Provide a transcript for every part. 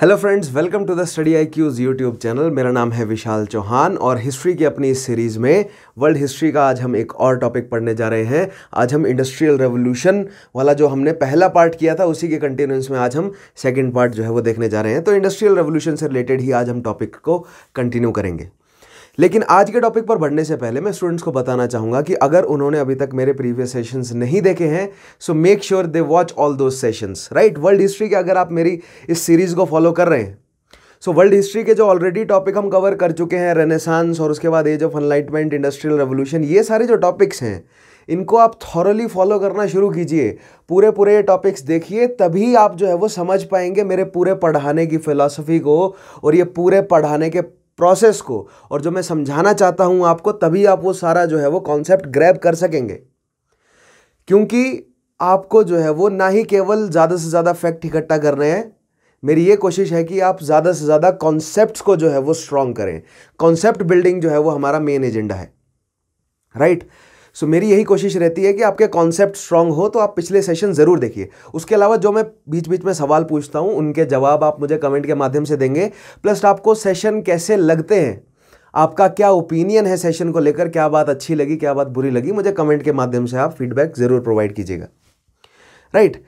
Hello friends welcome to the study IQ's YouTube channel मेरा नाम है विशाल चौहान और हिस्ट्री की अपनी इस सीरीज़ में वर्ल्ड हिस्ट्री का आज हम एक और टॉपिक पढ़ने जा रहे हैं। आज हम इंडस्ट्रियल रेवोल्यूशन वाला जो हमने पहला पार्ट किया था, उसी के कंटिन्यूस में आज हम सेकेंड पार्ट जो है वो देखने जा रहे हैं। तो इंडस्ट्रियल रेवोल्यूशन से रिलेटेड ही आज हम टॉपिक को कंटिन्यू करेंगे। लेकिन आज के टॉपिक पर बढ़ने से पहले मैं स्टूडेंट्स को बताना चाहूँगा कि अगर उन्होंने अभी तक मेरे प्रीवियस सेशंस नहीं देखे हैं so make sure they watch all those sessions right world history के अगर आप मेरी इस सीरीज़ को फॉलो कर रहे हैं सो वर्ल्ड हिस्ट्री के जो ऑलरेडी टॉपिक हम कवर कर चुके हैं रेनेसांस और उसके बाद age of enlightenment industrial revolution ये सारे जो टॉपिक्स हैं, इनको आप थॉरली फॉलो करना शुरू कीजिए। पूरे पूरे ये टॉपिक्स देखिए, तभी आप जो है वो समझ पाएँगे मेरे पूरे पढ़ाने की फ़िलासफ़ी को और ये पूरे पढ़ाने के प्रोसेस को और जो मैं समझाना चाहता हूँ आपको, तभी आप वो सारा जो है वो कॉन्सेप्ट ग्रैब कर सकेंगे। क्योंकि आपको जो है वो ना ही केवल ज़्यादा से ज़्यादा फैक्ट इकट्ठा कर रहे हैं, मेरी ये कोशिश है कि आप ज़्यादा से ज़्यादा कॉन्सेप्ट को जो है वो स्ट्रॉन्ग करें। कॉन्सेप्ट बिल्डिंग जो है वो हमारा मेन एजेंडा है। Right right? सो मेरी यही कोशिश रहती है कि आपके कॉन्सेप्ट स्ट्रांग हो तो आप पिछले सेशन ज़रूर देखिए। उसके अलावा जो मैं बीच बीच में सवाल पूछता हूँ, उनके जवाब आप मुझे कमेंट के माध्यम से देंगे। प्लस आपको सेशन कैसे लगते हैं? आपका क्या ओपिनियन है सेशन को लेकर? क्या बात अच्छी लगी, क्या बात बुरी लगी? मुझे कमेंट के माध्यम से आप फीडबैक ज़रूर प्रोवाइड कीजिएगा। Right right?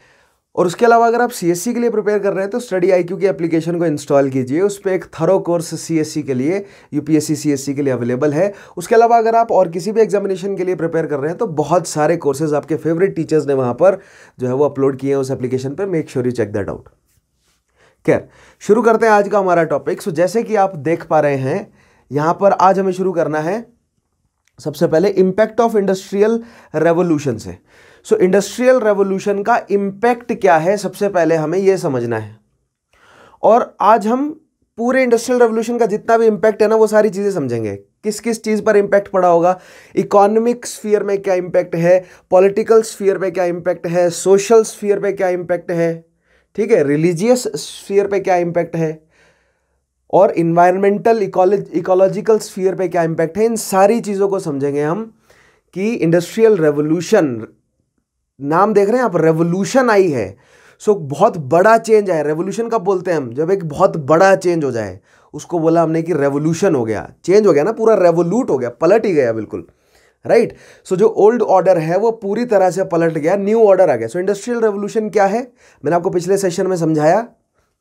और उसके अलावा अगर आप सीएससी के लिए प्रिपेयर कर रहे हैं तो स्टडी आईक्यू की एप्लीकेशन को इंस्टॉल कीजिए। उस पर एक थरो कोर्स सीएससी के लिए यूपीएससी सी के लिए अवेलेबल है। उसके अलावा अगर आप और किसी भी एग्जामिनेशन के लिए प्रिपेयर कर रहे हैं तो बहुत सारे कोर्सेज आपके फेवरेट टीचर्स ने वहाँ पर जो है वो अपलोड किए हैं उस एप्लीकेशन पर make sure you check that out खैर, शुरू करते हैं आज का हमारा टॉपिक सो जैसे कि आप देख पा रहे हैं, यहाँ पर आज हमें शुरू करना है सबसे पहले इम्पैक्ट ऑफ़ इंडस्ट्रियल रेवोल्यूशन से। सो इंडस्ट्रियल रेवोल्यूशन का इम्पैक्ट क्या है? सबसे पहले हमें यह समझना है। और आज हम पूरे इंडस्ट्रियल रेवोल्यूशन का जितना भी इम्पैक्ट है ना, वो सारी चीज़ें समझेंगे। किस किस चीज़ पर इम्पैक्ट पड़ा होगा? इकोनॉमिक स्फीयर में क्या इम्पैक्ट है? पॉलिटिकल स्फीयर पे क्या इम्पैक्ट है? सोशल स्फीयर पे क्या इम्पैक्ट है? ठीक है? रिलीजियस स्फीयर पे क्या इम्पैक्ट है? और इन्वायरमेंटल इकोलॉजिकल स्फीयर पे क्या इम्पैक्ट है? इन सारी चीज़ों को समझेंगे हम कि इंडस्ट्रियल रेवोल्यूशन नाम देख रहे हैं आप रेवोल्यूशन आई है। सो so, बहुत बड़ा चेंज आया। रेवोल्यूशन कब बोलते हैं हम? जब एक बहुत बड़ा चेंज हो जाए। उसको बोला हमने कि रेवोल्यूशन हो गया। चेंज हो गया ना पूरा रेवोल्यूट हो गया पलट ही गया बिल्कुल। Right right? सो so, जो ओल्ड ऑर्डर है वो पूरी तरह से पलट गया न्यू ऑर्डर आ गया। सो इंडस्ट्रियल रेवोल्यूशन क्या है? मैंने आपको पिछले सेशन में समझाया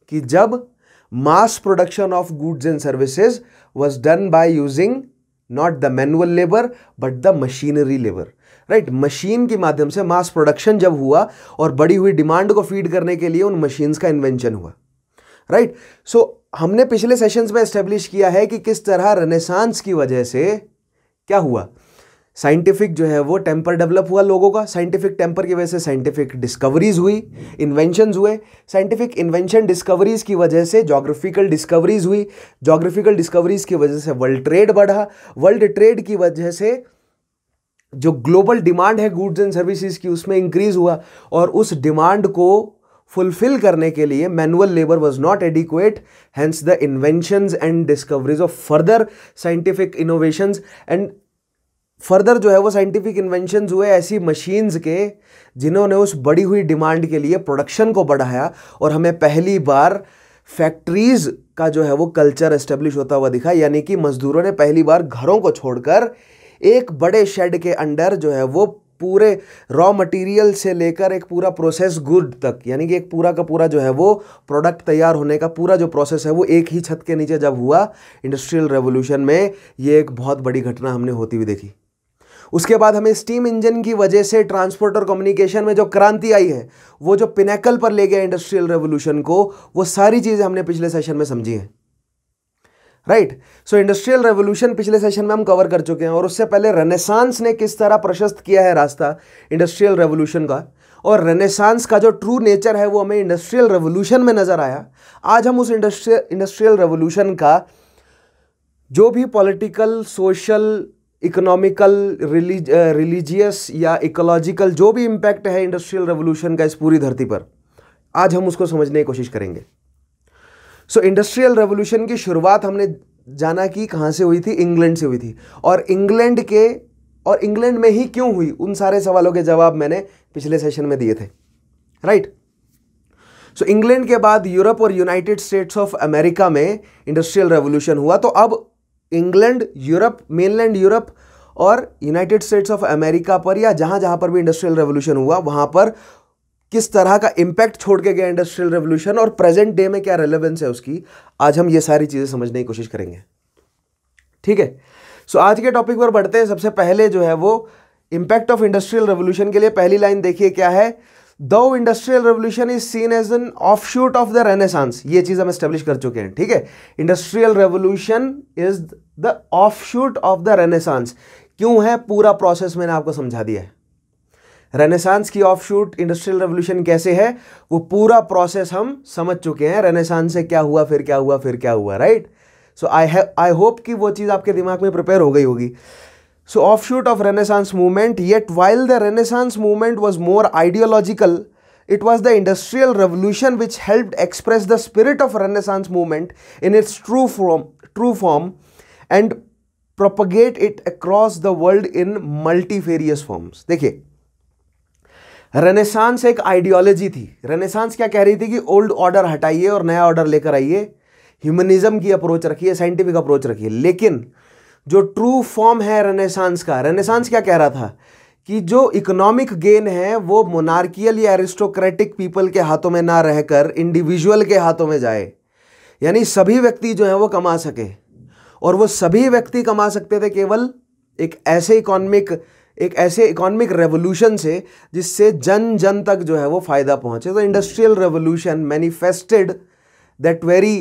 कि जब mass production of goods and services was done by using not the manual labour but the machinery labour right machine के माध्यम से मास प्रोडक्शन जब हुआ और बड़ी हुई डिमांड को फ़ीड करने के लिए उन मशीन्स का इन्वेंशन हुआ। Right right? सो so, हमने पिछले सेशंस में एस्टेब्लिश किया है कि किस तरह रेनेसांस की वजह से क्या हुआ। साइंटिफिक जो है वो टेम्पर डेवलप हुआ लोगों का साइंटिफिक टेम्पर की वजह से साइंटिफिक डिस्कवरीज हुई इन्वेंशन हुए। साइंटिफिक इन्वेंशन डिस्कवरीज की वजह से जोग्राफिकल डिस्कवरीज हुई जोग्राफिकल डिस्कवरीज की वजह से वर्ल्ड ट्रेड बढ़ा। वर्ल्ड ट्रेड की वजह से जो ग्लोबल डिमांड है गुड्स एंड सर्विसेज़ की, उसमें इंक्रीज हुआ और उस डिमांड को फुलफिल करने के लिए manual labour was not adequate hence the invention and discoveries of further scientific innovations and further जो है वो साइंटिफिक इन्वेंशन हुए ऐसी मशीन्स के जिन्होंने उस बढ़ी हुई डिमांड के लिए प्रोडक्शन को बढ़ाया और हमें पहली बार फैक्ट्रीज का जो है वो कल्चर एस्टेब्लिश होता हुआ दिखा, यानी कि मजदूरों ने पहली बार घरों को छोड़कर एक बड़े शेड के अंडर जो है वो पूरे रॉ मटेरियल से लेकर एक पूरा प्रोसेस गुड तक, यानी कि एक पूरा का पूरा जो है वो प्रोडक्ट तैयार होने का पूरा जो प्रोसेस है वो एक ही छत के नीचे जब हुआ इंडस्ट्रियल रेवोल्यूशन में ये एक बहुत बड़ी घटना हमने होती हुई देखी। उसके बाद हमें स्टीम इंजन की वजह से ट्रांसपोर्ट और कम्युनिकेशन में जो क्रांति आई है, वो जो पिनेकल पर ले गया इंडस्ट्रियल रेवोल्यूशन को, वो सारी चीज़ें हमने पिछले सेशन में समझी हैं। राइट सो इंडस्ट्रियल रेवोल्यूशन पिछले सेशन में हम कवर कर चुके हैं और उससे पहले रेनेसांस ने किस तरह प्रशस्त किया है रास्ता? इंडस्ट्रियल रेवोल्यूशन का। और रेनेसांस का जो ट्रू नेचर है वो हमें इंडस्ट्रियल रेवोल्यूशन में नज़र आया। आज हम उस इंडस्ट्रियल इंडस्ट्रियल रेवोल्यूशन का जो भी पॉलिटिकल सोशल इकोनॉमिकल रिलीजियस या इकोलॉजिकल जो भी इम्पैक्ट है इंडस्ट्रियल रेवोल्यूशन का इस पूरी धरती पर, आज हम उसको समझने की कोशिश करेंगे। सो इंडस्ट्रियल रेवोल्यूशन की शुरुआत हमने जाना कि कहाँ से हुई थी? इंग्लैंड से हुई थी। और इंग्लैंड के, और इंग्लैंड में ही क्यों हुई? उन सारे सवालों के जवाब मैंने पिछले सेशन में दिए थे। राइट सो इंग्लैंड के बाद यूरोप और यूनाइटेड स्टेट्स ऑफ़ अमेरिका में इंडस्ट्रियल रेवोल्यूशन हुआ। तो अब इंग्लैंड यूरोप मेनलैंड यूरोप और यूनाइटेड स्टेट्स ऑफ़ अमेरिका पर या जहाँ जहाँ पर भी इंडस्ट्रियल रेवोल्यूशन हुआ, वहाँ पर किस तरह का इंपैक्ट छोड़ के गया इंडस्ट्रियल रेवोल्यूशन और प्रेजेंट डे में क्या रेलेवेंस है उसकी, आज हम ये सारी चीज़ें समझने की कोशिश करेंगे। ठीक है? सो आज के टॉपिक पर बढ़ते हैं। सबसे पहले जो है वो इंपैक्ट ऑफ़ इंडस्ट्रियल रेवोल्यूशन के लिए पहली लाइन देखिए क्या है। दो industrial revolution is seen as an offshoot of the Renaissance ये चीज़ हम स्टेब्लिश कर चुके हैं। ठीक है? Industrial revolution is the offshoot of the Renaissance क्यों है? पूरा प्रोसेस मैंने आपको समझा दिया है। रेनेसांस की ऑफशूट इंडस्ट्रियल रेवोल्यूशन कैसे है, वो पूरा प्रोसेस हम समझ चुके हैं रेनेसांस से क्या हुआ, फिर क्या हुआ, फिर क्या हुआ राइट सो आई है आई होप कि वो चीज़ आपके दिमाग में प्रिपेयर हो गई होगी। So offshoot of Renaissance movement yet while the Renaissance movement was more ideological it was the industrial revolution which help express the spirit of Renaissance movement in its true form true form and propagate it across the world in multifarious forms देखिए renaissance एक ideology थी। Renaissance क्या कह रही थी कि old order हटाइए और नया ऑर्डर लेकर आइए। ह्यूमनिज्म की अप्रोच रखिए साइंटिफिक अप्रोच रखिए। लेकिन जो ट्रू फॉर्म है रेनेसांस का रेनेसांस क्या कह रहा था कि जो इकोनॉमिक गेन है, वो मोनार्कियल या एरिस्टोक्रेटिक पीपल के हाथों में ना रहकर इंडिविजुअल के हाथों में जाए। यानी सभी व्यक्ति जो है, वो कमा सके। और वो सभी व्यक्ति कमा सकते थे केवल एक ऐसे इकोनॉमिक एक ऐसे इकोनॉमिक रेवोल्यूशन से जिससे जन जन तक जो है वो फ़ायदा पहुँचे। तो industrial revolution manifested that very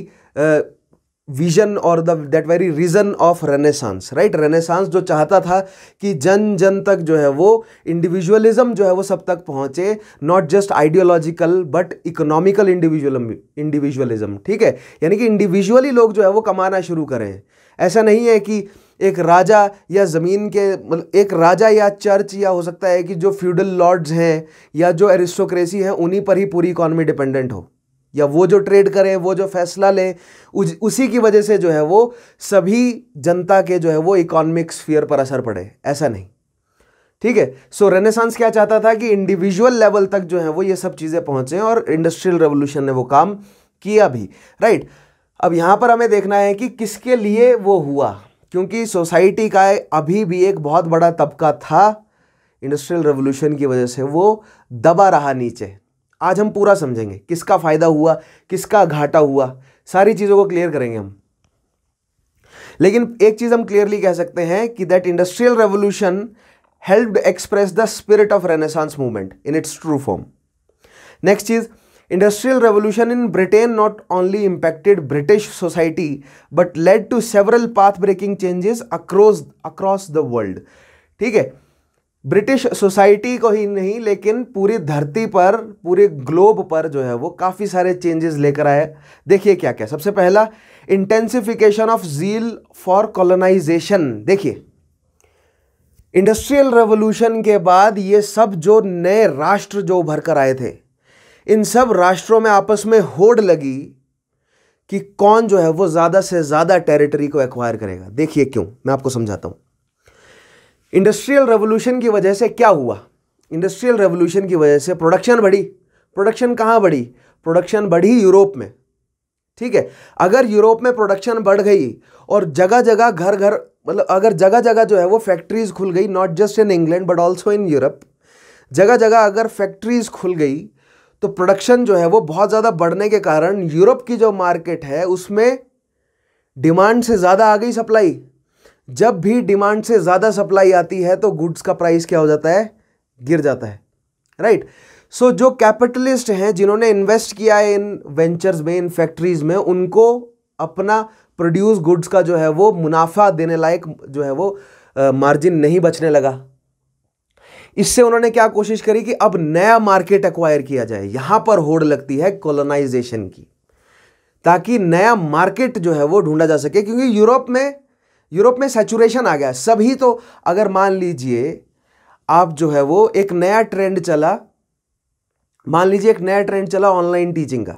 vision और the that very reason of renaissance right renaissance जो चाहता था कि जन जन तक जो है वो इंडिविजुअलिज्म जो है वो सब तक पहुँचे not just ideological but economical individual individualism ठीक है? यानी कि इंडिविजुअली लोग जो है वो कमाना शुरू करें। ऐसा नहीं है कि एक राजा या ज़मीन के मतलब एक राजा या चर्च या हो सकता है कि जो फ्यूडल लॉर्ड्स हैं या जो एरिस्टोक्रेसी है, उन्हीं पर ही पूरी इकॉनमी डिपेंडेंट हो। या वो जो ट्रेड करें, वो जो फैसला लें उसी की वजह से जो है वो सभी जनता के जो है वो इकोनॉमिक स्फीयर पर असर पड़े। ऐसा नहीं। ठीक है? सो रेनेसांस क्या चाहता था कि इंडिविजुअल लेवल तक जो है वो ये सब चीज़ें पहुँचें और इंडस्ट्रियल रेवोल्यूशन ने वो काम किया भी। राइट अब यहाँ पर हमें देखना है कि किसके लिए वो हुआ। क्योंकि सोसाइटी का अभी भी एक बहुत बड़ा तबका था इंडस्ट्रियल रेवोल्यूशन की वजह से वो दबा रहा नीचे। आज हम पूरा समझेंगे किसका फ़ायदा हुआ, किसका घाटा हुआ, सारी चीज़ों को क्लियर करेंगे हम। लेकिन एक चीज़ हम क्लियरली कह सकते हैं कि that industrial revolution help express the spirit of renaissance movement in its true form next cheese Industrial revolution in Britain not only impacted British society, but led to several path-breaking changes across across the world. ठीक है? British society को ही नहीं, लेकिन पूरी धरती पर, पूरे globe पर जो है वो काफ़ी सारे चेंजेस लेकर आए देखिए क्या क्या। सबसे पहला intensification of zeal for colonization देखिए इंडस्ट्रियल रेवोल्यूशन के बाद ये सब जो नए राष्ट्र जो उभर कर आए थे इन सब राष्ट्रों में आपस में होड़ लगी कि कौन जो है वो ज़्यादा से ज़्यादा टेरिटरी को एक्वायर करेगा। देखिए क्यों, मैं आपको समझाता हूँ। इंडस्ट्रियल रेवोल्यूशन की वजह से क्या हुआ? इंडस्ट्रियल रेवोल्यूशन की वजह से प्रोडक्शन बढ़ी। प्रोडक्शन कहाँ बढ़ी? प्रोडक्शन बढ़ी यूरोप में। ठीक है? अगर यूरोप में प्रोडक्शन बढ़ गई और जगह जगह घर घर मतलब अगर जगह जगह जो है वो फैक्ट्रीज खुल गई not just in England but also in Europe जगह जगह अगर फैक्ट्रीज खुल गई तो प्रोडक्शन जो है वो बहुत ज़्यादा बढ़ने के कारण यूरोप की जो मार्केट है उसमें डिमांड से ज़्यादा आ गई सप्लाई जब भी डिमांड से ज़्यादा सप्लाई आती है तो गुड्स का प्राइस क्या हो जाता है? गिर जाता है। राइट सो so, जो कैपिटलिस्ट हैं जिन्होंने इन्वेस्ट किया है इन वेंचर्स में इन फैक्ट्रीज में उनको अपना प्रोड्यूस गुड्स का जो है वो मुनाफा देने लायक जो है वो मार्जिन नहीं बचने लगा। इससे उन्होंने क्या कोशिश करी कि अब नया मार्केट एक्वायर किया जाए। यहाँ पर होड़ लगती है कॉलोनाइजेशन की, ताकि नया मार्केट जो है वो ढूंढा जा सके, क्योंकि यूरोप में यूरोप में सेचुरेशन आ गया सभी तो अगर मान लीजिए आप जो है वो एक नया ट्रेंड चला, मान लीजिए एक नया ट्रेंड चला ऑनलाइन टीचिंग का,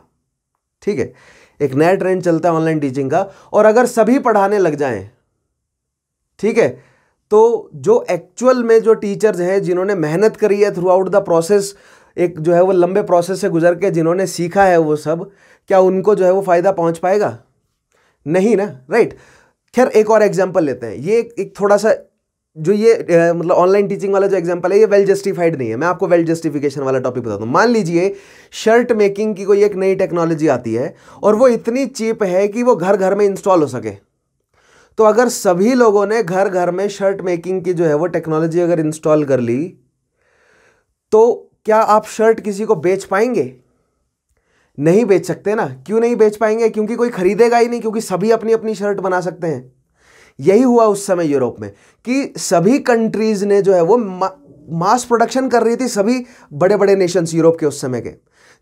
ठीक है? एक नया ट्रेंड चलता है ऑनलाइन टीचिंग का, और अगर सभी पढ़ाने लग जाएँ, ठीक है तो जो एक्चुअल में जो टीचर्स हैं, जिन्होंने मेहनत करी है थ्रू आउट द प्रोसेस एक जो है वो लंबे प्रोसेस से गुजर के जिन्होंने सीखा है वो सब, क्या उनको जो है वो फ़ायदा पहुँच पाएगा? नहीं ना? राइट खैर, एक और एग्ज़ाम्पल लेते हैं। ये एक थोड़ा सा जो ये मतलब ऑनलाइन टीचिंग वाला जो एग्जांपल है, ये वेल जस्टिफाइड नहीं है। मैं आपको वेल जस्टिफिकेशन वाला टॉपिक बताता हूँ मान लीजिए शर्ट मेकिंग की कोई एक नई टेक्नोलॉजी आती है, और वो इतनी चीप है कि वो घर घर में इंस्टॉल हो सके। तो अगर सभी लोगों ने घर घर में शर्ट मेकिंग की जो है वो टेक्नोलॉजी अगर इंस्टॉल कर ली तो क्या आप शर्ट किसी को बेच पाएँगे? नहीं बेच सकते ना। क्यों नहीं बेच पाएँगे? क्योंकि कोई खरीदेगा ही नहीं क्योंकि सभी अपनी अपनी शर्ट बना सकते हैं। यही हुआ उस समय यूरोप में कि सभी कंट्रीज़ ने जो है वो मा, मास प्रोडक्शन कर रही थी सभी बड़े बड़े नेशंस यूरोप के उस समय के।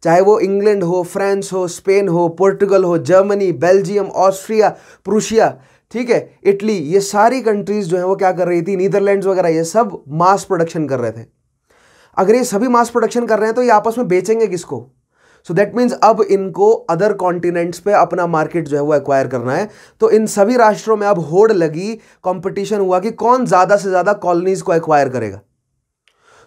चाहे वो इंग्लैंड हो फ्रांस हो स्पेन हो पोर्टुगल हो जर्मनी बेल्जियम ऑस्ट्रिया प्रूशिया ठीक है, इटली, ये सारी कंट्रीज़ जो है, वो क्या कर रही थी? नीदरलैंड्स वगैरह, ये सब मास प्रोडक्शन कर रहे थे। अगर ये सभी मास प्रोडक्शन कर रहे हैं तो ये आपस में बेचेंगे किसको? सो दैट मीन्स अब इनको अदर कॉन्टिनेंट्स पे अपना मार्केट जो है, वो एक्वायर करना है। तो इन सभी राष्ट्रों में अब होड़ लगी कंपटीशन हुआ कि कौन ज़्यादा से ज़्यादा कॉलोनीज को एक्वायर करेगा।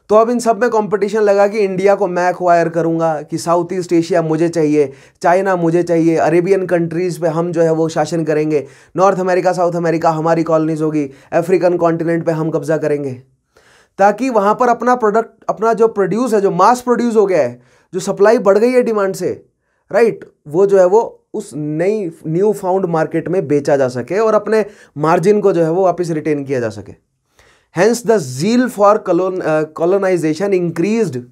तो अब इन सब में कंपटीशन लगा कि इंडिया को मैं एक्वायर करूँगा, कि साउथ ईस्ट एशिया मुझे चाहिए चाइना मुझे चाहिए अरेबियन कंट्रीज़ पे हम जो है वो शासन करेंगे नॉर्थ अमेरिका साउथ अमेरिका हमारी कॉलोनीज होगी अफ्रीकन कॉन्टिनेंट पे हम कब्जा करेंगे। ताकि वहाँ पर अपना प्रोडक्ट अपना जो प्रोड्यूस है, जो मास प्रोड्यूस हो गया है, जो सप्लाई बढ़ गई है डिमांड से राइट वो जो है वो उस नई न्यू फाउंड मार्केट में बेचा जा सके और अपने मार्जिन को जो है वो वापस रिटेन किया जा सके। Hence the zeal for colonization increased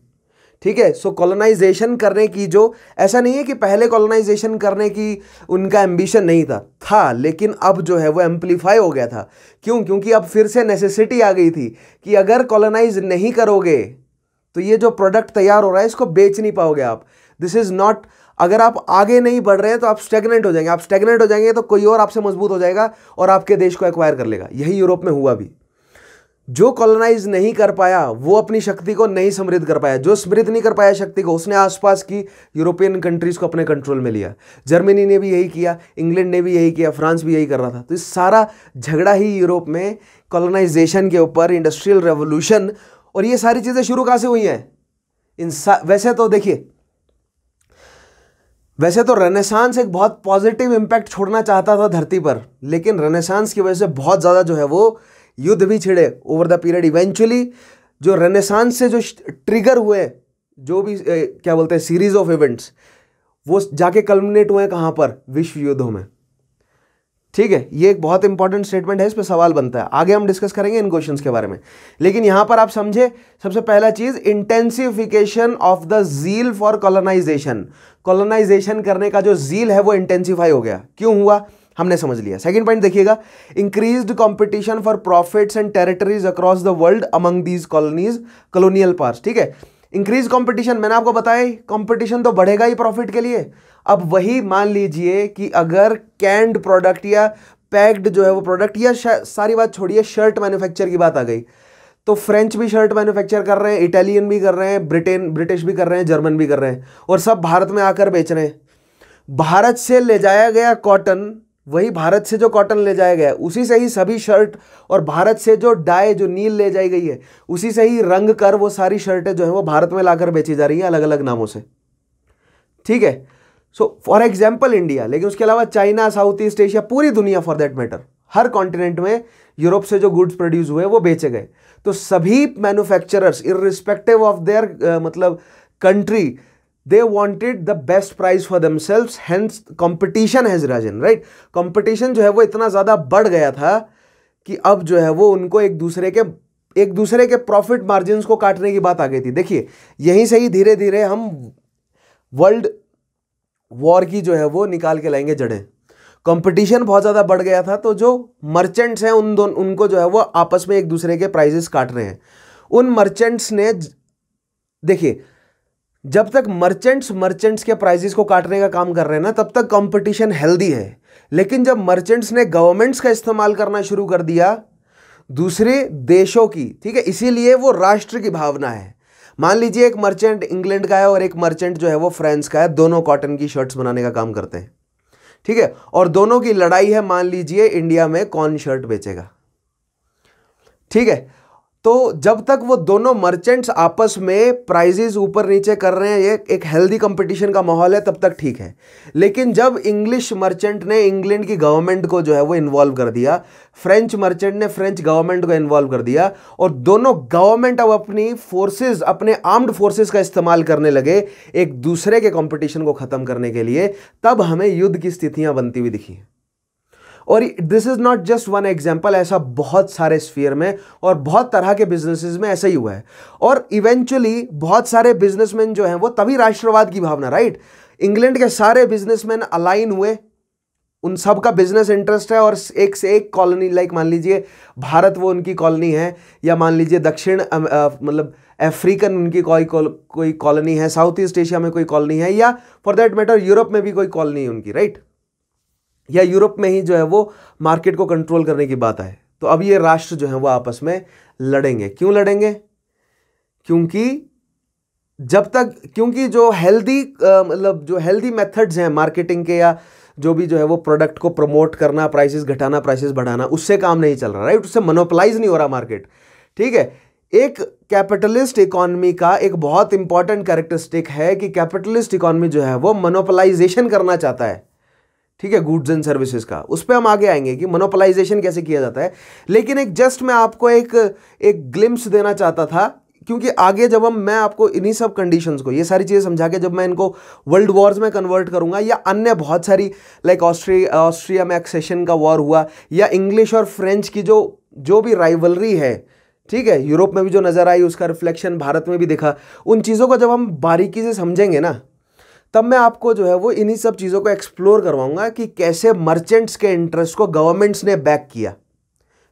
ठीक है? सो कॉलोनाइजेशन करने की जो, ऐसा नहीं है कि पहले कॉलोनाइजेशन करने की उनका एम्बिशन नहीं था। था, लेकिन अब जो है वो एम्पलीफाई हो गया था। क्यों? क्योंकि अब फिर से नेसेसिटी आ गई थी कि अगर कॉलोनाइज नहीं करोगे तो ये जो प्रोडक्ट तैयार हो रहा है, इसको बेच नहीं पाओगे आप। दिस इज़ नॉट अगर आप आगे नहीं बढ़ रहे हैं तो आप स्टेगनेंट हो जाएँगे। आप स्टेगनेंट हो जाएँगे तो कोई और आपसे मज़बूत हो जाएगा और आपके देश को एक्वायर कर लेगा। यही यूरोप में हुआ भी जो कॉलोनाइज नहीं कर पाया, वो अपनी शक्ति को नहीं समृद्ध कर पाया। जो समृद्ध नहीं कर पाया शक्ति को, उसने आसपास की यूरोपियन कंट्रीज़ को अपने कंट्रोल में लिया। जर्मनी ने भी यही किया इंग्लैंड ने भी यही किया फ्रांस भी यही कर रहा था। तो इस सारा झगड़ा ही यूरोप में कॉलोनाइजेशन के ऊपर इंडस्ट्रियल रेवोल्यूशन और ये सारी चीज़ें शुरू कहाँ से हुई हैं? इन वैसे तो देखिए, वैसे तो रेनेसांस एक बहुत पॉजिटिव इंपैक्ट छोड़ना चाहता था धरती पर, लेकिन रेनेसांस की वजह से बहुत ज़्यादा जो है वो युद्ध भी छिड़े ओवर द पीरियड इवेंचुअली जो रेनेसांस से जो ट्रिगर हुए जो भी ए, क्या बोलते हैं सीरीज़ ऑफ़ इवेंट्स वो जाके कल्मिनेट हुए कहाँ पर? विश्व युद्धों में। ठीक है ये एक बहुत इंपॉर्टेंट स्टेटमेंट है इस पर सवाल बनता है। आगे हम डिस्कस करेंगे इन क्वेश्चंस के बारे में। लेकिन यहाँ पर आप समझे सबसे पहला चीज़ intensification of the zeal for colonization colonization करने का जो जील है वो इंटेंसिफाई हो गया। क्यों हुआ? हमने समझ लिया। सेकंड पॉइंट देखिएगा increased competition for profits and territories across the world among these colonies colonial part ठीक है? इंक्रीज कंपटीशन मैंने आपको बताया कंपटीशन तो बढ़ेगा ही प्रॉफिट के लिए। अब वही मान लीजिए कि अगर कैंड प्रोडक्ट या पैक्ड जो है वो प्रोडक्ट या सारी बात छोड़िए शर्ट मैन्युफैक्चर की बात आ गई। तो फ्रेंच भी शर्ट मैन्युफैक्चर कर रहे हैं इटालियन भी कर रहे हैं ब्रिटेन ब्रिटिश भी कर रहे हैं जर्मन भी कर रहे हैं और सब भारत में आकर बेच रहे हैं। भारत से ले जाया गया कॉटन वही भारत से जो कॉटन ले जाया गया, उसी से ही सभी शर्ट और भारत से जो डाई जो नील ले जाई गई है, उसी से ही रंग कर वो सारी शर्टें जो है वो भारत में लाकर बेची जा रही हैं अलग अलग नामों से। ठीक है? सो फॉर एग्ज़ाम्पल इंडिया लेकिन उसके अलावा चाइना साउथ ईस्ट एशिया पूरी दुनिया फॉर दैट मैटर हर कॉन्टिनेंट में यूरोप से जो गुड्स प्रोड्यूस हुए वो बेचे गए। तो सभी मैन्युफैक्चरर्स इरिस्पेक्टिव ऑफ़ देयर मतलब country they wanted the best price for themselves hence competition has risen right competition जो है वो इतना ज़्यादा बढ़ गया था कि अब जो है वो उनको एक दूसरे के, एक दूसरे के प्रॉफिट मार्जिन को काटने की बात आ गई थी। देखिए, यहीं से ही धीरे धीरे हम वर्ल्ड वॉर की जो है वो निकाल के लाएँगे जड़ें। कंपटीशन बहुत ज़्यादा बढ़ गया था तो जो मर्चेंट्स हैं उन दोनों, उनको जो है वो आपस में एक दूसरे के प्राइजेस काट रहे हैं। उन मर्चेंट्स ने देखिए जब तक मर्चेंट्स मर्चेंट्स के प्राइजेस को काटने का काम कर रहे हैं ना, तब तक कंपटीशन हेल्दी है। लेकिन जब मर्चेंट्स ने गवर्नमेंट्स का इस्तेमाल करना शुरू कर दिया, दूसरे देशों की, ठीक है, इसीलिए वो राष्ट्र की भावना है। मान लीजिए एक मर्चेंट इंग्लैंड का है और एक मर्चेंट जो है वो फ्रांस का है, दोनों कॉटन की शर्ट्स बनाने का काम करते हैं। ठीक है, और दोनों की लड़ाई है, मान लीजिए इंडिया में कौन शर्ट बेचेगा। ठीक है तो जब तक वो दोनों मर्चेंट्स आपस में प्राइजेज ऊपर नीचे कर रहे हैं, ये एक हेल्दी कंपटीशन का माहौल है, तब तक ठीक है। लेकिन जब इंग्लिश मर्चेंट ने इंग्लैंड की गवर्नमेंट को जो है वो इन्वॉल्व कर दिया फ्रेंच मर्चेंट ने फ्रेंच गवर्नमेंट को इन्वॉल्व कर दिया, और दोनों गवर्नमेंट अब अपनी फोर्सेज अपने आर्म्ड फोर्सेज का इस्तेमाल करने लगे एक दूसरे के कंपटीशन को ख़त्म करने के लिए, तब हमें युद्ध की स्थितियाँ बनती हुई दिखी। और this is not just one example ऐसा बहुत सारे स्फीयर में और बहुत तरह के बिजनेसेस में ऐसा ही हुआ है। और इवेंचुअली बहुत सारे बिजनेसमैन जो हैं, वो तभी राष्ट्रवाद की भावना राइट इंग्लैंड के सारे बिजनेसमैन अलाइन हुए। उन सब का बिज़नेस इंटरेस्ट है और एक से एक कॉलोनी लाइक मान लीजिए भारत वो उनकी कॉलोनी है, या मान लीजिए दक्षिण मतलब अफ्रीकन उनकी कोई कोई कॉलोनी है साउथ ईस्ट एशिया में कोई कॉलोनी है, या फॉर दैट मैटर यूरोप में भी कोई कॉलोनी है उनकी राइट या यूरोप में ही जो है वो मार्केट को कंट्रोल करने की बात आए। तो अब ये राष्ट्र जो है वो आपस में लड़ेंगे। क्यों लड़ेंगे? क्योंकि जब तक, क्योंकि जो हेल्दी मतलब जो हेल्दी मेथड्स हैं मार्केटिंग के या जो भी जो है वो प्रोडक्ट को प्रमोट करना प्राइसेस घटाना प्राइसेस बढ़ाना, उससे काम नहीं चल रहा राइट उससे मोनोपलाइज नहीं हो रहा मार्केट ठीक है? एक कैपिटलिस्ट इकोनॉमी का एक बहुत इंपॉर्टेंट कैरेक्टरिस्टिक है कि कैपिटलिस्ट इकोनॉमी जो है वो मोनोपलाइजेशन करना चाहता है। ठीक है गुड्स एंड सर्विसेज़ का। उस पर हम आगे आएँगे कि मोनोपलाइजेशन कैसे किया जाता है। लेकिन एक जस्ट मैं आपको एक एक ग्लिम्स देना चाहता था, क्योंकि आगे जब हम, मैं आपको इन्हीं सब कंडीशंस को, ये सारी चीज़ें समझा के जब मैं इनको वर्ल्ड वॉर्स में कन्वर्ट करूँगा, या अन्य बहुत सारी लाइक ऑस्ट्रिया ऑस्ट्रिया में एक्सेशन का वॉर हुआ, या इंग्लिश और फ्रेंच की जो जो भी राइवलरी है, ठीक है यूरोप में भी जो नज़र आई, उसका रिफ्लेक्शन भारत में भी दिखा, उन चीज़ों को जब हम बारीकी से समझेंगे ना तब मैं आपको जो है वो इन्हीं सब चीज़ों को एक्सप्लोर करवाऊँगा कि कैसे मर्चेंट्स के इंटरेस्ट को गवर्नमेंट्स ने बैक किया।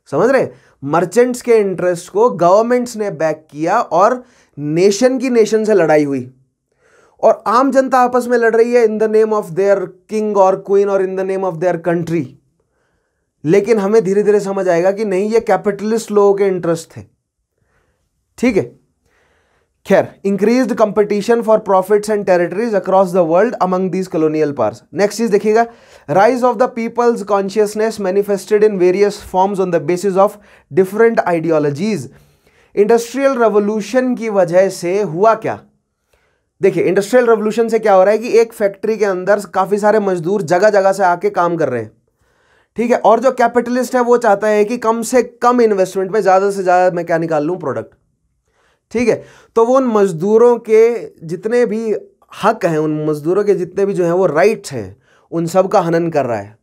समझ रहे मर्चेंट्स के इंटरेस्ट को गवर्नमेंट्स ने बैक किया और नेशन की नेशन से लड़ाई हुई। और आम जनता आपस में लड़ रही है in the name of their king और क्वीन और in the name of their country लेकिन हमें धीरे धीरे समझ आएगा कि नहीं, ये कैपिटलिस्ट लोगों के इंटरेस्ट थे। ठीक है? खैर increase competition for profits and territories across the world among these colonial parts next चीज़ देखिएगा rise of the people's consciousness manifested in various forms on the basis of different ideologies industrial revolution की वजह से हुआ क्या? देखिए industrial revolution से क्या हो रहा है कि एक फैक्ट्री के अंदर काफ़ी सारे मजदूर जगह जगह से आके काम कर रहे हैं। ठीक है, और जो कैपिटलिस्ट है वो चाहता है कि कम से कम इन्वेस्टमेंट में ज़्यादा से ज़्यादा मैं क्या निकाल लूँ प्रोडक्ट ठीक है? तो वो उन मज़दूरों के जितने भी हक हैं, उन मज़दूरों के जितने भी जो हैं, वो राइट्स हैं, उन सब का हनन कर रहा है।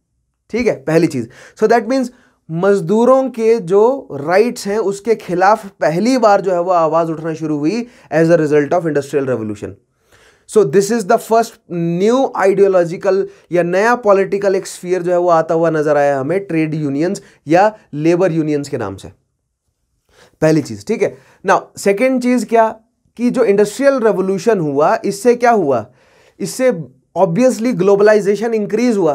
ठीक है? पहली चीज़। सो दैट मीन्स मज़दूरों के जो राइट्स हैं, उसके खिलाफ पहली बार जो है वो आवाज़ उठना शुरू हुई as a result of industrial revolution so this is the first new ideological या नया पॉलिटिकल एक स्फीयर जो है वो आता हुआ नज़र आया हमें ट्रेड यूनियंस या लेबर यूनियंस के नाम से। पहली चीज़, ठीक है? ना सेकेंड चीज़ क्या? कि जो इंडस्ट्रियल रेवोल्यूशन हुआ, इससे क्या हुआ? इससे ऑब्वियसली ग्लोबलाइजेशन इंक्रीज हुआ।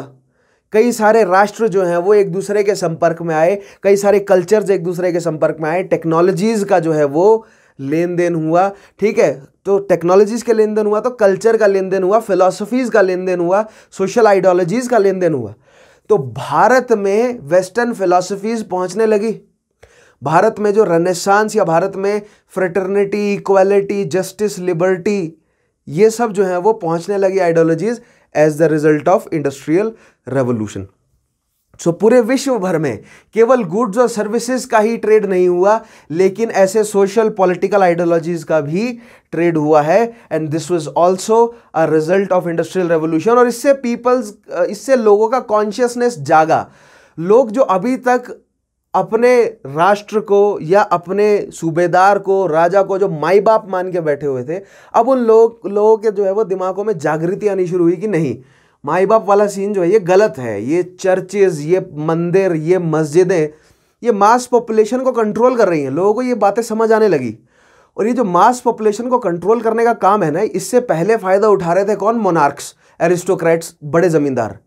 कई सारे राष्ट्र जो हैं, वो एक दूसरे के संपर्क में आए। कई सारे कल्चर्स एक दूसरे के संपर्क में आए। टेक्नोलॉजीज़ का जो है, वो लेन देन हुआ, ठीक है? तो टेक्नोलॉजीज़ का लेन देन हुआ तो कल्चर का लेन देन हुआ फिलोसफीज का लेन देन हुआ सोशल आइडियोलॉजीज का लेन देन हुआ। तो भारत में वेस्टर्न फिलोसफीज पहुँचने लगी। भारत में जो रनेसांस या भारत में फ्रेटर्निटी इक्वालिटी जस्टिस लिबर्टी ये सब जो है वो पहुँचने लगी ideologies as the result of industrial revolution so पूरे विश्व भर में केवल गुड्स और सर्विसेज़ का ही ट्रेड नहीं हुआ, लेकिन ऐसे सोशल पॉलिटिकल आइडियोलॉजीज का भी ट्रेड हुआ है and this was also a result of industrial revolution और इससे पीपल्स इससे लोगों का कॉन्शियसनेस जागा। लोग जो अभी तक अपने राष्ट्र को या अपने सूबेदार को, राजा को जो माई बाप मान के बैठे हुए थे, अब उन लोग, लोगों के जो है वो दिमागों में जागृति आनी शुरू हुई कि नहीं, माई बाप वाला सीन जो है ये गलत है, ये चर्चेज ये मंदिर, ये मस्जिदें, ये मास पॉपुलेशन को कंट्रोल कर रही हैं। लोगों को ये बातें समझ आने लगी। और ये जो मास पॉपुलेशन को कंट्रोल करने का काम है ना, इससे पहले फ़ायदा उठा रहे थे कौन? मोनार्क्स एरिस्टोक्रेट्स बड़े ज़मींदार।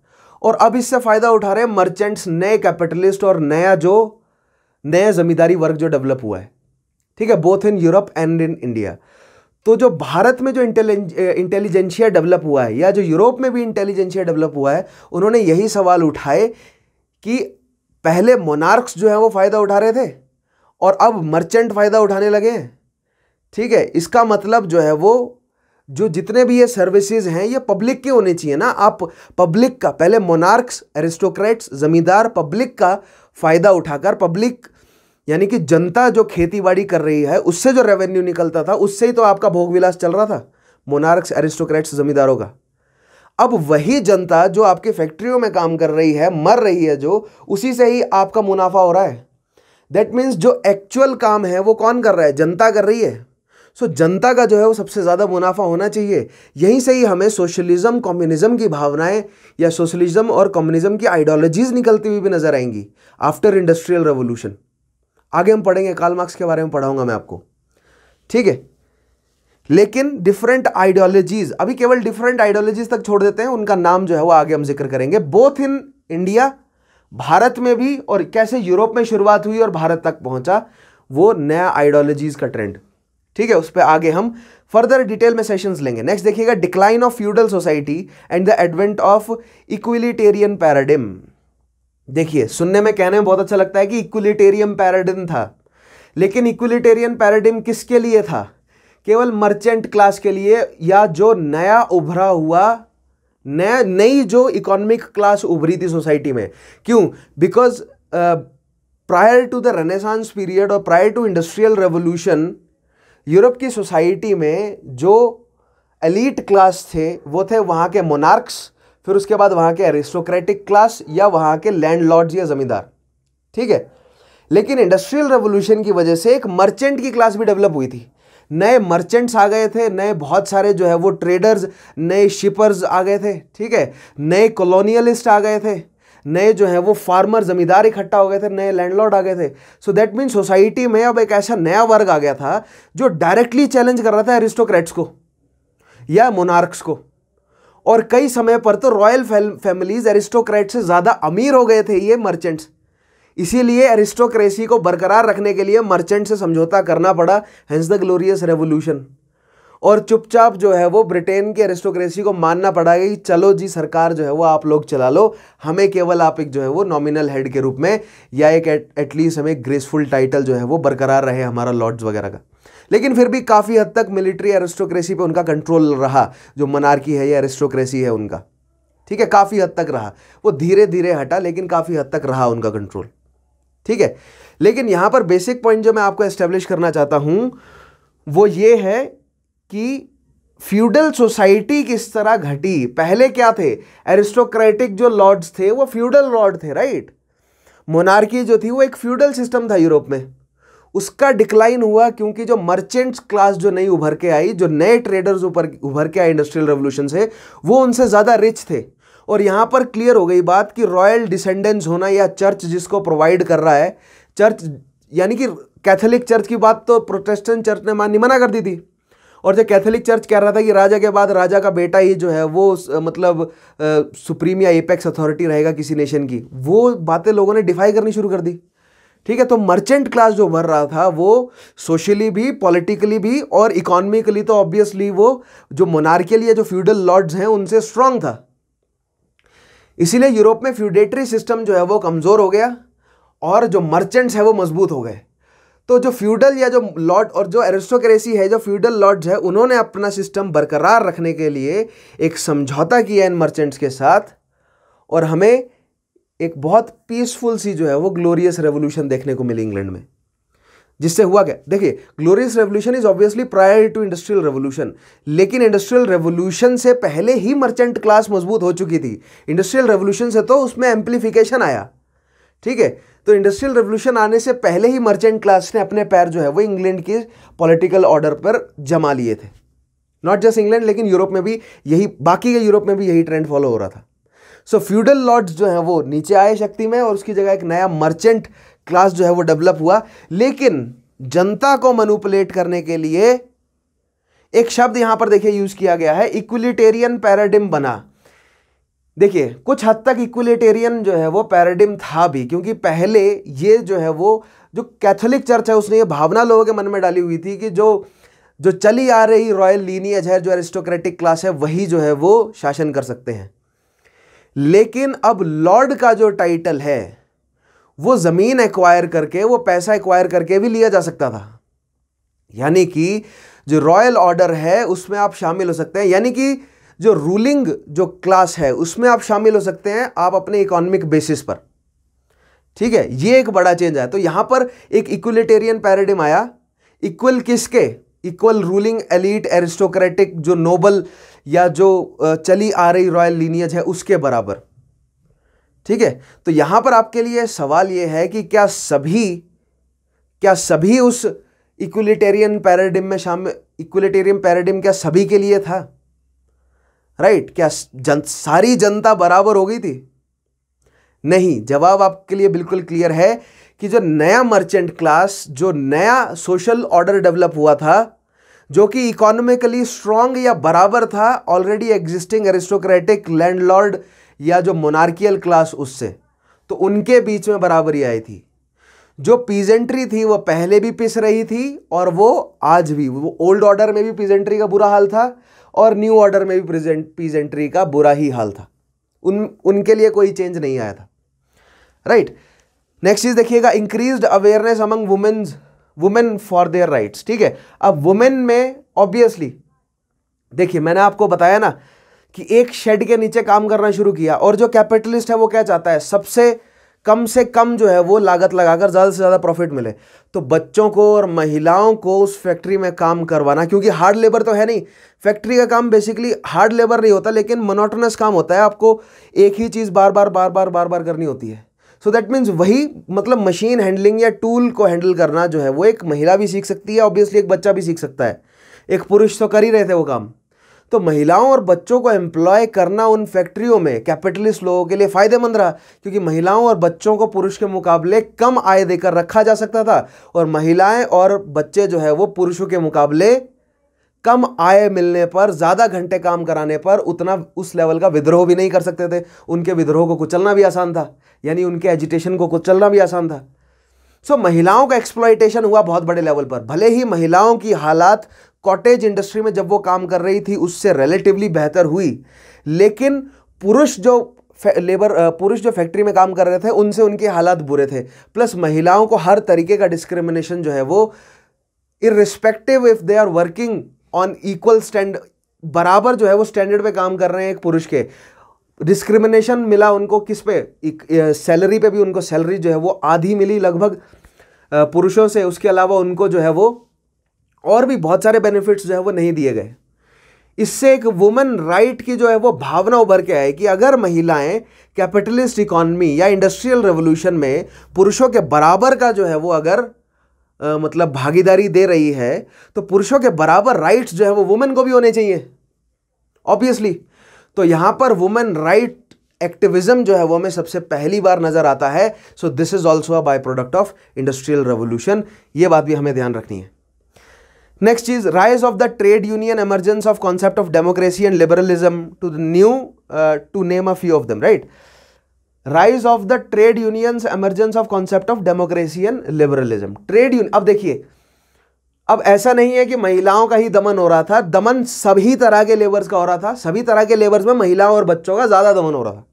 और अब इससे फ़ायदा उठा रहे मर्चेंट्स नए कैपिटलिस्ट और नया जो नया जमींदारी वर्ग जो डेवलप हुआ है, ठीक है both in Europe and in India तो जो भारत में जो इंटेलिजेंशिया डेवलप हुआ है, या जो यूरोप में भी इंटेलिजेंशिया डेवलप हुआ है, उन्होंने यही सवाल उठाए कि पहले मोनार्क्स जो है वो फ़ायदा उठा रहे थे, और अब मर्चेंट फ़ायदा उठाने लगे हैं। ठीक है, इसका मतलब जो है वो, जो जितने भी ये सर्विसेज़ हैं, ये पब्लिक के होने चाहिए ना। आप पब्लिक का, पहले मोनार्क्स एरिस्टोक्रेट्स जमींदार पब्लिक का फ़ायदा उठाकर पब्लिक यानी कि जनता जो खेती बाड़ी कर रही है, उससे जो रेवेन्यू निकलता था, उससे ही तो आपका भोग विलास चल रहा था। मोनार्क्स एरिस्टोक्रेट्स जमींदारों का। अब वही जनता जो आपके फैक्ट्रियों में काम कर रही है, मर रही है जो, उसी से ही आपका मुनाफा हो रहा है। दैट मीन्स जो एक्चुअल काम है, वो कौन कर रहा है? जनता कर रही है। सो जनता का जो है वो सबसे ज़्यादा मुनाफा होना चाहिए। यहीं से ही हमें सोशलिज्म कम्युनिज्म की भावनाएँ या सोशलिज्म और कम्युनिज्म की आइडियोलॉजीज निकलती हुई भी नज़र आएँगी। आफ्टर इंडस्ट्रियल रेवोल्यूशन आगे हम पढ़ेंगे काल मार्क्स के बारे में पढ़ाऊँगा मैं आपको। ठीक है? लेकिन डिफरेंट आइडियोलॉजीज अभी केवल डिफरेंट आइडियोलॉजीज तक छोड़ देते हैं, उनका नाम जो है वो आगे हम ज़िक्र करेंगे। बोथ इन इंडिया भारत में भी और कैसे यूरोप में शुरुआत हुई और भारत तक पहुँचा, वो नया आइडियोलॉजीज का ट्रेंड ठीक है, उस पर आगे हम फर्दर डिटेल में सेशंस लेंगे। नेक्स्ट देखिएगा decline of feudal society and the advent of egalitarian paradigm देखिए, सुनने में, कहने में बहुत अच्छा लगता है कि इक्विलिटेरियन पैराडिम था, लेकिन इक्विलिटेरियन पैराडिम किसके लिए था? केवल मर्चेंट क्लास के लिए या जो नया उभरा हुआ, नया, नई जो इकोनॉमिक क्लास उभरी थी सोसाइटी में? क्यों? Because prior to the renaissance period और prior to industrial revolution Europe की सोसाइटी में जो एलीट क्लास थे, वो थे वहाँ के मोनार्क्स, फिर उसके बाद वहाँ के एरिस्टोक्रेटिक क्लास या वहाँ के लैंडलॉर्ड्स या ज़मींदार। ठीक है? लेकिन इंडस्ट्रियल रेवोल्यूशन की वजह से एक मर्चेंट की क्लास भी डेवलप हुई थी। नए मर्चेंट्स आ गए थे, नए बहुत सारे जो है वो ट्रेडर्स, नए शिपर्स आ गए थे। ठीक है? नए कॉलोनियलिस्ट आ गए थे। नए जो है वो फार्मर जमींदार इकट्ठा हो गए थे, नए लैंडलॉर्ड आ गए थे। सो दैट मीन सोसाइटी में अब एक ऐसा नया वर्ग आ गया था जो डायरेक्टली चैलेंज कर रहा था एरिस्टोक्रेट्स को या मोनार्क्स को। और कई समय पर तो रॉयल फैमिलीज़ एरिस्टोक्रेट से ज़्यादा अमीर हो गए थे ये मर्चेंट्स इसीलिए एरिस्टोक्रेसी को बरकरार रखने के लिए मर्चेंट से समझौता करना पड़ा हेंस द ग्लोरियस रेवोल्यूशन और चुपचाप जो है वो ब्रिटेन के एरिस्टोक्रेसी को मानना पड़ा कि चलो जी, सरकार जो है वो आप लोग चला लो। हमें केवल आप एक जो है वो नॉमिनल हेड के रूप में या एक एटलीस्ट हमें ग्रेसफुल टाइटल जो है वो बरकरार रहे हमारा लॉर्ड्स वगैरह का। लेकिन फिर भी काफ़ी हद तक मिलिट्री एरिस्टोक्रेसी पे उनका कंट्रोल रहा, जो मनारकी है या एरिस्टोक्रेसी है उनका। ठीक है, काफ़ी हद तक रहा। वो धीरे धीरे हटा, लेकिन काफ़ी हद तक रहा उनका कंट्रोल ठीक है, लेकिन यहाँ पर बेसिक पॉइंट जो मैं आपको एस्टेब्लिश करना चाहता हूँ, वो ये है कि फ्यूडल सोसाइटी किस तरह घटी? पहले क्या थे? एरिस्टोक्रेटिक जो लॉर्ड्स थे, वो फ्यूडल लॉर्ड थे, राइट? मोनार्की जो थी, वो एक फ्यूडल सिस्टम था यूरोप में। उसका डिक्लाइन हुआ क्योंकि जो मर्चेंट्स क्लास जो नई उभर के आई, जो नए ट्रेडर्स ऊपर उभर के आए इंडस्ट्रियल रेवोल्यूशन से, वो उनसे ज़्यादा रिच थे। और यहाँ पर क्लियर हो गई बात कि रॉयल डिसेंडेंस होना या चर्च जिसको प्रोवाइड कर रहा है, चर्च, यानी कि कैथोलिक चर्च की बात तो प्रोटेस्टेंट चर्च ने मान मना कर दी थी। और जो कैथोलिक चर्च कह रहा था कि राजा के बाद राजा का बेटा ही जो है वो मतलब सुप्रीम या एपेक्स अथॉरिटी रहेगा किसी नेशन की। वो बातें लोगों ने डिफाई करनी शुरू कर दी। ठीक है तो मर्चेंट क्लास जो भर रहा था वो सोशली भी, पॉलिटिकली भी और इकोनॉमिकली तो ऑब्वियसली वो जो मोनार्कियल या जो फ्यूडल लॉर्ड्स हैं, उनसे स्ट्रांग था। इसीलिए यूरोप में फ्यूडेटरी सिस्टम जो है वो कमज़ोर हो गया और जो मर्चेंट्स है वो मज़बूत हो गए। तो जो फ्यूडल या जो लॉर्ड और जो एरिस्टोक्रेसी है, जो फ्यूडल लॉर्ड्स है, उन्होंने अपना सिस्टम बरकरार रखने के लिए एक समझौता किया इन मर्चेंट्स के साथ। और हमें एक बहुत पीसफुल सी जो है, वो ग्लोरियस रेवोल्यूशन देखने को मिली इंग्लैंड में। जिससे हुआ क्या? देखिए glorious revolution is obviously prior to industrial revolution लेकिन इंडस्ट्रियल रेवोल्यूशन से पहले ही मर्चेंट क्लास मज़बूत हो चुकी थी। इंडस्ट्रियल रेवोल्यूशन से तो उसमें एम्पलीफिकेशन आया। ठीक है? तो इंडस्ट्रियल रेवोल्यूशन आने से पहले ही मर्चेंट क्लास ने अपने पैर जो है वो इंग्लैंड के पॉलिटिकल ऑर्डर पर जमा लिए थे। नॉट जस्ट इंग्लैंड लेकिन यूरोप में भी यही, बाकी के यूरोप में भी यही ट्रेंड फॉलो हो रहा था। सो फ्यूडल लॉर्ड्स जो है वो नीचे आए शक्ति में और उसकी जगह एक नया मर्चेंट क्लास जो है वो डेवलप हुआ। लेकिन जनता को मनुपुलेट करने के लिए एक शब्द यहाँ पर देखिए यूज़ किया गया है इक्विलिटेरियन पैराडिम बना। देखिए, कुछ हद तक इक्विलिटेरियन जो है वो पैराडिम था भी, क्योंकि पहले ये जो है वो, जो कैथोलिक चर्च है, उसने ये भावना लोगों के मन में डाली हुई थी कि जो जो चली आ रही रॉयल लीनियज है, जो एरिस्टोक्रेटिक क्लास है, वही जो है वो शासन कर सकते हैं। लेकिन अब लॉर्ड का जो टाइटल है, वो ज़मीन एक्वायर करके, वो पैसा एक्वायर करके भी लिया जा सकता था। यानी कि जो रॉयल ऑर्डर है, उसमें आप शामिल हो सकते हैं। यानी कि जो रूलिंग जो क्लास है, उसमें आप शामिल हो सकते हैं आप अपने इकोनॉमिक बेसिस पर। ठीक है? ये एक बड़ा चेंज आया। तो यहाँ पर एक इक्वलिटेरियन पैराडिम आया। इक्वल किसके? इक्वल रूलिंग एलिट एरिस्टोक्रेटिक जो नोबल या जो चली आ रही रॉयल लीनियज है, उसके बराबर। ठीक है? तो यहाँ पर आपके लिए सवाल यह है कि क्या सभी क्या सभी उस इक्विलिटेरियन पैराडिम में शामिल इक्विलिटेरियन पैराडिम क्या सभी के लिए था? राइट? क्या जन, सारी जनता बराबर हो गई थी? नहीं जवाब आपके लिए बिल्कुल क्लियर है कि जो नया मर्चेंट क्लास जो नया सोशल ऑर्डर डेवलप हुआ था जो कि इकोनॉमिकली स्ट्रांग या बराबर था ऑलरेडी एग्जिस्टिंग एरिस्टोक्रेटिक लैंडलॉर्ड या जो मोनार्कियल क्लास उससे तो उनके बीच में बराबरी आई थी। जो पीजेंट्री थी वो पहले भी पिस रही थी और वो आज भी वो ओल्ड ऑर्डर में भी पीजेंट्री का बुरा हाल था। और न्यू ऑर्डर में भी प्रेजेंट पीजेंट्री का बुरा ही हाल था। उन, उनके लिए कोई चेंज नहीं आया था। राइट नेक्स्ट चीज़ देखिएगा increase awareness among womens women for their rights ठीक है? अब वुमेन में ऑब्वियसली देखिए, मैंने आपको बताया ना कि एक शेड के नीचे काम करना शुरू किया और जो कैपिटलिस्ट है वो क्या चाहता है? सबसे कम से कम जो है वो लागत लगाकर ज़्यादा से ज़्यादा प्रॉफिट मिले। तो बच्चों को और महिलाओं को उस फैक्ट्री में काम करवाना, क्योंकि हार्ड लेबर तो है नहीं। फैक्ट्री का काम बेसिकली हार्ड लेबर नहीं होता, लेकिन मोनोटोनस काम होता है। आपको एक ही चीज़ बार बार बार बार बार बार करनी होती है। सो दैट मीन्स वही मतलब मशीन हैंडलिंग या टूल को हैंडल करना जो है, वो एक महिला भी सीख सकती है ऑब्वियसली एक बच्चा भी सीख सकता है। एक पुरुष तो कर ही रहे थे वो काम। तो महिलाओं और बच्चों को एम्प्लॉय करना उन फैक्ट्रियों में कैपिटलिस्ट लोगों के लिए फ़ायदेमंद रहा क्योंकि महिलाओं और बच्चों को पुरुष के मुकाबले कम आय देकर रखा जा सकता था और महिलाएँ और बच्चे जो है वो पुरुषों के मुकाबले कम आय मिलने पर ज़्यादा घंटे काम कराने पर उतना उस लेवल का विद्रोह भी नहीं कर सकते थे। उनके विद्रोह को कुचलना भी आसान था यानी उनके एजिटेशन को कुचलना भी आसान था। सो so, महिलाओं का एक्सप्लॉयटेशन हुआ बहुत बड़े लेवल पर। भले ही महिलाओं की हालात कॉटेज इंडस्ट्री में जब वो काम कर रही थी, उससे रिलेटिवली बेहतर हुई। लेकिन पुरुष जो लेबर पुरुष जो फैक्ट्री में काम कर रहे थे, उनसे उनके हालात बुरे थे। प्लस महिलाओं को हर तरीके का डिस्क्रिमिनेशन जो है, वो irrespective if they are working on equal stand बराबर जो है, वो स्टैंडर्ड पे काम कर रहे हैं एक पुरुष के। डिस्क्रिमिनेशन मिला उनको किस पे? सैलरी पे भी उनको सैलरी जो है, वो आधी मिली लगभग पुरुषों से। उसके अलावा उनको जो है, वो और भी बहुत सारे बेनिफिट्स जो है वो नहीं दिए गए। इससे एक वुमेन राइट की जो है वो भावना उभर के आए कि अगर महिलाएँ कैपिटलिस्ट इकोनॉमी या इंडस्ट्रियल रेवोल्यूशन में पुरुषों के बराबर का जो है वो अगर आ, मतलब भागीदारी दे रही है तो पुरुषों के बराबर राइट्स जो है वो वुमेन को भी होने चाहिए। ऑब्वियसली तो यहाँ पर वुमेन राइट एक्टिविज्म जो है वो हमें सबसे पहली बार नज़र आता है। So this is also a by product of industrial revolution ये बात भी हमें ध्यान रखनी है। Next cheese rise of the trade union emergence of concept of democracy and liberalism to the new to name a few of them right rise of the trade unions emergence of concept of democracy and liberalism trade union अब देखिए, अब ऐसा नहीं है कि महिलाओं का ही दमन हो रहा था, दमन सभी तरह के लेबर्स का हो रहा था, सभी तरह के लेबर्स में महिलाओं और बच्चों का ज़्यादा दमन हो रहा था।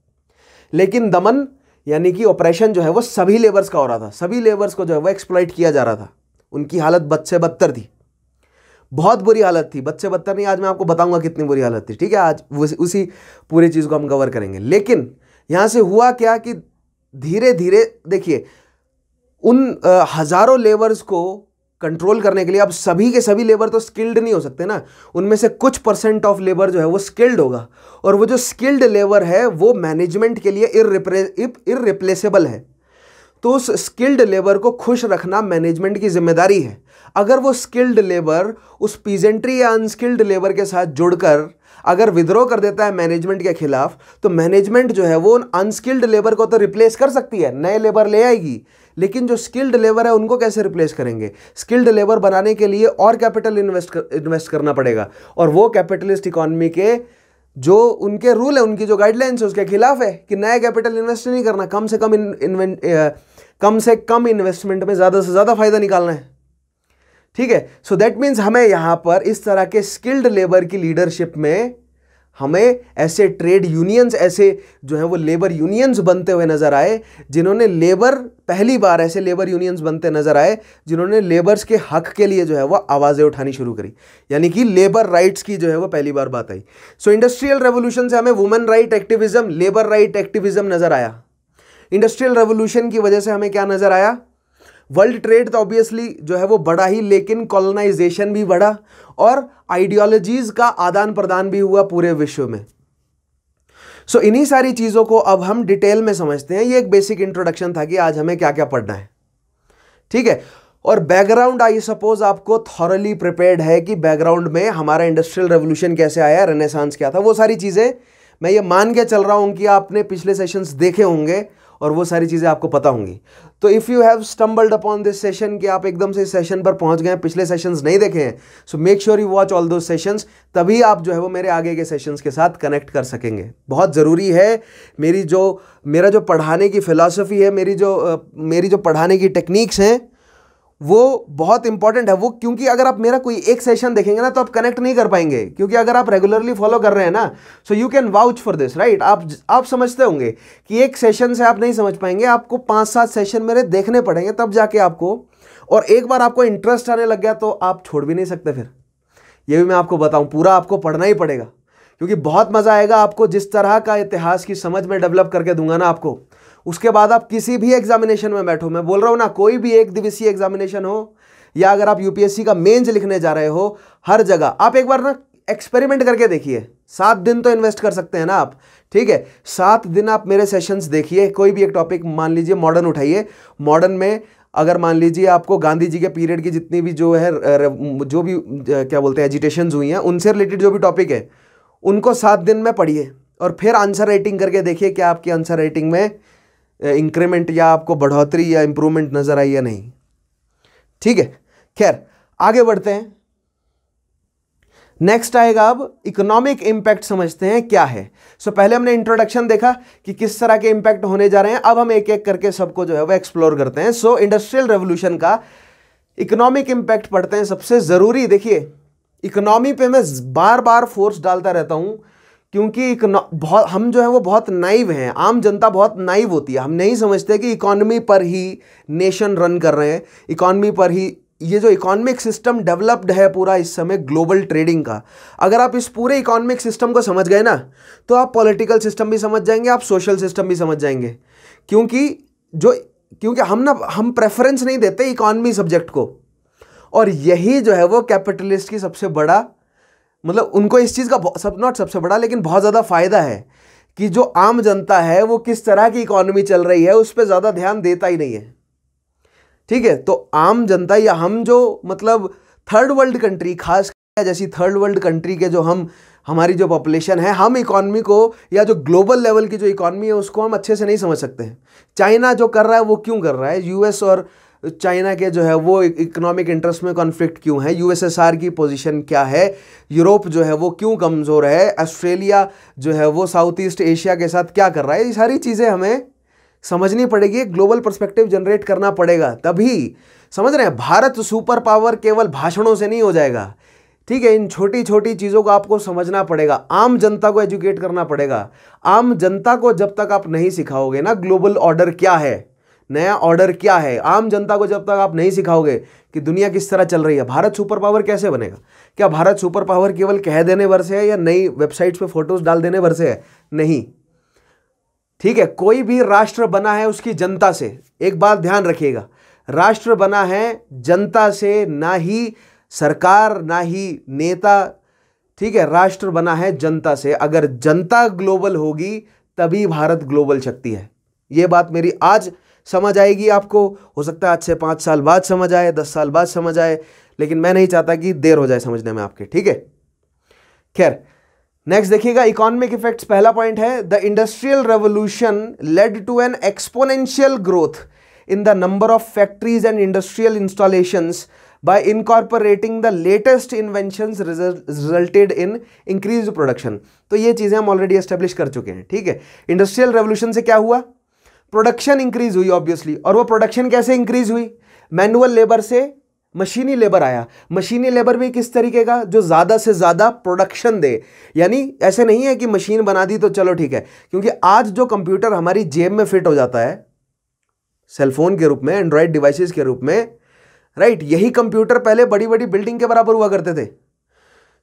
लेकिन दमन, यानी कि ऑपरेशन जो है, वो सभी लेबर्स का हो रहा था, सभी लेबर्स को जो है, वो एक्सप्लॉइट किया जा रहा था। उनकी हालत बद से बदतर थी। बहुत बुरी हालत थी। बच्चे बदतर नहीं, आज मैं आपको बताऊँगा कितनी बुरी हालत थी, ठीक है? आज उसी पूरी चीज़ को हम कवर करेंगे। लेकिन यहाँ से हुआ क्या कि धीरे धीरे देखिए, उन हज़ारों लेबर्स को कंट्रोल करने के लिए अब सभी के सभी लेबर तो स्किल्ड नहीं हो सकते ना। उनमें से कुछ परसेंट ऑफ़ लेबर जो है वो स्किल्ड होगा। और वो जो स्किल्ड लेबर है, वो मैनेजमेंट के लिए इर इर इरिप्लेसेबल है। तो उस स्किल्ड लेबर को खुश रखना मैनेजमेंट की ज़िम्मेदारी है। अगर वो स्किल्ड लेबर उस पीजेंट्री या अनस्किल्ड लेबर के साथ जुड़कर अगर विद्रोह कर देता है मैनेजमेंट के खिलाफ तो मैनेजमेंट जो है वो उन अनस्किल्ड लेबर को तो रिप्लेस कर सकती है नए लेबर ले आएगी। लेकिन जो स्किल्ड लेबर है उनको कैसे रिप्लेस करेंगे? स्किल्ड लेबर बनाने के लिए और कैपिटल इन्वेस्ट कर, इन्वेस्ट करना पड़ेगा। और वो कैपिटलिस्ट इकोनॉमी के जो उनके रूल है उनकी जो गाइडलाइंस है उसके खिलाफ है कि नया कैपिटल इन्वेस्ट नहीं करना कम से कम इन, कम से कम इन्वेस्टमेंट में ज़्यादा से ज़्यादा फ़ायदा निकालना है। ठीक है? सो दैट मीन्स हमें यहाँ पर इस तरह के स्किल्ड लेबर की लीडरशिप में हमें ऐसे ट्रेड यूनियंस ऐसे जो है वो लेबर यूनियंस बनते हुए नज़र आए, जिन्होंने लेबर पहली बार ऐसे लेबर यूनियंस बनते नज़र आए, जिन्होंने लेबर्स के हक के लिए जो है वो आवाज़ें उठानी शुरू करी। यानी कि लेबर राइट्स की जो है वो पहली बार बात आई। सो इंडस्ट्रियल रेवोल्यूशन से हमें women right activism labour right activism नज़र आया। इंडस्ट्रियल रेवोल्यूशन की वजह से हमें क्या नज़र आया? वर्ल्ड ट्रेड तो ऑब्वियसली जो है वो बढ़ा ही लेकिन कॉलोनाइजेशन भी बढ़ा और आइडियोलॉजीज का आदान प्रदान भी हुआ पूरे विश्व में। सो so, इन्हीं सारी चीज़ों को अब हम डिटेल में समझते हैं। ये एक बेसिक इंट्रोडक्शन था कि आज हमें क्या क्या पढ़ना है। ठीक है? और बैकग्राउंड आई सपोज़ आपको थॉरली प्रिपेयर्ड है कि बैकग्राउंड में हमारा इंडस्ट्रियल रेवोल्यूशन कैसे आया रेनेसांस क्या था वो सारी चीज़ें मैं ये मान के चल रहा हूँ कि आपने पिछले सेशंस देखे होंगे। और वो सारी चीज़ें आपको पता होंगी। तो if you have stumbled upon this session कि आप एकदम से इस सेशन पर पहुँच गए पिछले सेशंस नहीं देखे हैं so make sure you watch all दो सेशंस तभी आप जो है वो मेरे आगे के सेशंस के साथ कनेक्ट कर सकेंगे। बहुत ज़रूरी है मेरी जो, मेरा जो पढ़ाने की फ़िलासफ़ी है, मेरी जो मेरी जो पढ़ाने की टेक्निक्स हैं वो बहुत इंपॉर्टेंट है, वो क्योंकि अगर आप मेरा कोई एक सेशन देखेंगे ना तो आप कनेक्ट नहीं कर पाएँगे। क्योंकि अगर आप रेगुलरली फॉलो कर रहे हैं ना so you can vouch for this right आप आप समझते होंगे कि एक सेशन से आप नहीं समझ पाएँगे, आपको पाँच सात सेशन मेरे देखने पड़ेंगे, तब जाके आपको, और एक बार आपको इंटरेस्ट आने लग गया तो आप छोड़ भी नहीं सकते फिर। ये भी मैं आपको बताऊँ, पूरा आपको पढ़ना ही पड़ेगा। क्योंकि बहुत मज़ा आएगा आपको जिस तरह का इतिहास की समझ में डेवलप करके दूँगा ना आपको। उसके बाद आप किसी भी एग्जामिनेशन में बैठो। मैं बोल रहा हूँ ना, कोई भी एक दिवसीय एग्जामिनेशन हो, या अगर आप यूपीएससी का मेंस लिखने जा रहे हो, हर जगह, आप एक बार ना एक्सपेरिमेंट करके देखिए। सात दिन तो इन्वेस्ट कर सकते हैं ना आप, ठीक है? सात दिन आप मेरे सेशंस देखिए, कोई भी एक टॉपिक मान लीजिए मॉडर्न उठाइए। मॉडर्न में, अगर मान लीजिए आपको गांधी जी के पीरियड की जितनी भी जो है जो भी क्या बोलते हैं एजिटेशन हुई हैं, उनसे रिलेटेड जो भी टॉपिक है, उनको सात दिन में पढ़िए। और फिर आंसर राइटिंग करके देखिए, क्या आपकी आंसर राइटिंग में इंक्रीमेंट या आपको बढ़ोतरी या इंप्रूवमेंट नज़र आई या नहीं। ठीक है? खैर आगे बढ़ते हैं। नेक्स्ट आएगा अब इकोनॉमिक इंपैक्ट समझते हैं क्या है। सो so, पहले हमने इंट्रोडक्शन देखा कि किस तरह के इंपैक्ट होने जा रहे हैं। अब हम एक एक करके सबको जो है वो एक्सप्लोर करते हैं। सो इंडस्ट्रियल रेवोल्यूशन का इकोनॉमिक इंपैक्ट पढ़ते हैं सबसे ज़रूरी। देखिए इकोनॉमी पे मैं बार बार फोर्स डालता रहता हूँ। क्योंकि बहुत हम जो है वो बहुत नाइव हैं। आम जनता बहुत नाइव होती है। हम नहीं समझते कि इकॉनमी पर ही नेशन रन कर रहे हैं। इकॉनमी पर ही ये जो इकोनॉमिक सिस्टम डेवलप्ड है पूरा इस समय ग्लोबल ट्रेडिंग का। अगर आप इस पूरे इकोनॉमिक सिस्टम को समझ गए ना तो आप पॉलिटिकल सिस्टम भी समझ जाएँगे, आप सोशल सिस्टम भी समझ जाएँगे। क्योंकि जो क्योंकि हम ना हम प्रेफरेंस नहीं देते इकॉनमी सब्जेक्ट को। और यही जो है वो कैपिटलिस्ट की सबसे बड़ा मतलब उनको इस चीज़ का सब नॉट सबसे बड़ा, लेकिन बहुत ज़्यादा फ़ायदा है कि जो आम जनता है, वो किस तरह की इकोनॉमी चल रही है, उस पर ज़्यादा ध्यान देता ही नहीं है। ठीक है? तो आम जनता या हम जो मतलब थर्ड वर्ल्ड कंट्री खास जैसी थर्ड वर्ल्ड कंट्री के जो हम, हमारी जो पॉपुलेशन है, हम इकॉनमी को या जो ग्लोबल लेवल की जो इकॉनमी है, उसको हम अच्छे से नहीं समझ सकते हैं। चाइना जो कर रहा है, वो क्यों कर रहा है? यूएस और चाइना के जो है वो इकोनॉमिक इंटरेस्ट में कॉन्फ्लिक्ट क्यों है? यूएसएसआर की पोजीशन क्या है? यूरोप जो है वो क्यों कमज़ोर है? ऑस्ट्रेलिया जो है वो साउथ ईस्ट एशिया के साथ क्या कर रहा है? ये सारी चीज़ें हमें समझनी पड़ेगी ग्लोबल परस्पेक्टिव जनरेट करना पड़ेगा, तभी। समझ रहे हैं? भारत सुपर पावर केवल भाषणों से नहीं हो जाएगा। ठीक है, इन छोटी छोटी चीज़ों को आपको समझना पड़ेगा। आम जनता को एजुकेट करना पड़ेगा। आम जनता को जब तक आप नहीं सिखाओगे ना ग्लोबल ऑर्डर क्या है? नया ऑर्डर क्या है? आम जनता को जब तक आप नहीं सिखाओगे कि दुनिया किस तरह चल रही है, भारत सुपर पावर कैसे बनेगा? क्या भारत सुपर पावर केवल कह देने भर से है या नई वेबसाइट्स पे फ़ोटोज़ डाल देने भर से है? नहीं। ठीक है, कोई भी राष्ट्र बना है उसकी जनता से। एक बात ध्यान रखिएगा, राष्ट्र बना है जनता से, ना ही सरकार, ना ही नेता। ठीक है, राष्ट्र बना है जनता से। अगर जनता ग्लोबल होगी, तभी भारत ग्लोबल शक्ति है। यह बात मेरी आज समझ आएगी आपको। हो सकता है आज से पाँच साल बाद समझ आए, दस साल बाद समझ आए, लेकिन मैं नहीं चाहता कि देर हो जाए समझने में आपके, ठीक है? खैर नेक्स्ट देखिएगा इकोनॉमिक इफेक्ट्स पहला पॉइंट है the industrial revolution led to an exponential growth in the number of factories and industrial installations by incorporating the latest inventions resulted in increased production. तो ये चीज़ें हम ऑलरेडी एस्टेब्लिश कर चुके हैं, ठीक है? इंडस्ट्रियल रेवोल्यूशन से क्या हुआ? प्रोडक्शन इंक्रीज हुई ऑब्वियसली और वो प्रोडक्शन कैसे इंक्रीज हुई? मैनुअल लेबर से मशीनी लेबर आया। मशीनी लेबर भी किस तरीके का? जो ज़्यादा से ज़्यादा प्रोडक्शन दे। यानी ऐसे नहीं है कि मशीन बना दी तो चलो ठीक है। क्योंकि आज जो कंप्यूटर हमारी जेब में फिट हो जाता है सेलफोन के रूप में एंड्रॉयड डिवाइसेस के रूप में राइट यही कंप्यूटर पहले बड़ी बड़ी बिल्डिंग के बराबर हुआ करते थे।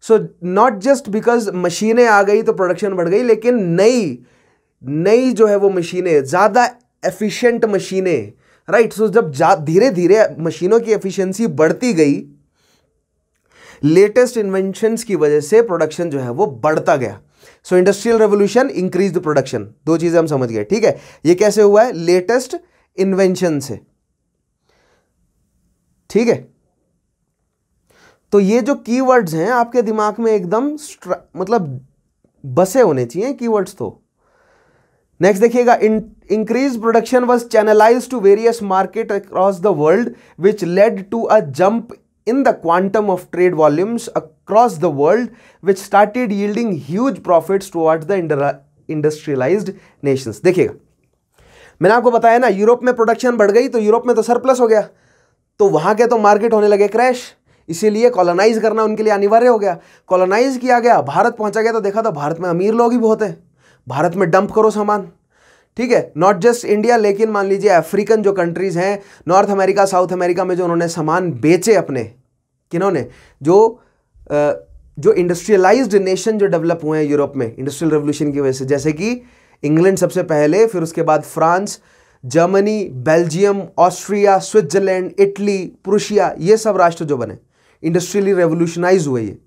सो नॉट जस्ट बिकॉज़ मशीनें आ गई तो प्रोडक्शन बढ़ गई, लेकिन नई नई जो है वो मशीनें, ज़्यादा एफिशिएंट मशीनें राइट सो जब धीरे धीरे मशीनों की एफिशिएंसी बढ़ती गई लेटेस्ट इन्वेंशंस की वजह से प्रोडक्शन जो है वो बढ़ता गया। So industrial revolution increase the production दो चीज़ें हम समझ गए, ठीक है? ये कैसे हुआ है? लेटेस्ट इन्वेंशन से। ठीक है? तो ये जो कीवर्ड्स हैं, आपके दिमाग में एकदम मतलब बसे होने चाहिए कीवर्ड्स तो। नेक्स्ट देखिएगा increase production was channelise to various market across the world which led to a jump in the quantum of trade volumes across the world which started yielding huge profits towards the industrialised nations देखिएगा, मैंने आपको बताया ना, Europe में production बढ़ गई तो Europe में तो सरप्लस हो गया। तो वहाँ के तो मार्केट होने लगे क्रैश इसीलिए कॉलोनाइज करना उनके लिए अनिवार्य हो गया। कॉलोनाइज किया गया, भारत पहुँचा गया तो देखा तो भारत में अमीर लोग ही बहुत हैं। भारत में डंप करो सामान। ठीक है? नॉट जस्ट इंडिया लेकिन मान लीजिए अफ्रीकन जो कंट्रीज़ हैं नॉर्थ अमेरिका साउथ अमेरिका में जो उन्होंने सामान बेचे अपने किन्होंने जो जो इंडस्ट्रियलाइज्ड नेशन जो डेवलप हुए हैं यूरोप में इंडस्ट्रियल रेवोल्यूशन की वजह से, जैसे कि इंग्लैंड सबसे पहले, फिर उसके बाद France Germany Belgium Austria Switzerland Italy Prussia ये सब राष्ट्र जो बने इंडस्ट्रियली रेवोल्यूशनाइज हुए ये।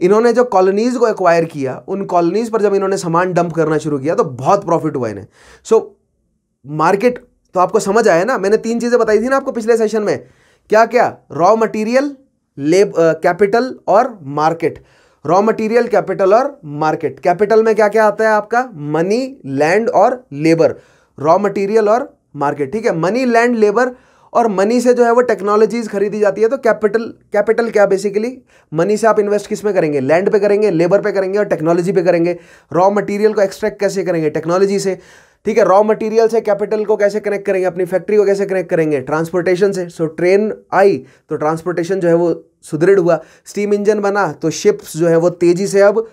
इन्होंने जो कॉलोनीज को एक्वायर किया, उन कॉलोनीज पर जब इन्होंने सामान डंप करना शुरू किया तो बहुत प्रॉफिट हुआ इन्हें। सो मार्केट तो आपको समझ आया ना? मैंने तीन चीज़ें बताई थी ना आपको पिछले सेशन में। क्या क्या रॉ मटेरियल लेब कैपिटल और मार्केट रॉ मटेरियल कैपिटल और मार्केट कैपिटल में क्या क्या आता है आपका? मनी लैंड और लेबर रॉ मटेरियल और मार्केट ठीक है? मनी लैंड लेबर और मनी से जो है वो टेक्नोलॉजीज़ खरीदी जाती है तो कैपिटल कैपिटल क्या बेसिकली मनी से आप इन्वेस्ट किसमें करेंगे? लैंड पे करेंगे लेबर पे करेंगे और टेक्नोलॉजी पे करेंगे। रॉ मटेरियल को एक्सट्रैक्ट कैसे करेंगे? टेक्नोलॉजी से। ठीक है रॉ मटेरियल से कैपिटल को कैसे कनेक्ट करेंगे? अपनी फैक्ट्री को कैसे कनेक्ट करेंगे? ट्रांसपोर्टेशन से। सो ट्रेन आई तो ट्रांसपोर्टेशन जो है वो सुदृढ़ हुआ। स्टीम इंजन बना तो शिप्स जो है वो तेज़ी से अब,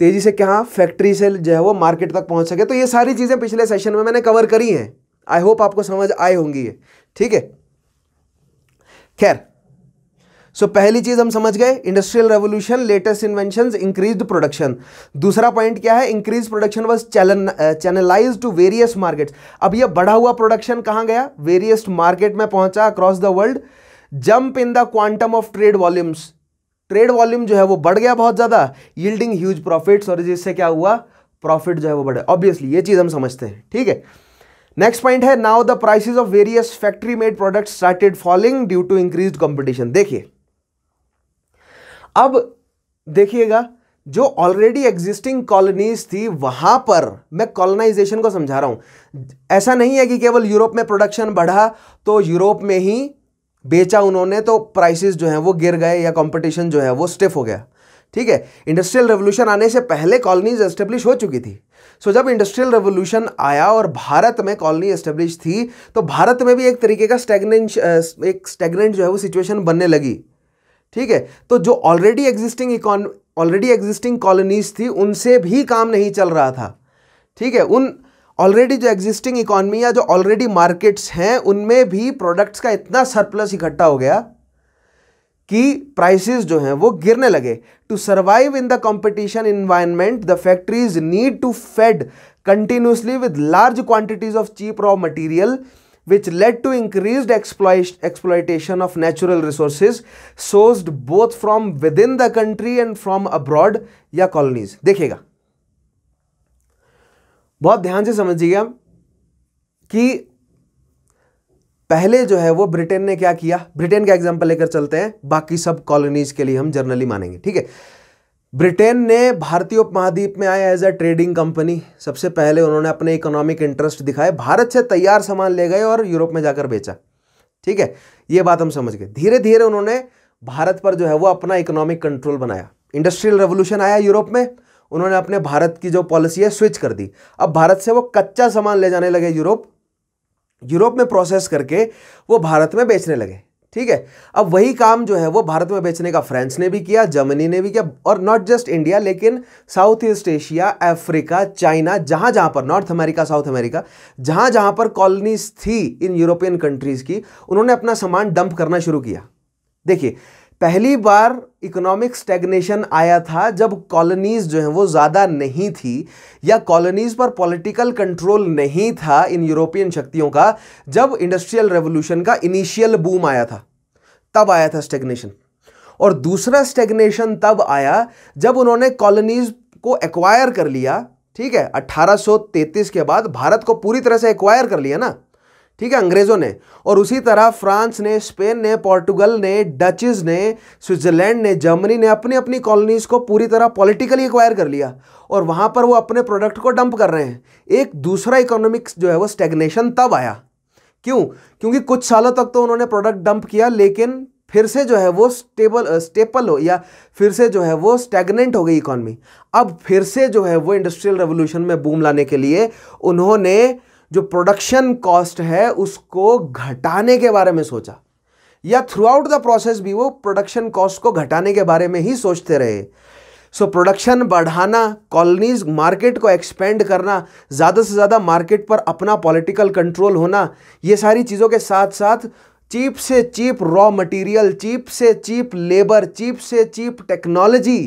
तेज़ी से क्या फैक्ट्री से जो है वो मार्केट तक पहुँच सके। तो ये सारी चीज़ें पिछले सेशन में मैंने कवर करी हैं। आई होप आपको समझ आए होंगी ये। ठीक है? खैर सो so, पहली चीज़ हम समझ गए industrial revolution latest invention increase production दूसरा पॉइंट क्या है? Increase production was channelise to various markets अब यह बढ़ा हुआ प्रोडक्शन कहाँ गया? वेरियस मार्केट में पहुँचा across the world jump in the quantum of trade volumes trade volume जो है वो बढ़ गया बहुत ज़्यादा. यील्डिंग ह्यूज प्रॉफिट्स और जिससे क्या हुआ? प्रॉफिट जो है वो बढ़े। ऑब्वियसली ये चीज़ हम समझते हैं। ठीक है? नेक्स्ट पॉइंट है now the prices of various factory made product started falling due to increase competition देखिए, अब देखिएगा, जो ऑलरेडी एग्जिस्टिंग कॉलोनीज थी, वहाँ पर मैं कॉलोनाइजेशन को समझा रहा हूँ। ऐसा नहीं है कि केवल यूरोप में प्रोडक्शन बढ़ा तो यूरोप में ही बेचा उन्होंने तो प्राइसेस जो है वो गिर गए या कंपटीशन जो है वो स्टिफ हो गया। ठीक है इंडस्ट्रियल रेवोल्यूशन आने से पहले कॉलोनीज एस्टेब्लिश हो चुकी थी। सो जब इंडस्ट्रियल रेवोल्यूशन आया और भारत में कॉलोनी एस्टेब्लिश थी तो भारत में भी एक तरीके का स्टेगनेंट एक स्टेगनेंट जो है वो सिचुएशन बनने लगी। ठीक है? तो जो already existing already existing colonies थी, उनसे भी काम नहीं चल रहा था। ठीक है? उन ऑलरेडी जो एग्जिस्टिंग इकॉनमी या जो ऑलरेडी मार्केट्स हैं, उनमें भी प्रोडक्ट्स का इतना सरप्लस इकट्ठा हो गया। कि प्राइसेस जो हैं वो गिरने लगे। To survive in the competition environment the factories need to fed continuously with large quantities of cheap raw material which led to increase exploitation of natural resources sourced both from with in the country and from abroad या colonies देखिएगा। बहुत ध्यान से समझिएगा कि पहले जो है वो ब्रिटेन ने क्या किया? ब्रिटेन का एग्ज़ाम्पल लेकर चलते हैं। बाकी सब कॉलोनीज के लिए हम जर्नली मानेंगे, ठीक है? ब्रिटेन ने भारतीय उपमहाद्वीप में आया एज अ ट्रेडिंग कंपनी सबसे पहले उन्होंने अपने इकोनॉमिक इंटरेस्ट दिखाए। भारत से तैयार सामान ले गए और यूरोप में जाकर बेचा, ठीक है? ये बात हम समझ गए। धीरे धीरे उन्होंने भारत पर जो है वो अपना इकोनॉमिक कंट्रोल बनाया। इंडस्ट्रियल रेवोल्यूशन आया यूरोप में। उन्होंने अपने भारत की जो पॉलिसी है स्विच कर दी। अब भारत से वो कच्चा सामान ले जाने लगे यूरोप। यूरोप में प्रोसेस करके वो भारत में बेचने लगे, ठीक है? अब वही काम जो है वो भारत में बेचने का फ्रांस ने भी किया जर्मनी ने भी किया, और नॉट जस्ट इंडिया लेकिन South East Asia Africa China जहाँ जहाँ पर नॉर्थ अमेरिका साउथ अमेरिका जहाँ जहाँ पर कॉलोनीज थी इन यूरोपियन कंट्रीज़ की, उन्होंने अपना सामान डंप करना शुरू किया। देखिए पहली बार इकोनॉमिक स्टेग्नेशन आया था जब कॉलोनीज जो हैं वो ज़्यादा नहीं थी या कॉलोनीज पर पॉलिटिकल कंट्रोल नहीं था इन यूरोपियन शक्तियों का, जब इंडस्ट्रियल रेवोल्यूशन का इनिशियल बूम आया था, तब आया था स्टेग्नेशन और दूसरा स्टेग्नेशन तब आया जब उन्होंने कॉलोनीज को एक्वायर कर लिया, ठीक है 1833 के बाद भारत को पूरी तरह से एक्वायर कर लिया ना। ठीक है, अंग्रेज़ों ने। और उसी तरह फ्रांस ने, स्पेन ने, पोर्टुगल ने डचेज ने, स्विट्जरलैंड ने, जर्मनी ने अपनी अपनी कॉलोनीज को पूरी तरह पॉलिटिकली एक्वायर कर लिया। और वहाँ पर वो अपने प्रोडक्ट को डंप कर रहे हैं। एक दूसरा इकोनॉमिक्स जो है वो स्टेग्नेशन तब आया। क्यों? क्योंकि कुछ सालों तक तो उन्होंने प्रोडक्ट डंप किया, लेकिन फिर से जो है वो स्टेबल स्टेपल हो या फिर से जो है वो स्टेगनेंट हो गई इकॉनमी अब फिर से जो है वो इंडस्ट्रियल रेवोल्यूशन में बूम लाने के लिए उन्होंने जो प्रोडक्शन कॉस्ट है उसको घटाने के बारे में सोचा। या थ्रू आउट द प्रोसेस भी वो प्रोडक्शन कॉस्ट को घटाने के बारे में ही सोचते रहे। सो so, प्रोडक्शन बढ़ाना कॉलोनीज मार्केट को एक्सपेंड करना ज़्यादा से ज़्यादा मार्केट पर अपना पॉलिटिकल कंट्रोल होना ये सारी चीज़ों के साथ साथ चीप से चीप रॉ मटेरियल चीप से चीप लेबर चीप से चीप टेक्नोलॉजी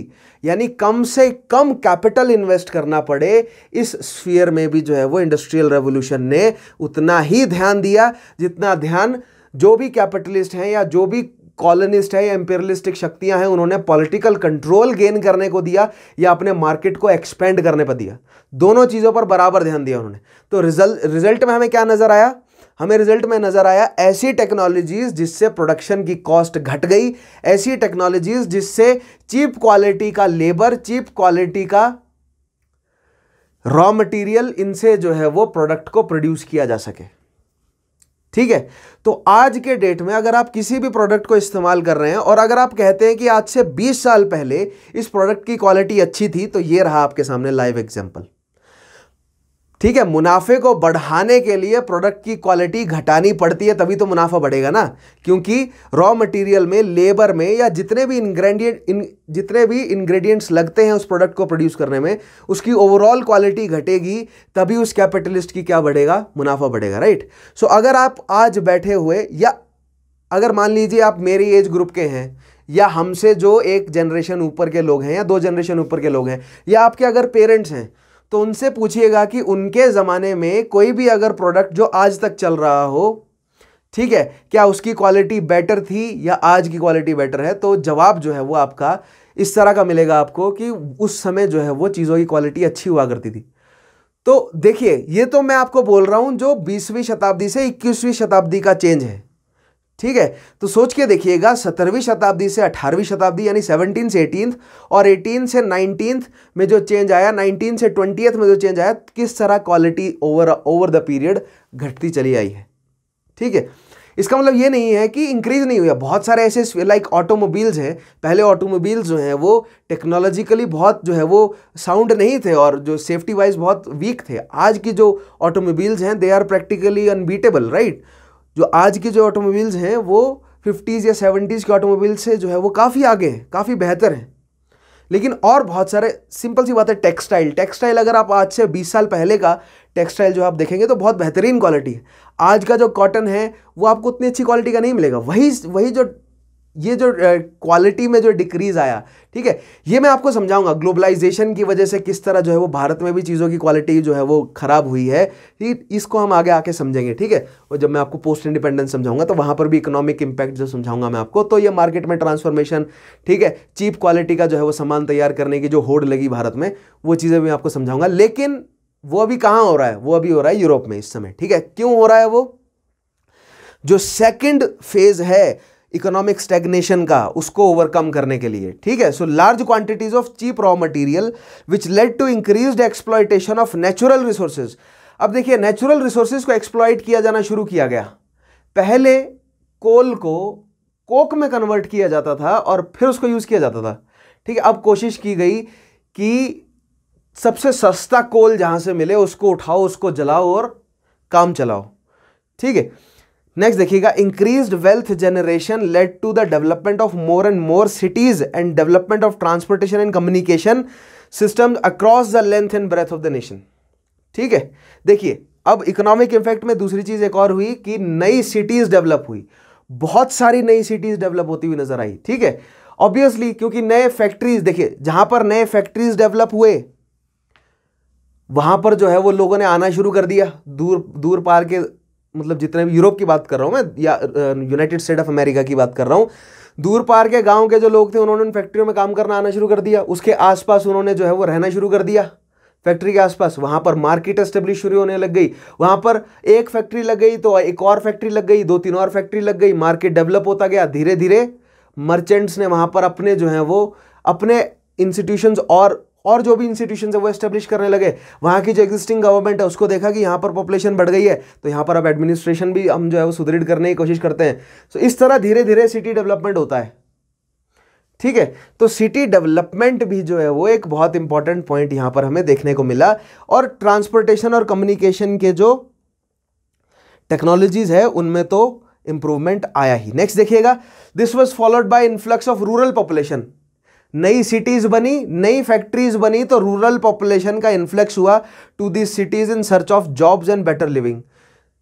यानी कम से कम कैपिटल इन्वेस्ट करना पड़े, इस स्फीयर में भी जो है वो इंडस्ट्रियल रेवोल्यूशन ने उतना ही ध्यान दिया, जितना ध्यान जो भी कैपिटलिस्ट हैं या जो भी कॉलोनिस्ट है या एम्पेरियलिस्टिक शक्तियाँ हैं, उन्होंने पॉलिटिकल कंट्रोल गेन करने को दिया या अपने मार्केट को एक्सपेंड करने पर दिया। दोनों चीज़ों पर बराबर ध्यान दिया उन्होंने। तो रिज़ल्ट रिज़ल्ट में हमें क्या नज़र आया? हमें रिज़ल्ट में नज़र आया ऐसी टेक्नोलॉजीज़ जिससे प्रोडक्शन की कॉस्ट घट गई, ऐसी टेक्नोलॉजीज़ जिससे चीप क्वालिटी का लेबर चीप क्वालिटी का रॉ मटेरियल इनसे जो है वो प्रोडक्ट को प्रोड्यूस किया जा सके। ठीक है? तो आज के डेट में अगर आप किसी भी प्रोडक्ट को इस्तेमाल कर रहे हैं और अगर आप कहते हैं कि आज से 20 साल पहले इस प्रोडक्ट की क्वालिटी अच्छी थी तो ये रहा आपके सामने लाइव एग्जांपल ठीक है, मुनाफे को बढ़ाने के लिए प्रोडक्ट की क्वालिटी घटानी पड़ती है, तभी तो मुनाफा बढ़ेगा ना। क्योंकि रॉ मटेरियल में लेबर में या जितने भी इंग्रेडिएंट इन, जितने भी इंग्रेडिएंट्स लगते हैं उस प्रोडक्ट को प्रोड्यूस करने में, उसकी ओवरऑल क्वालिटी घटेगी, तभी उस कैपिटलिस्ट की क्या बढ़ेगा? मुनाफा बढ़ेगा राइट सो अगर आप आज बैठे हुए या अगर मान लीजिए आप मेरी एज ग्रुप के हैं, या हमसे जो एक जनरेशन ऊपर के लोग हैं या दो जनरेशन ऊपर के लोग हैं, या आपके अगर पेरेंट्स हैं तो उनसे पूछिएगा कि उनके ज़माने में कोई भी अगर प्रोडक्ट जो आज तक चल रहा हो, ठीक है, क्या उसकी क्वालिटी बेटर थी या आज की क्वालिटी बेटर है? तो जवाब जो है वो आपका इस तरह का मिलेगा आपको कि उस समय जो है वो चीज़ों की क्वालिटी अच्छी हुआ करती थी। तो देखिए, ये तो मैं आपको बोल रहा हूँ जो बीसवीं शताब्दी से इक्कीसवीं शताब्दी का चेंज है। ठीक है? तो सोच के देखिएगा, सत्रहवीं शताब्दी से अठारहवीं शताब्दी, यानी सेवनटीन से एटीन और एटीन से नाइनटीन में जो चेंज आया नाइनटीन से ट्वेंटी में जो चेंज आया, किस तरह quality over over the period घटती चली आई है? ठीक है? इसका मतलब ये नहीं है कि इंक्रीज नहीं हुआ बहुत सारे ऐसे लाइक ऑटोमोबाइल्स हैं। पहले ऑटोमोबाइल्स जो हैं, वो टेक्नोलॉजिकली बहुत जो है, वो साउंड नहीं थे और जो सेफ्टी वाइज बहुत वीक थे। आज की जो ऑटोमोबाइल्स हैं they are practically unbeatable right जो आज के जो ऑटोमोबाइल्स हैं, वो फिफ्टीज़ या सेवेंटीज़ के ऑटोमोबाइल से जो है, वो काफ़ी आगे हैं, काफ़ी बेहतर हैं। लेकिन और बहुत सारे सिंपल सी बात है टेक्सटाइल टेक्सटाइल अगर आप आज से 20 साल पहले का टेक्सटाइल जो आप देखेंगे तो बहुत बेहतरीन क्वालिटी है। आज का जो कॉटन है, वो आपको उतनी अच्छी क्वालिटी का नहीं मिलेगा। वही वही जो ये जो क्वालिटी में जो डिक्रीज आया, ठीक है, ये मैं आपको समझाऊँगा ग्लोबलाइजेशन की वजह से किस तरह जो है वो भारत में भी चीज़ों की क्वालिटी जो है वो ख़राब हुई है, ठीक, इसको हम आगे आके समझेंगे, ठीक है, और जब मैं आपको पोस्ट इंडिपेंडेंस समझाऊँगा तो वहाँ पर भी इकोनॉमिक इंपैक्ट जो समझाऊँगा मैं आपको तो ये मार्केट में ट्रांसफॉर्मेशन ठीक है चीप क्वालिटी का जो है वो सामान तैयार करने की जो होड़ लगी भारत में, वो चीज़ें भी आपको समझाऊँगा, लेकिन वो अभी कहाँ हो रहा है, वो अभी हो रहा है यूरोप में इस समय, ठीक है, क्यों हो रहा है वो? जो सेकेंड फ़ेज़ है इकोनॉमिक स्टेग्नेशन का, उसको ओवरकम करने के लिए, ठीक है? So large quantities of cheap raw material which led to increase exploitation of natural resources अब देखिए नेचुरल रिसोर्सेज को एक्सप्लॉइट किया जाना शुरू किया गया। पहले कोल को कोक में कन्वर्ट किया जाता था और फिर उसको यूज़ किया जाता था, ठीक है? अब कोशिश की गई कि सबसे सस्ता कोल जहाँ से मिले, उसको उठाओ, उसको जलाओ और काम चलाओ, ठीक है? नेक्स्ट देखिएगा increase wealth generation led to the development of more and more cities and development of transportation and communication system across the length and breadth of the nation ठीक है? देखिए, अब इकोनॉमिक इफ़ेक्ट में दूसरी चीज़ एक और हुई कि नई सिटीज़ डेवलप हुई। बहुत सारी नई सिटीज़ डेवलप होती हुई नज़र आई, ठीक है? ऑब्वियसली क्योंकि नए फैक्ट्रीज देखिए, जहाँ पर नए फैक्ट्रीज डेवलप हुए, वहाँ पर जो है वो लोगों ने आना शुरू कर दिया, दूर दूर पार के मतलब जितने भी यूरोप की बात कर रहा हूँ मैं, या यूनाइटेड स्टेट ऑफ़ अमेरिका की बात कर रहा हूँ, दूर पार के गाँव के जो लोग थे, उन्होंने उन फैक्ट्रियों में काम करना आना शुरू कर दिया। उसके आसपास उन्होंने जो है वो रहना शुरू कर दिया। फैक्ट्री के आसपास, वहाँ पर मार्केट एस्टेब्लिश शुरू होने लग गई। वहाँ पर एक फैक्ट्री लग गई तो एक और फैक्ट्री लग गई, दो तीन और फैक्ट्री लग गई मार्केट डेवलप होता गया धीरे धीरे मर्चेंट्स ने वहाँ पर अपने जो है वो, अपने इंस्टीट्यूशंस और और जो भी इंस्टीट्यूशन है, वो एस्टेब्लिश करने लगे। वहाँ की जो एग्जिस्टिंग गवर्नमेंट है, उसको देखा कि यहाँ पर पॉपुलेशन बढ़ गई है तो यहाँ पर अब एडमिनिस्ट्रेशन भी हम जो है, वो सुदृढ़ करने की कोशिश करते हैं। तो इस तरह धीरे धीरे सिटी डेवलपमेंट होता है। ठीक है? तो सिटी डेवलपमेंट भी जो है, वो एक बहुत इंपॉर्टेंट पॉइंट यहाँ पर हमें देखने को मिला। और ट्रांसपोर्टेशन और कम्युनिकेशन के जो टेक्नोलॉजीज़ है, उनमें तो इंप्रूवमेंट आया ही। नेक्स्ट देखिएगा। This was followed by influx of rural population नई सिटीज़ बनी, नई फैक्ट्रीज बनी तो रूरल पॉपुलेशन का इन्फ्लक्स हुआ to this cities in search of jobs and better living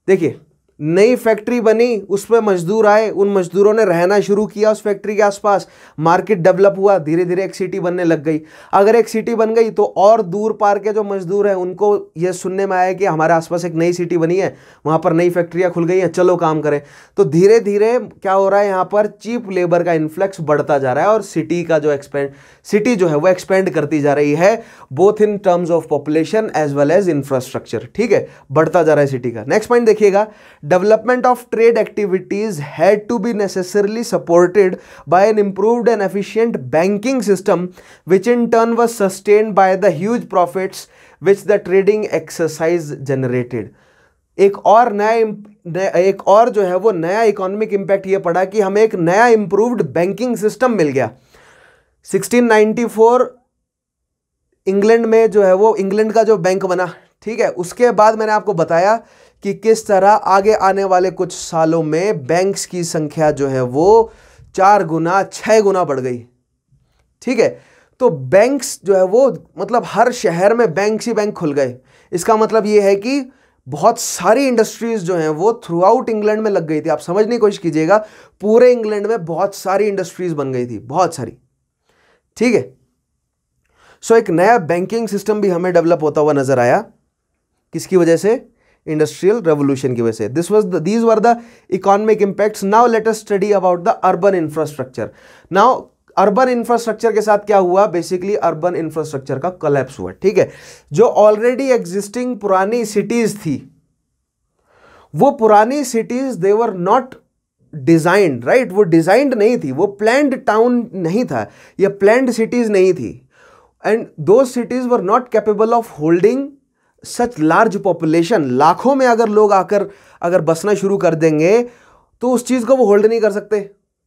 देखिए नई फैक्ट्री बनी उसमें मजदूर आए, उन मजदूरों ने रहना शुरू किया उस फैक्ट्री के आसपास। मार्केट डेवलप हुआ धीरे धीरे एक सिटी बनने लग गई। अगर एक सिटी बन गई तो और दूर पार के जो मजदूर हैं, उनको ये सुनने में आया कि हमारे आसपास एक नई सिटी बनी है, वहाँ पर नई फैक्ट्रियाँ खुल गई हैं, चलो काम करें। तो धीरे धीरे क्या हो रहा है, यहाँ पर चीप लेबर का इन्फ्लक्स बढ़ता जा रहा है और सिटी का जो एक्सपेंड सिटी जो है वो एक्सपेंड करती जा रही है both in terms of population as well as infrastructure ठीक है? बढ़ता जा रहा है सिटी का। नेक्स्ट पॉइंट देखिएगा। Development of trade activities had to be necessarily supported by an improved and efficient banking system which in turn was sustained by the huge profits which the trading exercise generated एक और नया एक और जो है वो नया इकोनॉमिक इंपैक्ट ये पड़ा कि हमें एक नया इंप्रूव्ड बैंकिंग सिस्टम मिल गया 1694 इंग्लैंड में जो है वो इंग्लैंड का जो बैंक बना ठीक है उसके बाद मैंने आपको बताया कि किस तरह आगे आने वाले कुछ सालों में बैंक्स की संख्या जो है वो चार गुना, छह गुना बढ़ गई। ठीक है? तो बैंक्स जो है वो मतलब हर शहर में बैंक ही बैंक खुल गए। इसका मतलब ये है कि बहुत सारी इंडस्ट्रीज़ जो हैं वो थ्रू आउट इंग्लैंड में लग गई थी। आप समझने की कोशिश कीजिएगा, पूरे इंग्लैंड में बहुत सारी इंडस्ट्रीज़ बन गई थी, बहुत सारी। ठीक है? सो एक नया बैंकिंग सिस्टम भी हमें डेवलप होता हुआ नज़र आया। किसकी वजह से? इंडस्ट्रियल रेवोल्यूशन की वजह से। This was these were the economic impacts now let us study about the urban infrastructure now urban infrastructure के साथ क्या हुआ? बेसिकली अर्बन इंफ्रास्ट्रक्चर का कलेप्स हुआ, ठीक है? जो ऑलरेडी एग्जिस्टिंग पुरानी सिटीज़ थी, वो पुरानी cities they were not designed right वो डिजाइंड नहीं थी, वो प्लैंड टाउन नहीं था, या प्लैंड सिटीज़ नहीं थी। And those cities were not capable of holding such large population लाखों में अगर लोग आकर, अगर बसना शुरू कर देंगे तो उस चीज़ को वो होल्ड नहीं कर सकते।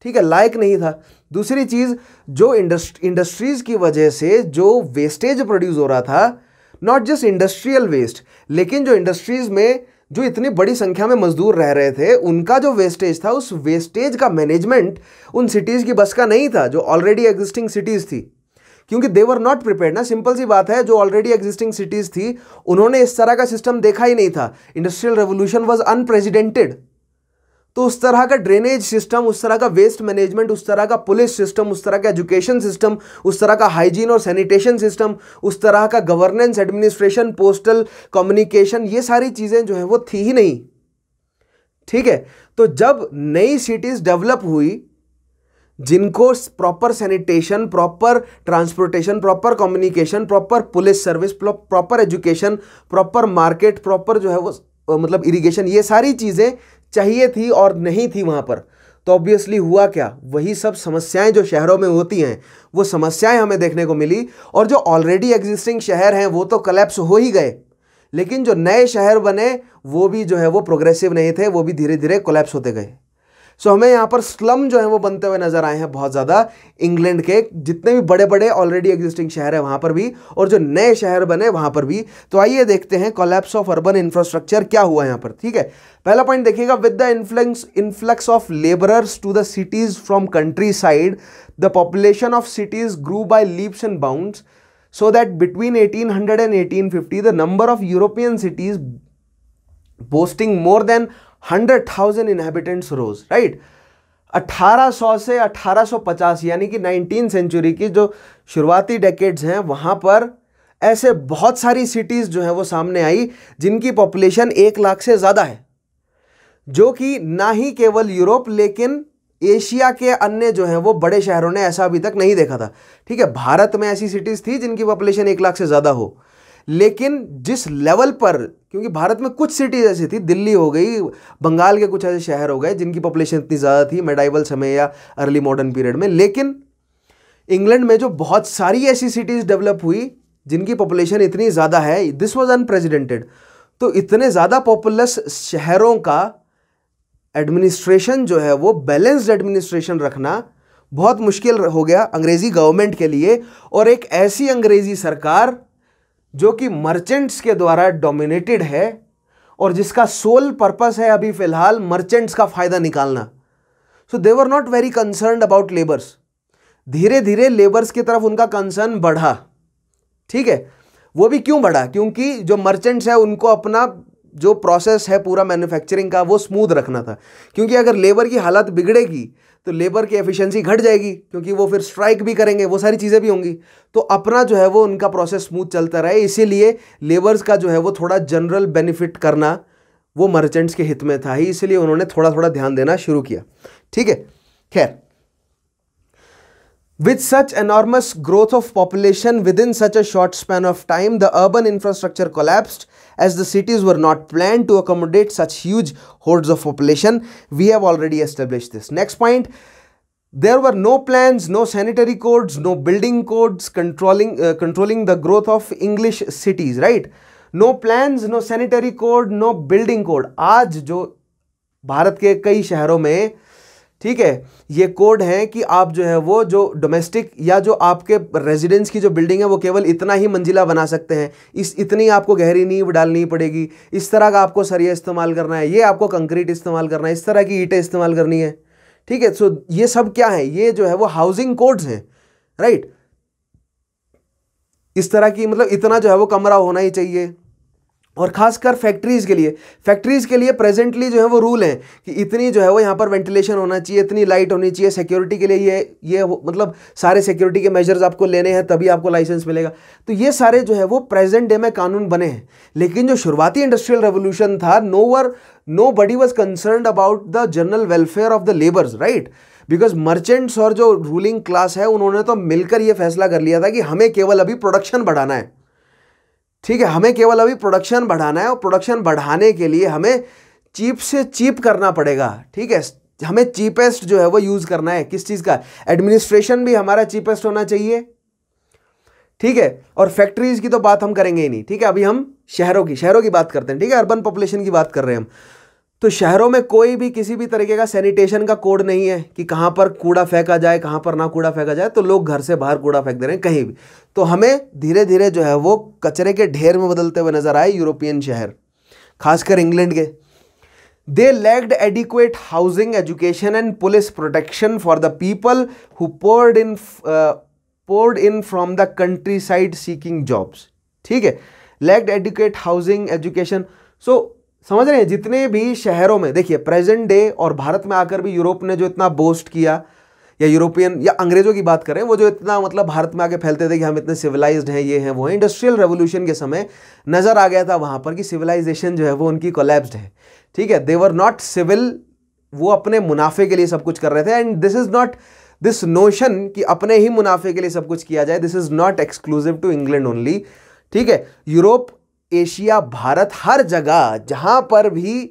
ठीक है, लायक नहीं था। दूसरी चीज़, जो इंडस्ट्रीज़ की वजह से जो वेस्टेज प्रोड्यूस हो रहा था नॉट जस्ट इंडस्ट्रियल वेस्ट लेकिन जो इंडस्ट्रीज़ में, जो इतनी बड़ी संख्या में मजदूर रह रहे थे, उनका जो वेस्टेज था, उस वेस्टेज का मैनेजमेंट उन सिटीज़ की बस का नहीं था, जो ऑलरेडी एग्जिस्टिंग सिटीज़ थी। क्योंकि देवर नॉट प्रिपेयर ना सिंपल सी बात है, जो ऑलरेडी एग्जिस्टिंग सिटीज़ थी, उन्होंने इस तरह का सिस्टम देखा ही नहीं था। इंडस्ट्रियल रेवोल्यूशन वॉज़ अनप्रेजिडेंटेड तो उस तरह का ड्रेनेज सिस्टम उस तरह का वेस्ट मैनेजमेंट उस तरह का पुलिस सिस्टम उस तरह का एजुकेशन सिस्टम उस तरह का हाइजीन और सैनिटेशन सिस्टम उस तरह का गवर्नेंस एडमिनिस्ट्रेशन पोस्टल कम्युनिकेशन ये सारी चीज़ें जो है वो थी ही नहीं। ठीक है? तो जब नई सिटीज़ डेवलप हुई जिनको proper sanitation proper transportation proper communication proper police service proper education proper market proper जो है वो मतलब इरिगेशन ये सारी चीज़ें चाहिए थी और नहीं थी वहाँ पर। तो ऑब्वियसली हुआ क्या? वही सब समस्याएँ जो शहरों में होती हैं, वो समस्याएँ हमें देखने को मिली और जो ऑलरेडी एग्जिस्टिंग शहर हैं, वो तो कलेप्स हो ही गए। लेकिन जो नए शहर बने, वो भी जो है वो प्रोग्रेसिव नहीं थे, वो भी धीरे धीरे कोलेप्स होते गए। सो हमें यहाँ पर स्लम जो है वो बनते हुए नज़र आए हैं बहुत ज़्यादा इंग्लैंड के। जितने भी बड़े बड़े ऑलरेडी एग्जिस्टिंग शहर है वहाँ पर भी और जो नए शहर बने वहाँ पर भी। तो आइए देखते हैं कोलैप्स ऑफ़ अर्बन इंफ्रास्ट्रक्चर क्या हुआ यहाँ पर, ठीक है? पहला पॉइंट देखिएगा with the influence influx of labourers to the cities from countryside the population of cities grew by leaps and bounds so that between 1800 and 1850 the number of european cities boasting more than 100,000 inhabitants rose right? 1800 से 1850 यानी कि 19 century की जो शुरुआती decades हैं वहाँ पर ऐसे बहुत सारी सिटीज़ जो हैं वो सामने आई जिनकी पॉपुलेशन एक लाख से ज़्यादा है जो कि ना ही केवल यूरोप लेकिन एशिया के अन्य जो हैं वो बड़े शहरों ने ऐसा अभी तक नहीं देखा था। ठीक है भारत में ऐसी सिटीज़ थी जिनकी पॉपुलेशन एक लाख से ज़्यादा हो। लेकिन जिस लेवल पर, क्योंकि भारत में कुछ सिटीज़ ऐसी थी, दिल्ली हो गई, बंगाल के कुछ ऐसे शहर हो गए, जिनकी पॉपुलेशन इतनी ज़्यादा थी मेडाइवल समय या अर्ली मॉडर्न पीरियड में, लेकिन इंग्लैंड में जो बहुत सारी ऐसी सिटीज़ डेवलप हुई, जिनकी पॉपुलेशन इतनी ज़्यादा है दिस वॉज़ अनप्रेजिडेंटेड तो इतने ज़्यादा पॉपुलस शहरों का एडमिनिस्ट्रेशन जो है, वो बैलेंस्ड एडमिनिस्ट्रेशन रखना बहुत मुश्किल हो गया अंग्रेज़ी गवर्नमेंट के लिए, और एक ऐसी अंग्रेज़ी सरकार जो कि मर्चेंट्स के द्वारा डोमिनेटेड है और जिसका सोल पर्पस है अभी फ़िलहाल मर्चेंट्स का फ़ायदा निकालना। So they were not very concern about labours धीरे धीरे लेबर्स की तरफ़ उनका कंसर्न बढ़ा। ठीक है? वो भी क्यों बढ़ा? क्योंकि जो मर्चेंट्स है, उनको अपना जो प्रोसेस है पूरा मैन्युफैक्चरिंग का, वो स्मूथ रखना था। क्योंकि अगर लेबर की हालत बिगड़ेगी तो लेबर की एफिशिएंसी घट जाएगी क्योंकि वो फिर स्ट्राइक भी करेंगे वो सारी चीज़ें भी होंगी। तो अपना जो है वो उनका प्रोसेस स्मूथ चलता रहे इसीलिए लेबर्स का जो है वो थोड़ा जनरल बेनिफिट करना वो मर्चेंट्स के हित में था ही इसीलिए उन्होंने थोड़ा थोड़ा ध्यान देना शुरू किया। ठीक है? खैर With such enormous growth of population within such a short span of time, the urban infrastructure collapsed as the cities were not planned to accommodate such huge hordes of population. We have already established this. Next point, there were no plans, no sanitary codes, no building codes controlling, uh, controlling the growth of English cities, right? No plans no sanitary code no building code आज जो भारत के कई शहरों में ठीक है? ये code है कि आप जो है वो जो डोमेस्टिक या जो आपके रेजिडेंस की जो बिल्डिंग है वो केवल इतना ही मंजिला बना सकते हैं। इस, इतनी आपको गहरी नींव डालनी पड़ेगी। इस तरह का आपको सरिया इस्तेमाल करना है। ये आपको कंक्रीट इस्तेमाल करना है। इस तरह की ईटें इस्तेमाल करनी है। ठीक है? सो ये सब क्या है? ये जो है वो हाउसिंग कोड्स हैं। राइट इस तरह की मतलब इतना जो है वो कमरा होना ही चाहिए। और खासकर फैक्ट्रीज़ के लिए। फैक्ट्रीज़ के लिए प्रेजेंटली जो है वो रूल है कि इतनी जो है वो यहाँ पर वेंटिलेशन होना चाहिए, इतनी लाइट होनी चाहिए सिक्योरिटी के लिए ये ये मतलब सारे सिक्योरिटी के मेजर्स आपको लेने हैं, तभी आपको लाइसेंस मिलेगा। तो ये सारे जो है वो प्रेजेंट डे में कानून बने हैं। लेकिन जो शुरुआती इंडस्ट्रियल रेवोल्यूशन था no were nobody was concern about the general welfare of the labours right because merchants और जो रूलिंग क्लास है, उन्होंने तो मिलकर ये फैसला कर लिया था कि हमें केवल अभी प्रोडक्शन बढ़ाना है। ठीक है, हमें केवल अभी प्रोडक्शन बढ़ाना है और प्रोडक्शन बढ़ाने के लिए हमें चीप से चीप करना पड़ेगा, ठीक है? हमें चीपेस्ट जो है वो यूज़ करना है, किस चीज़ का? एडमिनिस्ट्रेशन भी हमारा चीपेस्ट होना चाहिए, ठीक है? और फैक्ट्रीज की तो बात हम करेंगे ही नहीं, ठीक है? अभी हम शहरों की शहरों की बात करते हैं, ठीक है? अर्बन पॉपुलेशन की बात कर रहे हैं हम। तो शहरों में कोई भी किसी भी तरीके का सैनिटेशन का कोड नहीं है कि कहाँ पर कूड़ा फेंका जाए, कहाँ पर ना कूड़ा फेंका जाए तो लोग घर से बाहर कूड़ा फेंक दे रहे हैं, कहीं भी। तो हमें धीरे धीरे जो है वो कचरे के ढेर में बदलते हुए नज़र आए यूरोपियन शहर, खासकर इंग्लैंड के। They lagged adequate housing education and police protection for the people who poured in poured in from the countryside seeking jobs ठीक है? Lagged adequate housing education so समझ रहे हैं? जितने भी शहरों में, देखिए प्रेजेंट डे और भारत में आकर भी यूरोप ने जो इतना बोस्ट किया या यूरोपियन या अंग्रेज़ों की बात करें, वो जो इतना मतलब भारत में आके फैलते थे कि हम इतने सिविलाइज्ड हैं, ये हैं, वो हैं इंडस्ट्रियल रेवोल्यूशन के समय नज़र आ गया था वहाँ पर कि सिविलाइजेशन जो है वो उनकी कोलेप्स्ड है। ठीक है देवर नॉट सिविल वो अपने मुनाफे के लिए सब कुछ कर रहे थे and this is not this notion कि अपने ही मुनाफे के लिए सब कुछ किया जाए this is not exclusive to England only ठीक है, यूरोप, एशिया, भारत, हर जगह जहाँ पर भी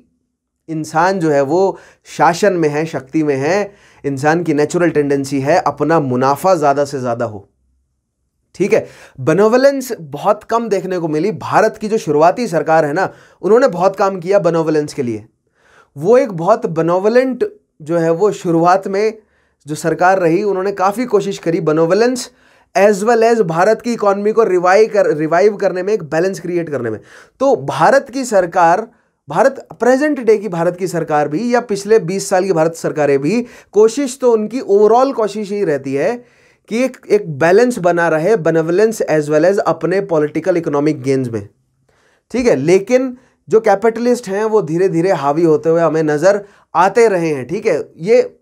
इंसान जो है वो शासन में है, शक्ति में है इंसान की नेचुरल टेंडेंसी है, अपना मुनाफा ज़्यादा से ज़्यादा हो। ठीक है? बनोवलेंस बहुत कम देखने को मिली। भारत की जो शुरुआती सरकार है ना, उन्होंने बहुत काम किया बनोवलेंस के लिए। वो एक बहुत बनोवलेंट जो है, वो शुरुआत में जो सरकार रही, उन्होंने काफ़ी कोशिश करी benevolence as well as Bharat की इकॉनमी को रिवाइव कर रिवाइव करने में, एक बैलेंस क्रिएट करने में। तो भारत की सरकार भारत प्रेजेंट डे की भारत की सरकार भी या पिछले 20 साल की भारत सरकारें भी कोशिश तो उनकी ओवरऑल कोशिश ही रहती है कि एक एक बैलेंस बना रहे बनवलेंस एज वेल एज अपने पॉलिटिकल इकोनॉमिक गेंस में। ठीक है लेकिन जो कैपिटलिस्ट हैं वो धीरे धीरे हावी होते हुए हमें नज़र आते रहे हैं ठीक है? ये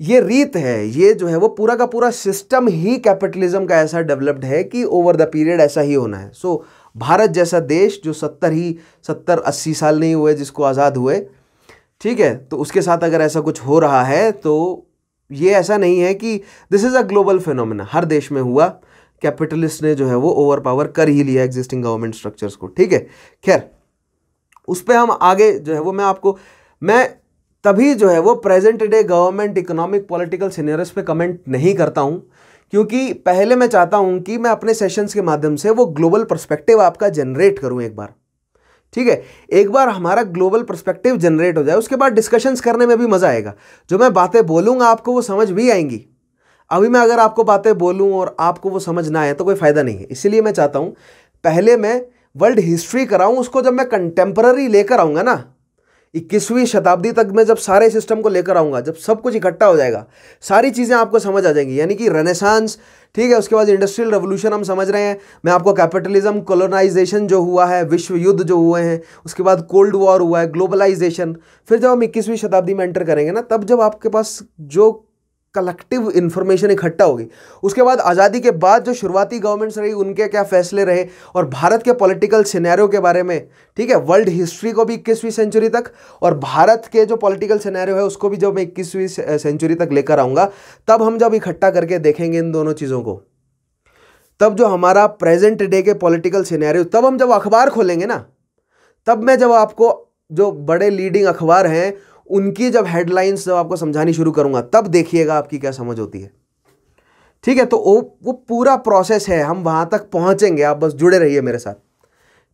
ये रीत है ये जो है वो पूरा का पूरा सिस्टम ही कैपिटलिज्म का ऐसा डेवलप्ड है कि ओवर द पीरियड ऐसा ही होना है। सो so, भारत जैसा देश जो सत्तर ही, सत्तर अस्सी साल नहीं हुए, जिसको आज़ाद हुए, ठीक है? तो उसके साथ अगर ऐसा कुछ हो रहा है तो ये ऐसा नहीं है कि this is a global phenomena हर देश में हुआ। कैपिटलिस्ट ने जो है वो ओवर पावर कर ही लिया एग्जिस्टिंग गवर्नमेंट स्ट्रक्चर्स को, ठीक है? खैर, उस पर हम आगे जो है वो मैं आपको, मैं तभी जो है वो present day government economic political scenarios पे कमेंट नहीं करता हूँ। क्योंकि पहले मैं चाहता हूँ कि मैं अपने सेशंस के माध्यम से वो ग्लोबल पर्सपेक्टिव आपका जनरेट करूँ एक बार। ठीक है? एक बार हमारा ग्लोबल पर्सपेक्टिव जनरेट हो जाए, उसके बाद डिस्कशंस करने में भी मज़ा आएगा। जो मैं बातें बोलूँगा, आपको वो समझ भी आएँगी। अभी मैं अगर आपको बातें बोलूँ और आपको वो समझ ना आए तो कोई फ़ायदा नहीं है। इसीलिए मैं चाहता हूँ, पहले मैं वर्ल्ड हिस्ट्री कराऊँ, उसको जब मैं कंटेम्प्ररी लेकर आऊँगा ना इक्कीसवीं शताब्दी तक मैं जब सारे सिस्टम को लेकर आऊँगा, जब सब कुछ इकट्ठा हो जाएगा, सारी चीज़ें आपको समझ आ जाएँगी। यानी कि रेनेसांस ठीक है, उसके बाद इंडस्ट्रियल रेवोल्यूशन हम समझ रहे हैं। मैं आपको कैपिटलिज्म कॉलोनाइजेशन जो हुआ है, विश्व युद्ध जो हुए हैं, उसके बाद कोल्ड वॉर हुआ है ग्लोबलाइजेशन फिर जब हम इक्कीसवीं शताब्दी में एंटर करेंगे ना, तब जब आपके पास जो कलेक्टिव इन्फॉर्मेशन इकट्ठा होगी। उसके बाद आज़ादी के बाद जो शुरुआती गवर्नमेंट्स रही, उनके क्या फैसले रहे और भारत के पॉलिटिकल सिनेरियो के बारे में, ठीक है वर्ल्ड हिस्ट्री को भी इक्कीसवीं सेंचुरी तक और भारत के जो पॉलिटिकल सिनेरियो है, उसको भी जब मैं इक्कीसवीं सेंचुरी तक लेकर आऊँगा, तब हम जब इकट्ठा करके देखेंगे इन दोनों चीज़ों को। तब जो हमारा प्रेजेंट डे के पॉलिटिकल सिनेरियो तब हम जब अखबार खोलेंगे ना, तब मैं जब आपको जो बड़े लीडिंग अखबार हैं उनकी जब हेडलाइंस जब आपको समझानी शुरू करूँगा, तब देखिएगा आपकी क्या समझ होती है। ठीक है तो वो वो पूरा प्रोसेस है, हम वहाँ तक पहुँचेंगे, आप बस जुड़े रहिए मेरे साथ।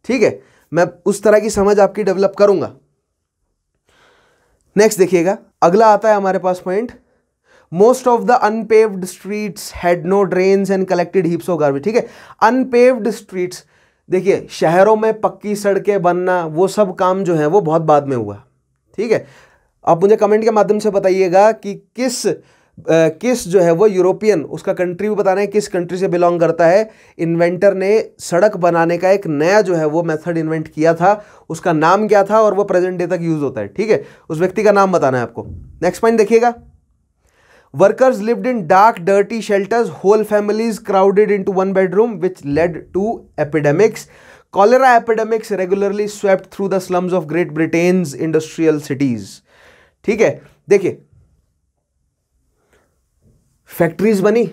ठीक है, मैं उस तरह की समझ आपकी डेवलप करूँगा। नेक्स्ट देखिएगा, अगला आता है हमारे पास point most of the unpaved streets had no drains and collected heaps of garbage ठीक है अनपेव्ड स्ट्रीट्स देखिए, शहरों में पक्की सड़कें बनना, वो सब काम जो है, वो बहुत बाद में हुआ। ठीक है आप मुझे कमेंट के माध्यम से बताइएगा कि किस आ, किस जो है वो यूरोपियन उसका कंट्री भी बताना है किस कंट्री से बिलोंग करता है। इन्वेंटर ने सड़क बनाने का एक नया जो है वो मेथड इन्वेंट किया था। उसका नाम क्या था और वो प्रेजेंट डे तक यूज़ होता है ठीक है? उस व्यक्ति का नाम बताना है आपको। नेक्स्ट पॉइंट देखिएगा। Workers lived in dark dirty shelters whole families crowded into one bedroom which led to epidemics cholera epidemics regularly swept through the slums of Great Britain's industrial cities ठीक है? देखिए फैक्ट्रीज बनी,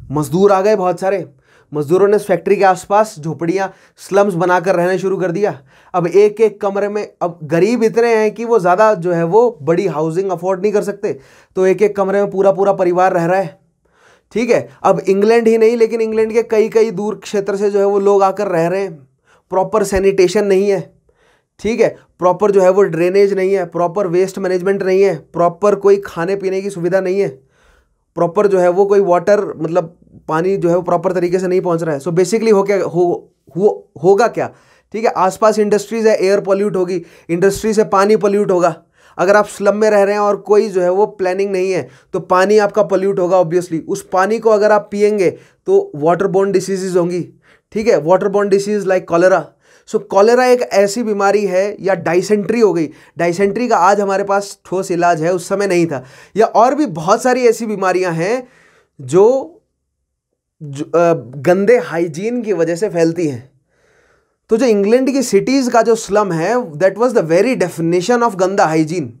मजदूर आ गए बहुत सारे। मजदूरों ने फैक्ट्री के आसपास झोपड़ियाँ स्लम्स बनाकर रहना शुरू कर दिया। अब एक एक कमरे में, अब गरीब इतने हैं कि वो ज़्यादा जो है वो बड़ी हाउसिंग अफोर्ड नहीं कर सकते। तो एक एक कमरे में पूरा पूरा परिवार रह रहा है। ठीक है? अब इंग्लैंड ही नहीं, लेकिन इंग्लैंड के कई कई दूर क्षेत्र से जो है वो लोग आकर रह रहे हैं। प्रॉपर सैनिटेशन नहीं है। ठीक है प्रॉपर जो है वो ड्रेनेज नहीं है प्रॉपर वेस्ट मैनेजमेंट नहीं है प्रॉपर कोई खाने पीने की सुविधा नहीं है प्रॉपर जो है वो कोई वाटर मतलब पानी जो है वो प्रॉपर तरीके से नहीं पहुँच रहा है। सो so बेसिकली हो क्या हो, हो होगा क्या? ठीक है आसपास इंडस्ट्रीज़ है एयर पॉल्यूट होगी इंडस्ट्री से पानी पॉल्यूट होगा। अगर आप स्लम में रह रहे हैं और कोई जो है वो प्लानिंग नहीं है तो पानी आपका पॉल्यूट होगा ऑब्वियसली उस पानी को अगर आप पियेंगे तो वाटर बोर्न डिसीजेज होंगी। ठीक है waterborne disease like cholera so cholera एक ऐसी बीमारी है या डाइसेंट्री हो गई। डाइसेंट्री का आज हमारे पास ठोस इलाज है उस समय नहीं था। या और भी बहुत सारी ऐसी बीमारियाँ हैं जो, जो आ, गंदे हाइजीन की वजह से फैलती हैं। तो जो इंग्लैंड की सिटीज़ का जो स्लम है that was the very definition of गंदा हाइजीन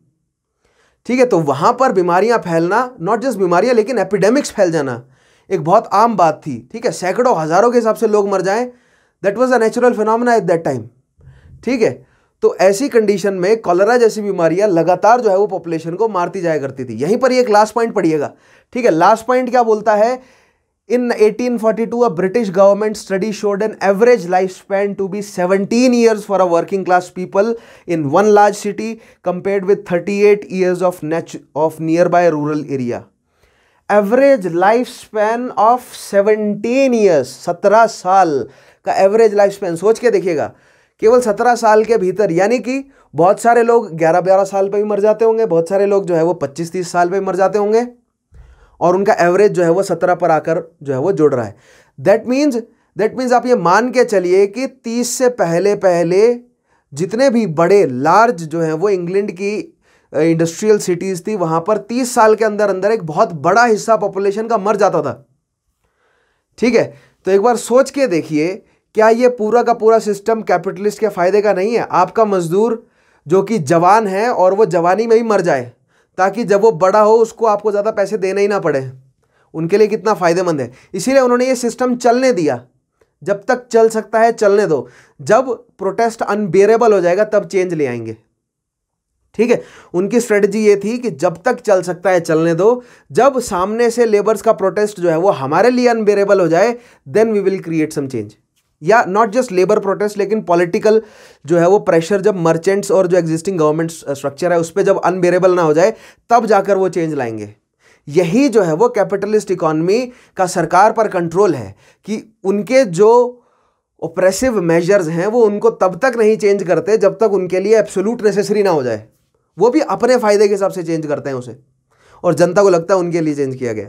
ठीक है तो वहाँ पर बीमारियाँ फैलना नॉट जस्ट बीमारियाँ लेकिन एपिडेमिक्स फैल जाना एक बहुत आम बात थी। ठीक है सैकड़ों हज़ारों के हिसाब से लोग मर जाएँ that was a natural phenomena at that time ठीक है? तो ऐसी कंडीशन में कॉलरा जैसी बीमारियाँ लगातार जो है वो पॉपुलेशन को मारती जाया करती थी। यहीं पर एक लास्ट पॉइंट पढ़िएगा। ठीक है? लास्ट पॉइंट क्या बोलता है? In 1842 a British government study showed an average life span to be 17 years for a working class people in one large city compare with 38 eight years of नेच of nearby rural area average life span of seventeen years सत्रह साल का average life span सोच के देखिएगा, केवल 17 साल के भीतर, यानी कि बहुत सारे लोग 11-12 साल पे भी मर जाते होंगे, बहुत सारे लोग जो है वो 25-30 साल पे मर जाते होंगे, और उनका एवरेज जो है वो सत्रह पर आकर जो है वो जुड़ रहा है। दैट मीन्स दैट मीन्स आप ये मान के चलिए कि तीस से पहले पहले जितने भी बड़े लार्ज जो है वो इंग्लैंड की इंडस्ट्रियल सिटीज़ थी, वहाँ पर तीस साल के अंदर अंदर एक बहुत बड़ा हिस्सा पॉपुलेशन का मर जाता था। ठीक है? तो एक बार सोच के देखिए क्या ये पूरा का पूरा सिस्टम कैपिटलिस्ट के फ़ायदे का नहीं है? आपका मजदूर जो कि जवान है और वो जवानी में ही मर जाए, ताकि जब वो बड़ा हो उसको आपको ज़्यादा पैसे देने ही ना पड़े। उनके लिए कितना फ़ायदेमंद है। इसीलिए उन्होंने ये सिस्टम चलने दिया। जब तक चल सकता है, चलने दो। जब प्रोटेस्ट अनबेरेबल हो जाएगा, तब चेंज ले आएँगे। ठीक है? उनकी स्ट्रेटजी ये थी कि जब तक चल सकता है, चलने दो। जब सामने से लेबर्स का प्रोटेस्ट जो है, वो हमारे लिए अनबेरेबल हो जाए then we will create some change या नॉट जस्ट लेबर प्रोटेस्ट लेकिन पॉलिटिकल जो है वो प्रेशर जब मर्चेंट्स और जो एग्जिस्टिंग गवर्नमेंट स्ट्रक्चर है, उस पर जब अनबेरेबल ना हो जाए, तब जाकर वो चेंज लाएँगे। यही जो है वो कैपिटलिस्ट इकोनॉमी का सरकार पर कंट्रोल है कि उनके जो ओप्रेसिव मेजर्स हैं, वो उनको तब तक नहीं चेंज करते जब तक उनके लिए एब्सोल्यूट नेसेसरी ना हो जाए। वो भी अपने फ़ायदे के हिसाब से चेंज करते हैं उसे। और जनता को लगता है उनके लिए चेंज किया गया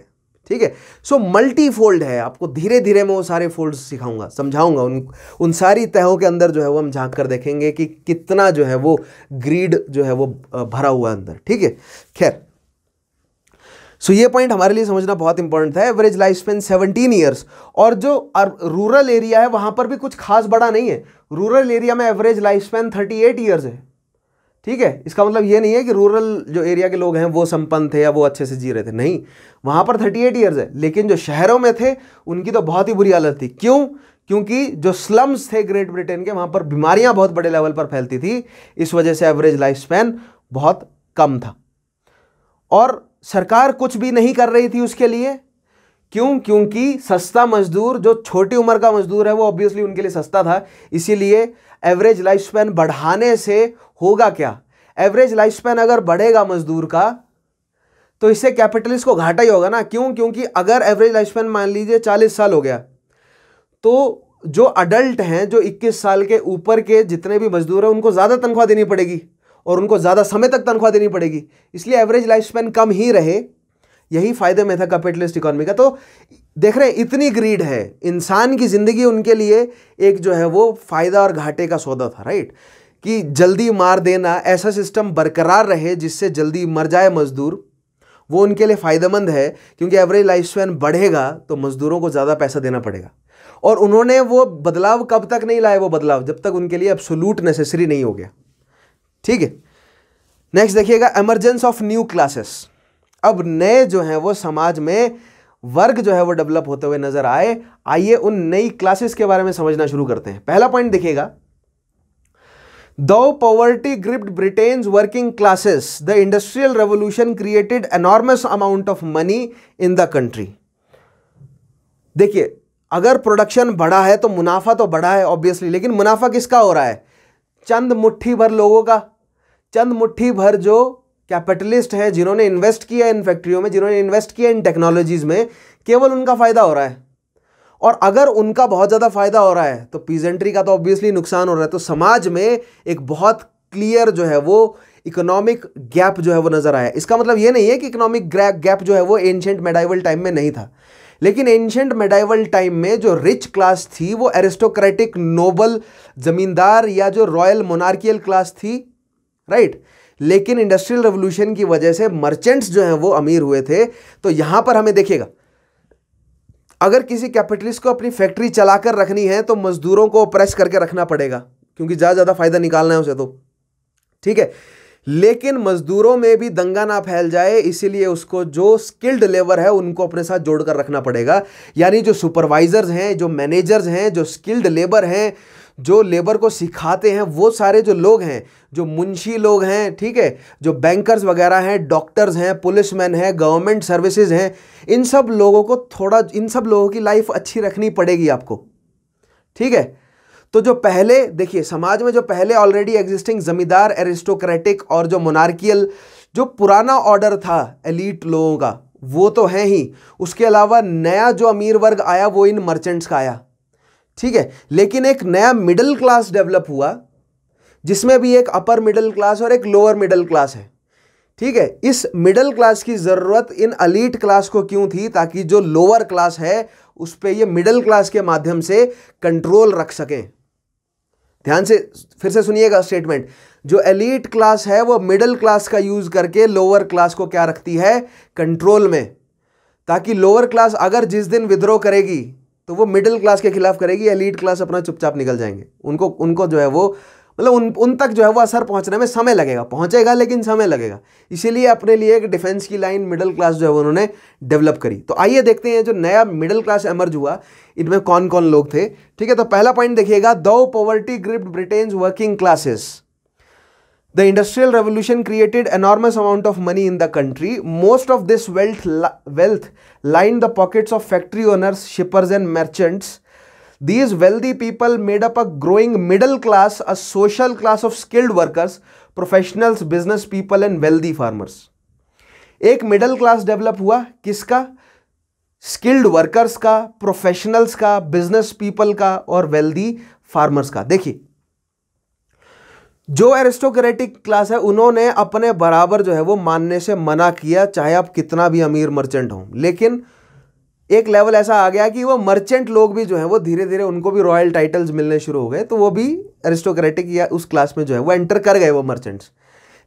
ठीक है? सो मल्टी फोल्ड है। आपको धीरे धीरे मैं वो सारे फोल्ड सिखाऊँगा, समझाऊँगा। उन उन सारी तहों के अंदर जो है वो हम झाँक कर देखेंगे कि कितना जो है वो ग्रीड जो है वो भरा हुआ अंदर। ठीक है? खैर। सो ये पॉइंट हमारे लिए समझना बहुत इंपॉर्टेंट था। Average life span seventeen years और जो रूरल एरिया है, वहाँ पर भी कुछ खास बड़ा नहीं है। रूरल एरिया में average life span thirty eight years है। ठीक है? इसका मतलब ये नहीं है कि रूरल जो एरिया के लोग हैं, वो संपन्न थे या वो अच्छे से जी रहे थे। नहीं, वहाँ पर थर्टी एट ईयर्स है, लेकिन जो शहरों में थे, उनकी तो बहुत ही बुरी हालत थी। क्यों? क्योंकि जो स्लम्स थे ग्रेट ब्रिटेन के, वहाँ पर बीमारियाँ बहुत बड़े लेवल पर फैलती थी। इस वजह से एवरेज लाइफ स्पैन बहुत कम था। और सरकार कुछ भी नहीं कर रही थी उसके लिए। क्यों? क्योंकि सस्ता मजदूर, जो छोटी उम्र का मजदूर है, वो ऑब्वियसली उनके लिए सस्ता था। इसीलिए एवरेज लाइफ स्पैन बढ़ाने से होगा क्या? एवरेज लाइफ स्पैन अगर बढ़ेगा मजदूर का तो इससे कैपिटलिस्ट को घाटा ही होगा ना। क्यों? क्योंकि अगर एवरेज लाइफ स्पैन मान लीजिए चालीस साल हो गया तो जो अडल्ट हैं, जो 21 साल के ऊपर के जितने भी मजदूर हैं, उनको ज़्यादा तनख्वाह देनी पड़ेगी और उनको ज़्यादा समय तक तनख्वाह देनी पड़ेगी। इसलिए एवरेज लाइफ स्पैन कम ही रहे, यही फ़ायदे में था कैपिटलिस्ट इकोनॉमी का। तो देख रहे हैं, इतनी ग्रीड है। इंसान की ज़िंदगी उनके लिए एक जो है वो फ़ायदा और घाटे का सौदा था राइट कि जल्दी मार देना, ऐसा सिस्टम बरकरार रहे जिससे जल्दी मर जाए मजदूर, वो उनके लिए फ़ायदेमंद है, क्योंकि एवरेज लाइफ स्पैन बढ़ेगा तो मज़दूरों को ज़्यादा पैसा देना पड़ेगा। और उन्होंने वो बदलाव कब तक नहीं लाए वो बदलाव? जब तक उनके लिए एब्सोल्यूट नेसेसरी नहीं हो गया। ठीक है? नेक्स्ट देखिएगा एमरजेंस ऑफ़ न्यू क्लासेस अब नए जो हैं वो समाज में वर्ग जो है वो डेवलप होते हुए नज़र आए। आइए उन नई क्लासेस के बारे में समझना शुरू करते हैं। पहला पॉइंट देखिएगा। दो poverty gripped Britain's working classes the industrial revolution created enormous amount of money in the country देखिए, अगर प्रोडक्शन बढ़ा है तो मुनाफा तो बढ़ा है ऑब्वियसली लेकिन मुनाफा किसका हो रहा है? चंद मुट्ठी भर लोगों का। चंद मुट्ठी भर जो कैपिटलिस्ट हैं, जिन्होंने इन्वेस्ट किया इन फैक्ट्रियों में, जिन्होंने इन्वेस्ट किया इन टेक्नोलॉजीज़ में, केवल उनका फ़ायदा हो रहा है। और अगर उनका बहुत ज़्यादा फ़ायदा हो रहा है तो पीजेंट्री का तो ऑब्वियसली नुकसान हो रहा है। तो समाज में एक बहुत क्लियर जो है वो इकोनॉमिक गैप जो है वो नज़र आया इसका मतलब ये नहीं है कि इकोनॉमिक गैप जो है वो एंशेंट मेडाइवल टाइम में नहीं था। लेकिन एंशेंट मेडाइवल टाइम में जो रिच क्लास थी, वो एरिस्टोक्रेटिक नोबल ज़मींदार या जो रॉयल मोनार्कियल क्लास थी राइट लेकिन इंडस्ट्रियल रेवोल्यूशन की वजह से मर्चेंट्स जो हैं वो अमीर हुए थे। तो यहाँ पर हमें देखिएगा अगर किसी कैपिटलिस्ट को अपनी फैक्ट्री चलाकर रखनी है तो मजदूरों को प्रेस करके रखना पड़ेगा, क्योंकि ज़्यादा ज़्यादा फ़ायदा निकालना है उसे तो। ठीक है? लेकिन मजदूरों में भी दंगा ना फैल जाए, इसीलिए उसको जो स्किल्ड लेबर है, उनको अपने साथ जोड़कर रखना पड़ेगा। यानी जो सुपरवाइजर्स हैं, जो मैनेजर्स हैं, जो स्किल्ड लेबर हैं जो लेबर को सिखाते हैं, वो सारे जो लोग हैं, जो मुंशी लोग हैं, ठीक है, जो बैंकर्स वगैरह हैं डॉक्टर्स हैं पुलिसमैन हैं गवर्नमेंट सर्विसेज़ हैं, इन सब लोगों को थोड़ा, इन सब लोगों की लाइफ अच्छी रखनी पड़ेगी आपको, ठीक है? तो जो पहले, देखिए, समाज में जो पहले ऑलरेडी एग्जिस्टिंग जमींदार एरिस्टोक्रेटिक और जो मोनार्कियल जो पुराना ऑर्डर था एलिट लोगों का, वो तो है ही। उसके अलावा नया जो अमीर वर्ग आया, वो इन मर्चेंट्स का आया। ठीक है? लेकिन एक नया मिडिल क्लास डेवलप हुआ, जिसमें भी एक अपर मिडिल क्लास और एक लोअर मिडिल क्लास है। ठीक है? इस मिडिल क्लास की ज़रूरत इन अलीट क्लास को क्यों थी? ताकि जो लोअर क्लास है, उस पर ये मिडिल क्लास के माध्यम से कंट्रोल रख सकें। ध्यान से, फिर से सुनिएगा स्टेटमेंट जो एलीट क्लास है, वो मिडिल क्लास का यूज़ करके लोअर क्लास को क्या रखती है? कंट्रोल में। ताकि लोअर क्लास अगर जिस दिन विद्रोह करेगी तो वो मिडिल क्लास के खिलाफ करेगी एलीट क्लास अपना चुपचाप निकल जाएँगे। उनको उनको जो है वो मतलब उन उन तक जो है वो असर पहुँचने में समय लगेगा। पहुंचेगा लेकिन समय लगेगा। इसीलिए अपने लिए एक डिफेंस की लाइन मिडिल क्लास जो है वो उन्होंने डेवलप करी। तो आइए देखते हैं जो नया मिडिल क्लास एमर्ज हुआ, इनमें कौन कौन लोग थे। ठीक है तो पहला पॉइंट देखिएगा दो poverty gripped Britain's working classes The Industrial Revolution created enormous amount of money in the country. Most of this wealth, wealth lined the pockets of factory owners, shippers and merchants. These wealthy people made up a growing middle class, a social class of skilled workers, professionals, business people and wealthy farmers. एक middle class develop हुआ किसका skilled workers का professionals का business people का और wealthy farmers का देखिए जो एरिस्टोक्रेटिक क्लास है, उन्होंने अपने बराबर जो है, वो मानने से मना किया, चाहे आप कितना भी अमीर मर्चेंट हो। लेकिन एक लेवल ऐसा आ गया कि वो मर्चेंट लोग भी जो है, वो धीरे धीरे उनको भी रॉयल टाइटल्स मिलने शुरू हो गए तो वो भी एरिस्टोक्रेटिक या उस क्लास में जो है, वो एंटर कर गए वो मर्चेंट्स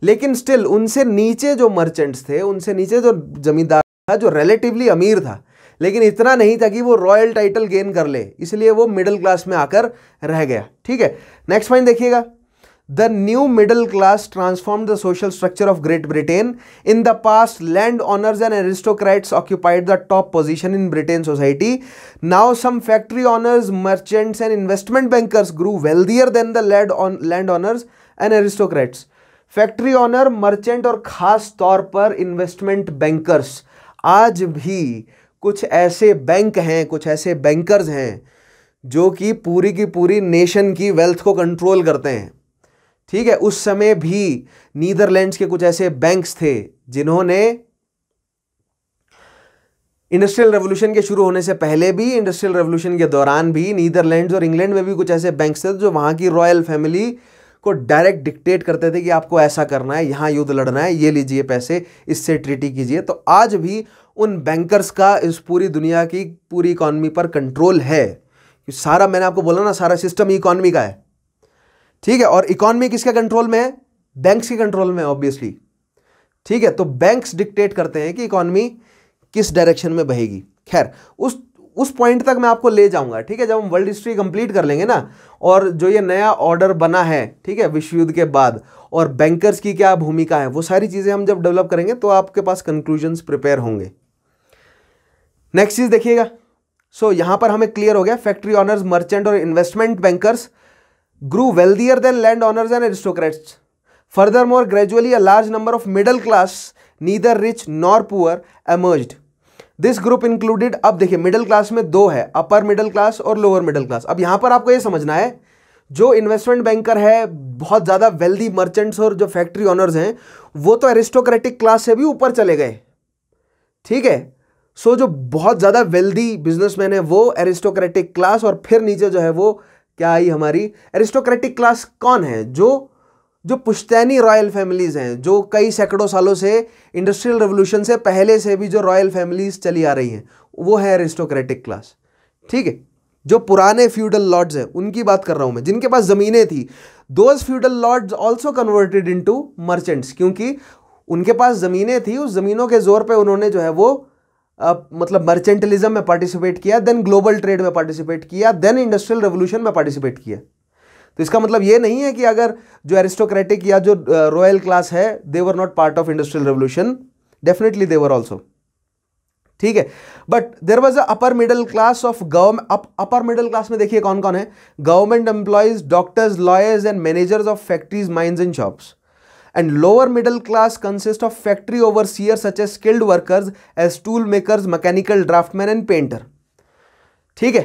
लेकिन स्टिल उनसे नीचे जो मर्चेंट्स थे, उनसे नीचे जो जमींदार था, जो रिलेटिवली अमीर था, लेकिन इतना नहीं था कि वो रॉयल टाइटल गेन कर ले, इसलिए वो मिडिल क्लास में आकर रह गया। ठीक है नेक्स्ट पॉइंट देखिएगा। The new middle class transformed the social structure of Great Britain. In the past, landowners and aristocrats occupied the top position in Britain society. Now, some factory owners, merchants, and investment bankers grew wealthier than the landowners and aristocrats. Factory owner merchant और ख़ास तौर पर investment bankers आज भी कुछ ऐसे bank हैं कुछ ऐसे बैंकर्स हैं जो कि पूरी की पूरी नेशन की वेल्थ को कंट्रोल करते हैं ठीक है, उस समय भी नीदरलैंड्स के कुछ ऐसे बैंक्स थे जिन्होंने इंडस्ट्रियल रेवोल्यूशन के शुरू होने से पहले भी इंडस्ट्रियल रेवोल्यूशन के दौरान भी नीदरलैंड्स और इंग्लैंड में भी कुछ ऐसे बैंक्स थे जो वहाँ की रॉयल फैमिली को डायरेक्ट डिक्टेट करते थे कि आपको ऐसा करना है, यहाँ युद्ध लड़ना है, ये लीजिए पैसे, इससे ट्रीटी कीजिए। तो आज भी उन बैंकर्स का इस पूरी दुनिया की पूरी इकॉनमी पर कंट्रोल है। सारा, मैंने आपको बोला ना, सारा सिस्टम इकॉनमी का है। ठीक है और इकॉनमी किसके कंट्रोल में है? बैंक्स के कंट्रोल में ऑब्वियसली ठीक है तो बैंक्स डिक्टेट करते हैं कि इकॉनमी किस डायरेक्शन में बहेगी। खैर उस उस पॉइंट तक मैं आपको ले जाऊँगा ठीक है जब हम वर्ल्ड हिस्ट्री कंप्लीट कर लेंगे ना और जो ये नया ऑर्डर बना है ठीक है विश्व युद्ध के बाद और बैंकर्स की क्या भूमिका है वो सारी चीज़ें हम जब डेवलप करेंगे तो आपके पास कंक्लूजन्स प्रिपेयर होंगे। नेक्स्ट चीज़ देखिएगा। सो so, यहाँ पर हमें क्लियर हो गया फैक्ट्री ऑनर्स मर्चेंट और investment bankers grew wealthier than landowners and aristocrats. Furthermore, gradually a large number of middle class, neither rich nor poor, emerged. This group included अब देखिए मिडिल क्लास में दो है अपर मिडिल क्लास और lower middle class अब यहाँ पर आपको ये समझना है जो इन्वेस्टमेंट बैंकर है बहुत ज़्यादा वेल्दी मर्चेंट्स और जो फैक्ट्री ऑनर्स हैं वो तो एरिस्टोक्रेटिक क्लास से भी ऊपर चले गए ठीक है सो जो बहुत ज़्यादा वेल्दी बिजनेसमैन है वो एरिस्टोक्रेटिक क्लास और फिर नीचे जो है वो क्या आई हमारी एरिस्टोक्रेटिक क्लास कौन है? जो जो पुश्तैनी रॉयल फैमिलीज़ हैं, जो कई सैकड़ों सालों से इंडस्ट्रियल रेवोल्यूशन से पहले से भी जो रॉयल फैमिलीज़ चली आ रही हैं, वो है एरिस्टोक्रेटिक क्लास ठीक है? जो पुराने फ्यूडल लॉर्ड्स हैं, उनकी बात कर रहा हूँ मैं। जिनके पास ज़मीनें थी those feudal lords also converted into merchants क्योंकि उनके पास ज़मीनें थी, उस ज़मीनों के ज़ोर पे उन्होंने जो है वो मतलब मर्चेंटलिज्म में पार्टिसिपेट किया देन ग्लोबल ट्रेड में पार्टिसिपेट किया देन इंडस्ट्रियल रेवोल्यूशन में पार्टिसिपेट किया। तो इसका मतलब ये नहीं है कि अगर जो एरिस्टोक्रेटिक या जो रॉयल क्लास है they were not part of industrial revolution definitely they were also ठीक है? But there was a upper middle class of government upper middle class में देखिए कौन कौन है? Government employees doctors lawyers and managers of factories mines and shops and lower middle class consist of factory overseers such as skilled workers, as tool makers, mechanical draftsmen and painter. ठीक है?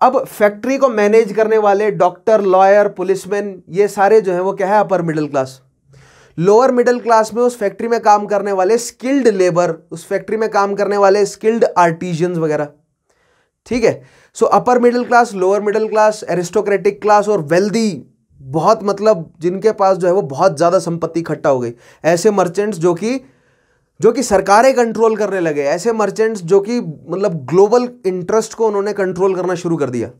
अब factory को manage करने वाले doctor lawyer policeman ये सारे जो है वो क्या है? Upper middle class lower middle class में उस फैक्ट्री में काम करने वाले स्किल्ड लेबर उस फैक्ट्री में काम करने वाले स्किल्ड आर्टिजियंस वगैरह। ठीक है? So upper middle class lower middle class aristocratic class और वेल्दी बहुत मतलब जिनके पास जो है वो बहुत ज़्यादा संपत्ति इकट्ठा हो गई। ऐसे मर्चेंट्स जो कि जो कि सरकारें कंट्रोल करने लगे ऐसे मर्चेंट्स जो कि मतलब ग्लोबल इंटरेस्ट को उन्होंने कंट्रोल करना शुरू कर दिया।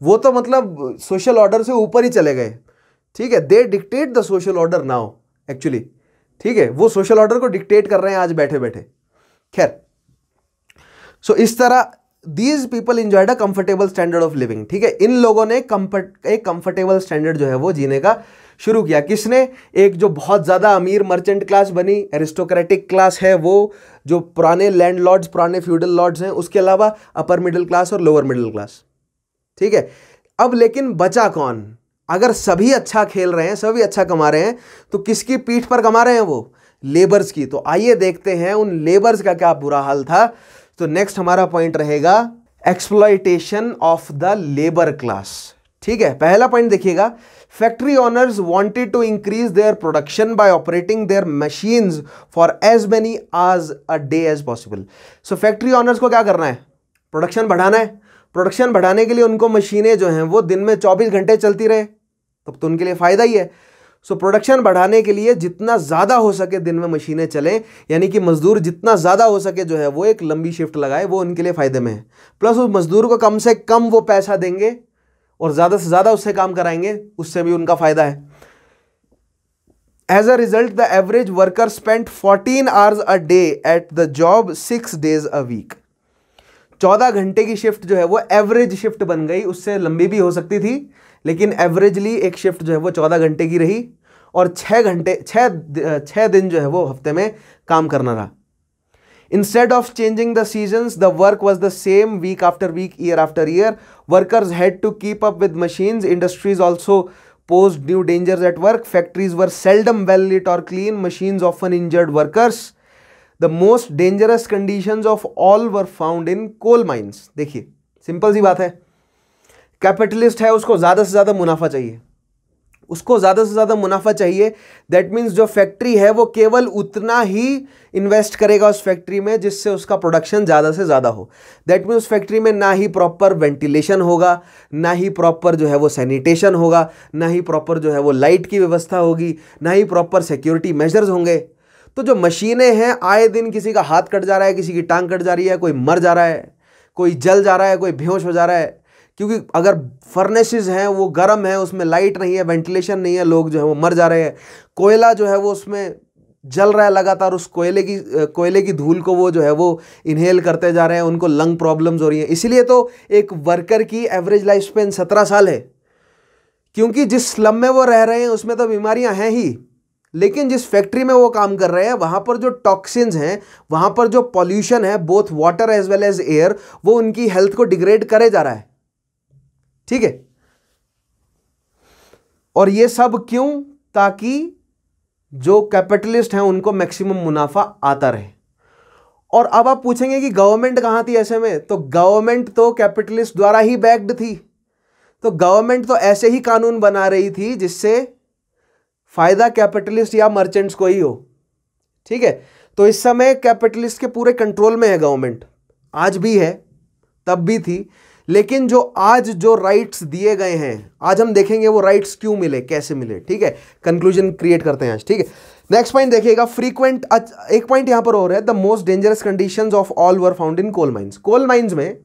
वो तो मतलब सोशल ऑर्डर से ऊपर ही चले गए। ठीक है they dictate the social order now actually ठीक है वो सोशल ऑर्डर को डिक्टेट कर रहे हैं आज बैठे बैठे खैर सो so, इस तरह these people enjoyed a comfortable standard of living ठीक है? इन लोगों ने कंफर्ट एक कंफर्टेबल स्टैंडर्ड जो है वो जीने का शुरू किया। किसने? एक जो बहुत ज़्यादा अमीर मर्चेंट क्लास बनी एरिस्टोक्रेटिक क्लास है वो, जो पुराने लैंड लॉर्ड्स पुराने फ्यूडल लॉर्ड्स हैं, उसके अलावा अपर मिडिल क्लास और लोअर मिडिल क्लास ठीक है? अब लेकिन बचा कौन? अगर सभी अच्छा खेल रहे हैं, सभी अच्छा कमा रहे हैं तो किसकी पीठ पर कमा रहे हैं वो? लेबर्स की। तो आइए देखते हैं उन लेबर्स का क्या बुरा हाल था। तो नेक्स्ट हमारा पॉइंट रहेगा exploitation of the labour class ठीक है? पहला पॉइंट देखिएगा। Factory owners wanted to increase their production by operating their machines for as many hours a day as possible so factory owners को क्या करना है? प्रोडक्शन बढ़ाना है। प्रोडक्शन बढ़ाने के लिए उनको मशीनें जो हैं वो दिन में 24 घंटे चलती रहे। तब तो, तो उनके लिए फ़ायदा ही है। सो so, प्रोडक्शन बढ़ाने के लिए जितना ज़्यादा हो सके दिन में मशीनें चलें यानी कि मजदूर जितना ज़्यादा हो सके जो है वो एक लंबी शिफ्ट लगाए वो उनके लिए फ़ायदे में है। प्लस उस मजदूर को कम से कम वो पैसा देंगे और ज़्यादा से ज़्यादा उससे काम कराएँगे उससे भी उनका फ़ायदा है। As a result the average worker spend fourteen hours a day at the job six days a week चौदह घंटे की शिफ्ट जो है वो एवरेज शिफ्ट बन गई उससे लंबी भी हो सकती थी। लेकिन एवरेजली एक शिफ्ट जो है वो चौदह घंटे की रही और छः घंटे छः छः दिन जो है वो हफ़्ते में काम करना रहा। Instead of changing the season the work was the same week after week year after year workers had to keep up with machines industries also pose new dangers at work factories were seldom well lit और clean machines often injured workers the most dangerous condition of all were found in coal mines देखिए simple सी बात है। Capitalist है, उसको ज़्यादा से ज़्यादा मुनाफा चाहिए। उसको ज़्यादा से ज़्यादा मुनाफा चाहिए। दैट मीन्स जो फैक्ट्री है, वो केवल उतना ही इन्वेस्ट करेगा उस फैक्ट्री में जिससे उसका प्रोडक्शन ज़्यादा से ज़्यादा हो। दैट मीन्स उस फैक्ट्री में ना ही प्रॉपर वेंटिलेशन होगा, ना ही प्रॉपर जो है वो सैनिटेशन होगा, ना ही प्रॉपर जो है वो लाइट की व्यवस्था होगी, ना ही प्रॉपर सिक्योरिटी मेजर्स होंगे। तो जो मशीनें हैं, आए दिन किसी का हाथ कट जा रहा है, किसी की टांग कट जा रही है, कोई मर जा रहा है, कोई जल जा रहा है, कोई बेहोश हो जा रहा है क्योंकि अगर फर्नेसेस हैं, वो गर्म है, उसमें लाइट नहीं है वेंटिलेशन नहीं है, लोग जो है वो मर जा रहे हैं। कोयला जो है वो उसमें जल रहा है लगातार, उस कोयले की कोयले की धूल को वो जो है वो इनहेल करते जा रहे हैं, उनको लंग प्रॉब्लम्स हो रही हैं। इसीलिए तो एक वर्कर की एवरेज लाइफ स्पेन सत्रह साल है। क्योंकि जिस स्लम में वो रह रहे हैं, उसमें तो बीमारियाँ हैं ही। लेकिन जिस फैक्ट्री में वो काम कर रहे हैं, वहाँ पर जो टॉक्सिन्स हैं, वहाँ पर जो पॉल्यूशन है both water as well as air वो उनकी हेल्थ को डिग्रेड करे जा रहा है। ठीक है? और ये सब क्यों? ताकि जो कैपिटलिस्ट हैं, उनको मैक्सिमम मुनाफा आता रहे। और अब आप पूछेंगे कि गवर्नमेंट कहाँ थी ऐसे में? तो गवर्नमेंट तो कैपिटलिस्ट द्वारा ही बैक्ड थी। तो गवर्नमेंट तो ऐसे ही कानून बना रही थी, जिससे फ़ायदा कैपिटलिस्ट या मर्चेंट्स को ही हो। ठीक है? तो इस समय कैपिटलिस्ट के पूरे कंट्रोल में है गवर्नमेंट। आज भी है, तब भी थी। लेकिन जो आज जो राइट्स दिए गए हैं, आज हम देखेंगे वो राइट्स क्यों मिले, कैसे मिले, ठीक है? कंक्लूजन क्रिएट करते हैं आज, ठीक है? नेक्स्ट पॉइंट देखिएगा फ्रीक्वेंट एक पॉइंट यहाँ पर हो रहा है the most dangerous conditions of all were found in coal mines coal mines में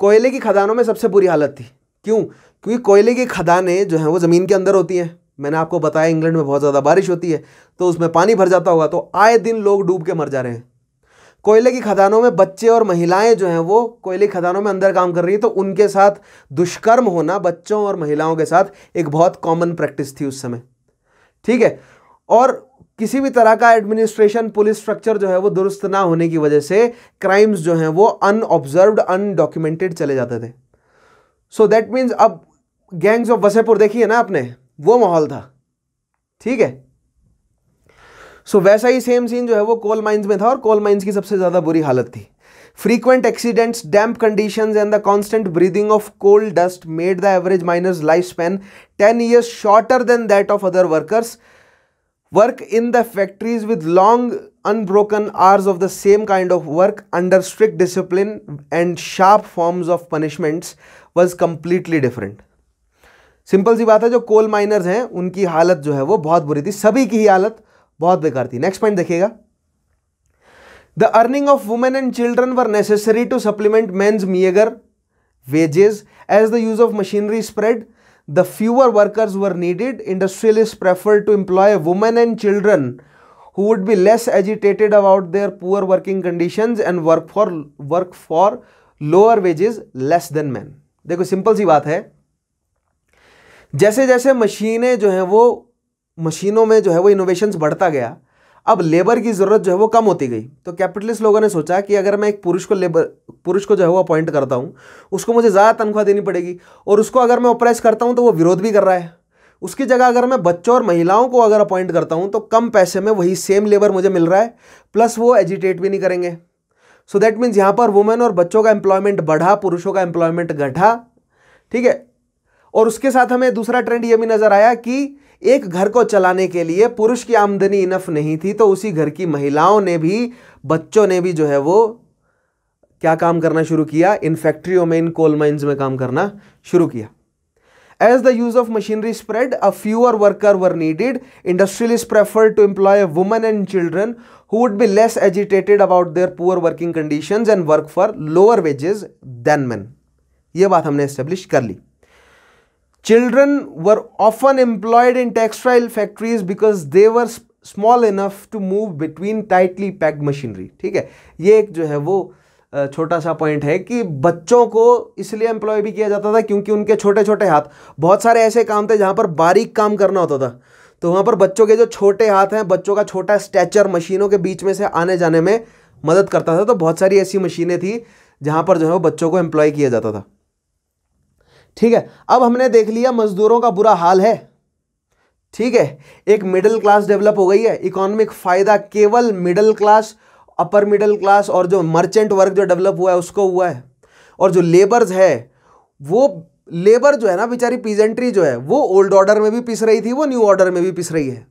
कोयले की खदानों में सबसे बुरी हालत थी। क्यों? क्योंकि कोयले की खदानें जो हैं वो ज़मीन के अंदर होती हैं। मैंने आपको बताया, इंग्लैंड में बहुत ज़्यादा बारिश होती है तो उसमें पानी भर जाता होगा तो आए दिन लोग डूब के मर जा रहे हैं। कोयले की खदानों में बच्चे और महिलाएँ जो हैं वो कोयले की खदानों में अंदर काम कर रही है तो उनके साथ दुष्कर्म होना बच्चों और महिलाओं के साथ एक बहुत कॉमन प्रैक्टिस थी उस समय। ठीक है? और किसी भी तरह का एडमिनिस्ट्रेशन पुलिस स्ट्रक्चर जो है वो दुरुस्त ना होने की वजह से क्राइम्स जो हैं वो अनऑब्जर्व्ड अनडॉक्यूमेंटेड चले जाते थे। सो दैट मीन्स अब गैंग्स ऑफ़ वसेपुर देखिए ना आपने, वो माहौल था। ठीक है? सो so, वैसा ही सेम सीन जो है वो कोल माइंस में था और कोल माइंस की सबसे ज़्यादा बुरी हालत थी। Frequent accidents damp conditions and the constant breathing of cold dust made the average miners life span ten years shorter than that of other workers work in the factories with long unbroken hours of the same kind of work under strict discipline and sharp forms of punishments was completely different simple सी बात है जो coal miners हैं उनकी हालत जो है वो बहुत बुरी थी। सभी की ही हालत बहुत बेकार थी। नेक्स्ट पॉइंट देखिएगा। The earning of women and children were necessary to supplement men's meagre wages as the use of machinery spread the fewer workers were needed industrialists prefer to employ women and children who would be less agitated about their poor working condition and work for work for lower wages less than man देखो simple सी बात है। जैसे जैसे मशीनें जो हैं वो मशीनों में जो है वो इनोवेशंस बढ़ता गया। अब लेबर की ज़रूरत जो है वो कम होती गई। तो कैपिटलिस्ट लोगों ने सोचा कि अगर मैं एक पुरुष को लेबर पुरुष को जो है वो अपॉइंट करता हूँ, उसको मुझे ज़्यादा तनख्वाह देनी पड़ेगी और उसको अगर मैं ऑपरेस करता हूँ तो वो विरोध भी कर रहा है। उसकी जगह अगर मैं बच्चों और महिलाओं को अगर अपॉइंट करता हूँ तो कम पैसे में वही सेम लेबर मुझे मिल रहा है प्लस वो एजिटेट भी नहीं करेंगे। सो दैट मीन्स यहाँ पर वुमेन और बच्चों का एम्प्लॉयमेंट बढ़ा, पुरुषों का एम्प्लॉयमेंट घटा, ठीक है? और उसके साथ हमें दूसरा ट्रेंड ये भी नज़र आया कि एक घर को चलाने के लिए पुरुष की आमदनी इनफ नहीं थी तो उसी घर की महिलाओं ने भी, बच्चों ने भी जो है वो क्या काम करना शुरू किया? इन फैक्ट्रियों में, इन कोल माइंस में काम करना शुरू किया। As the use of machinery spread a fewer worker were needed industrialist prefer to employ women and children who would be less agitated about their poor working condition and work for lower wages than man ये बात हमने establish कर ली। Children were often employed in textile factories because they were small enough to move between tightly packed machinery. ठीक है? ये एक जो है वो छोटा सा पॉइंट है कि बच्चों को इसलिए एम्प्लॉय भी किया जाता था क्योंकि उनके छोटे छोटे हाथ, बहुत सारे ऐसे काम थे जहाँ पर बारीक काम करना होता था। तो वहाँ पर बच्चों के जो छोटे हाथ हैं, बच्चों का छोटा स्टैचर मशीनों के बीच में से आने जाने में मदद करता था। तो बहुत सारी ऐसी मशीनें थी जहाँ पर जो है वो बच्चों को एम्प्लॉय किया जाता था। ठीक है? अब हमने देख लिया मजदूरों का बुरा हाल है। ठीक है? एक मिडिल क्लास डेवलप हो गई है। इकोनॉमिक फ़ायदा केवल middle class upper middle class और जो मर्चेंट वर्ग जो डेवलप हुआ है, उसको हुआ है। और जो लेबर्स है, वो लेबर जो है ना, बेचारी पीजेंट्री जो है, वो ओल्ड ऑर्डर में भी पिस रही थी, वो न्यू ऑर्डर में भी पिस रही है।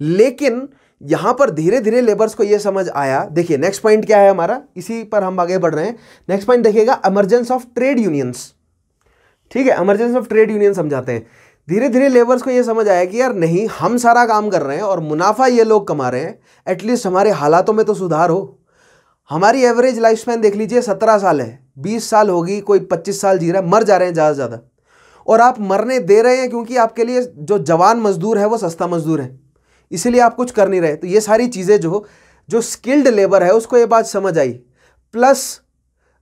लेकिन यहाँ पर धीरे धीरे लेबर्स को यह समझ आया। देखिए नेक्स्ट पॉइंट क्या है हमारा? इसी पर हम आगे बढ़ रहे हैं। नेक्स्ट पॉइंट देखिएगा एमरजेंस ऑफ़ ट्रेड यूनियंस ठीक है इमरजेंसी ऑफ़ ट्रेड यूनियन समझाते हैं। धीरे धीरे लेबर्स को ये समझ आया कि यार नहीं, हम सारा काम कर रहे हैं और मुनाफा ये लोग कमा रहे हैं एटलीस्ट हमारे हालातों में तो सुधार हो। हमारी एवरेज लाइफ स्पैन देख लीजिए, सत्रह साल है, बीस साल होगी, कोई पच्चीस साल जी रहा है, मर जा रहे हैं ज़्यादा से ज़्यादा। और आप मरने दे रहे हैं क्योंकि आपके लिए जो जवान मजदूर है, वो सस्ता मजदूर है। इसीलिए आप कुछ कर नहीं रहे। तो ये सारी चीज़ें जो जो स्किल्ड लेबर है, उसको ये बात समझ आई। प्लस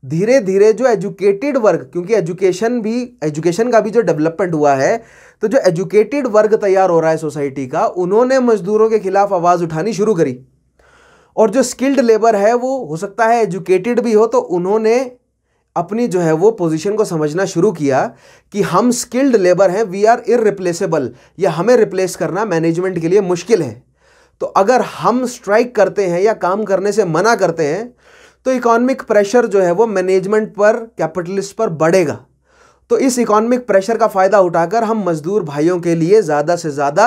धीरे धीरे जो एजुकेटेड वर्ग, क्योंकि एजुकेशन भी एजुकेशन का भी जो डेवलपमेंट हुआ है तो जो एजुकेटेड वर्ग तैयार हो रहा है सोसाइटी का, उन्होंने मजदूरों के खिलाफ आवाज़ उठानी शुरू करी। और जो स्किल्ड लेबर है, वो हो सकता है एजुकेटेड भी हो तो उन्होंने अपनी जो है वो पोजीशन को समझना शुरू किया कि हम स्किल्ड लेबर हैं वी आर इरिप्लेसेबल या हमें रिप्लेस करना मैनेजमेंट के लिए मुश्किल है। तो अगर हम स्ट्राइक करते हैं या काम करने से मना करते हैं तो इकोनॉमिक प्रेशर जो है वो मैनेजमेंट पर कैपिटलिस्ट पर बढ़ेगा। तो इस इकोनॉमिक प्रेशर का फ़ायदा उठाकर हम मजदूर भाइयों के लिए ज़्यादा से ज़्यादा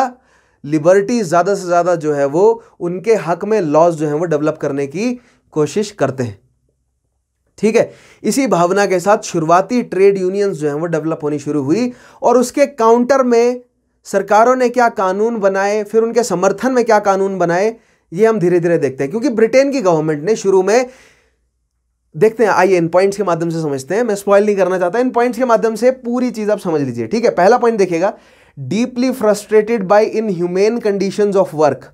लिबर्टी ज़्यादा से ज़्यादा जो है वो उनके हक में लॉज जो है वो डेवलप करने की कोशिश करते हैं। ठीक है? इसी भावना के साथ शुरुआती ट्रेड यूनियंस जो हैं वो डेवलप होनी शुरू हुई और उसके काउंटर में सरकारों ने क्या कानून बनाए, फिर उनके समर्थन में क्या कानून बनाए, ये हम धीरे धीरे देखते हैं। क्योंकि ब्रिटेन की गवर्नमेंट ने शुरू में देखते हैं, आइए इन पॉइंट्स के माध्यम से समझते हैं। मैं स्पॉइल नहीं करना चाहता, इन पॉइंट्स के माध्यम से पूरी चीज़ आप समझ लीजिए, ठीक है? पहला पॉइंट देखिएगा। Deeply frustrated by inhumane conditions of work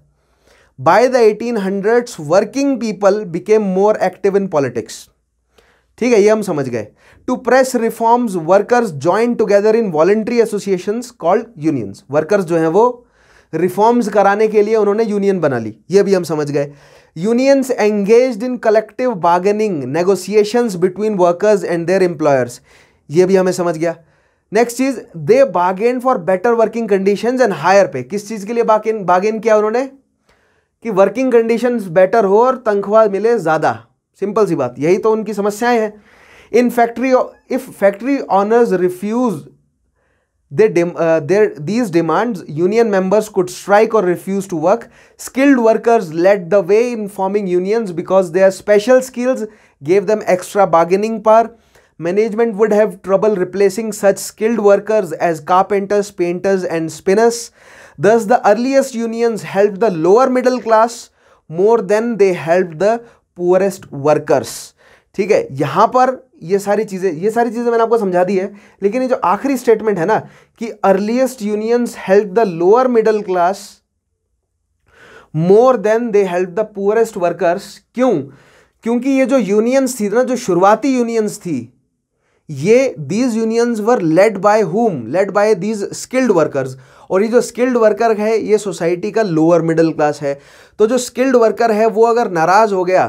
by the eighteen hundreds working people became more active in politics ठीक है, ये हम समझ गए। To press reforms workers join together in voluntary association called unions workers जो हैं वो रिफॉर्म्स कराने के लिए उन्होंने यूनियन बना ली। ये भी हम समझ गए। Unions engage in collective bargaining negotiations between workers and their employers ये भी हमें समझ गया। Next cheese they bargain for better working conditions and higher pay किस चीज़ के लिए बार्गेन बार्गेन किया उन्होंने? कि वर्किंग कंडीशंस बेटर हो और तनख्वाह मिले ज़्यादा। सिंपल सी बात। यही तो उनकी समस्याएँ हैं। In factory if factory owners refuse they dem- uh, their, these demands union members could strike or refuse to work skilled workers led the way in forming unions because their special skills gave them extra bargaining power management would have trouble replacing such skilled workers as carpenters, painters, and spinners. Thus, the earliest unions helped the lower middle class more than they helped the poorest workers. ठीक है यहां पर ये सारी चीज़ें, ये सारी चीज़ें मैंने आपको समझा दी है, लेकिन ये जो आखिरी स्टेटमेंट है ना, कि earliest unions help the lower middle class more than they help the poorest workers क्यों? क्योंकि ये जो यूनियंस थी ना, जो शुरुआती यूनियंस थी, ये these unions were led by whom led by these skilled workers और ये जो स्किल्ड वर्कर है, ये सोसाइटी का लोअर मिडिल क्लास है। तो जो स्किल्ड वर्कर है, वो अगर नाराज़ हो गया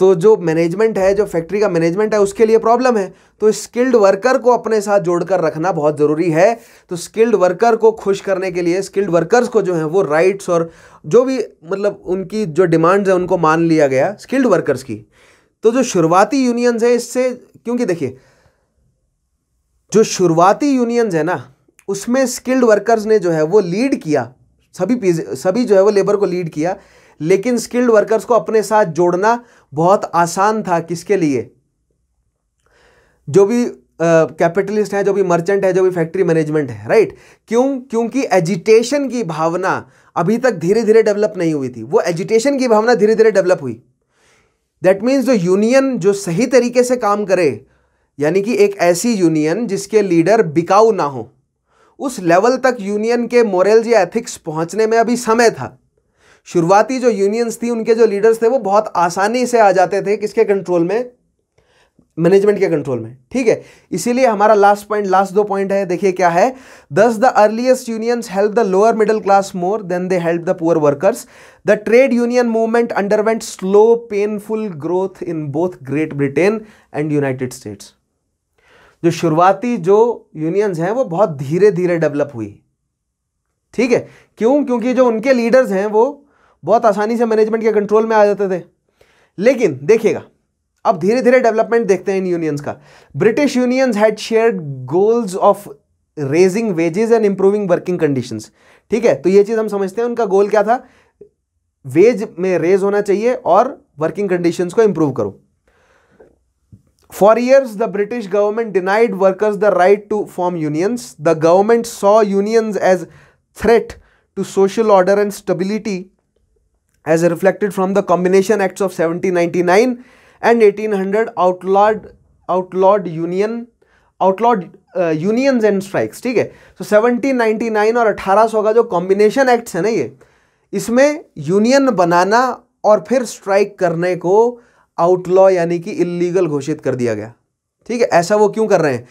तो जो मैनेजमेंट है, जो फैक्ट्री का मैनेजमेंट है, उसके लिए प्रॉब्लम है। तो स्किल्ड वर्कर को अपने साथ जोड़कर रखना बहुत ज़रूरी है। तो स्किल्ड वर्कर को खुश करने के लिए स्किल्ड वर्कर्स को जो है, वो राइट्स और जो भी मतलब उनकी जो डिमांड्स है, उनको मान लिया गया स्किल्ड वर्कर्स की। तो जो शुरुआती यूनियंस है, इससे, क्योंकि देखिए, जो शुरुआती यूनियंस है ना, उसमें स्किल्ड वर्कर्स ने जो है, वो लीड किया। सभी सभी जो है, वो लेबर को लीड किया। लेकिन स्किल्ड वर्कर्स को अपने साथ जोड़ना बहुत आसान था किसके लिए? जो भी कैपिटलिस्ट uh, है जो भी मर्चेंट है जो भी फैक्ट्री मैनेजमेंट है राइट क्यों? क्योंकि एजिटेशन की भावना अभी तक धीरे धीरे डेवलप नहीं हुई थी। वो एजिटेशन की भावना धीरे धीरे डेवलप हुई। दैट मीन्स जो यूनियन जो सही तरीके से काम करे यानी कि एक ऐसी यूनियन जिसके लीडर बिकाऊ ना हो उस लेवल तक यूनियन के मोरल्स या एथिक्स पहुँचने में अभी समय था। शुरुआती जो यूनियंस थी, उनके जो लीडर्स थे, वो बहुत आसानी से आ जाते थे किसके कंट्रोल में? मैनेजमेंट के कंट्रोल में। ठीक है? इसीलिए हमारा लास्ट पॉइंट लास्ट दो पॉइंट है, देखिए क्या है। Thus the earliest unions help the lower middle class more than they help the poor workers the trade union movement underwent slow painful growth in both Great Britain and United States जो शुरुआती जो unions हैं, वो बहुत धीरे धीरे develop हुई। ठीक है? क्यों? क्योंकि जो उनके लीडर्स हैं, वो बहुत आसानी से मैनेजमेंट के कंट्रोल में आ जाते थे। लेकिन देखिएगा, अब धीरे धीरे डेवलपमेंट देखते हैं इन यूनियंस का। British unions had shared goals of raising wages and improving working conditions ठीक है तो ये चीज़ हम समझते हैं, उनका गोल क्या था? वेज में रेज होना चाहिए और वर्किंग कंडीशंस को इंप्रूव करो। For years the British government denied workers the right to form unions the government saw unions as threat to social order and stability as reflected from the combination acts of 1799 and 1800 outlawed outlawed union, outlawed unions and strikes ठीक है? सो so 1799 और 1800 का जो combination acts है ना ये, इसमें union बनाना और फिर स्ट्राइक करने को आउटलॉ यानी कि इलीगल घोषित कर दिया गया। ठीक है? ऐसा वो क्यों कर रहे हैं?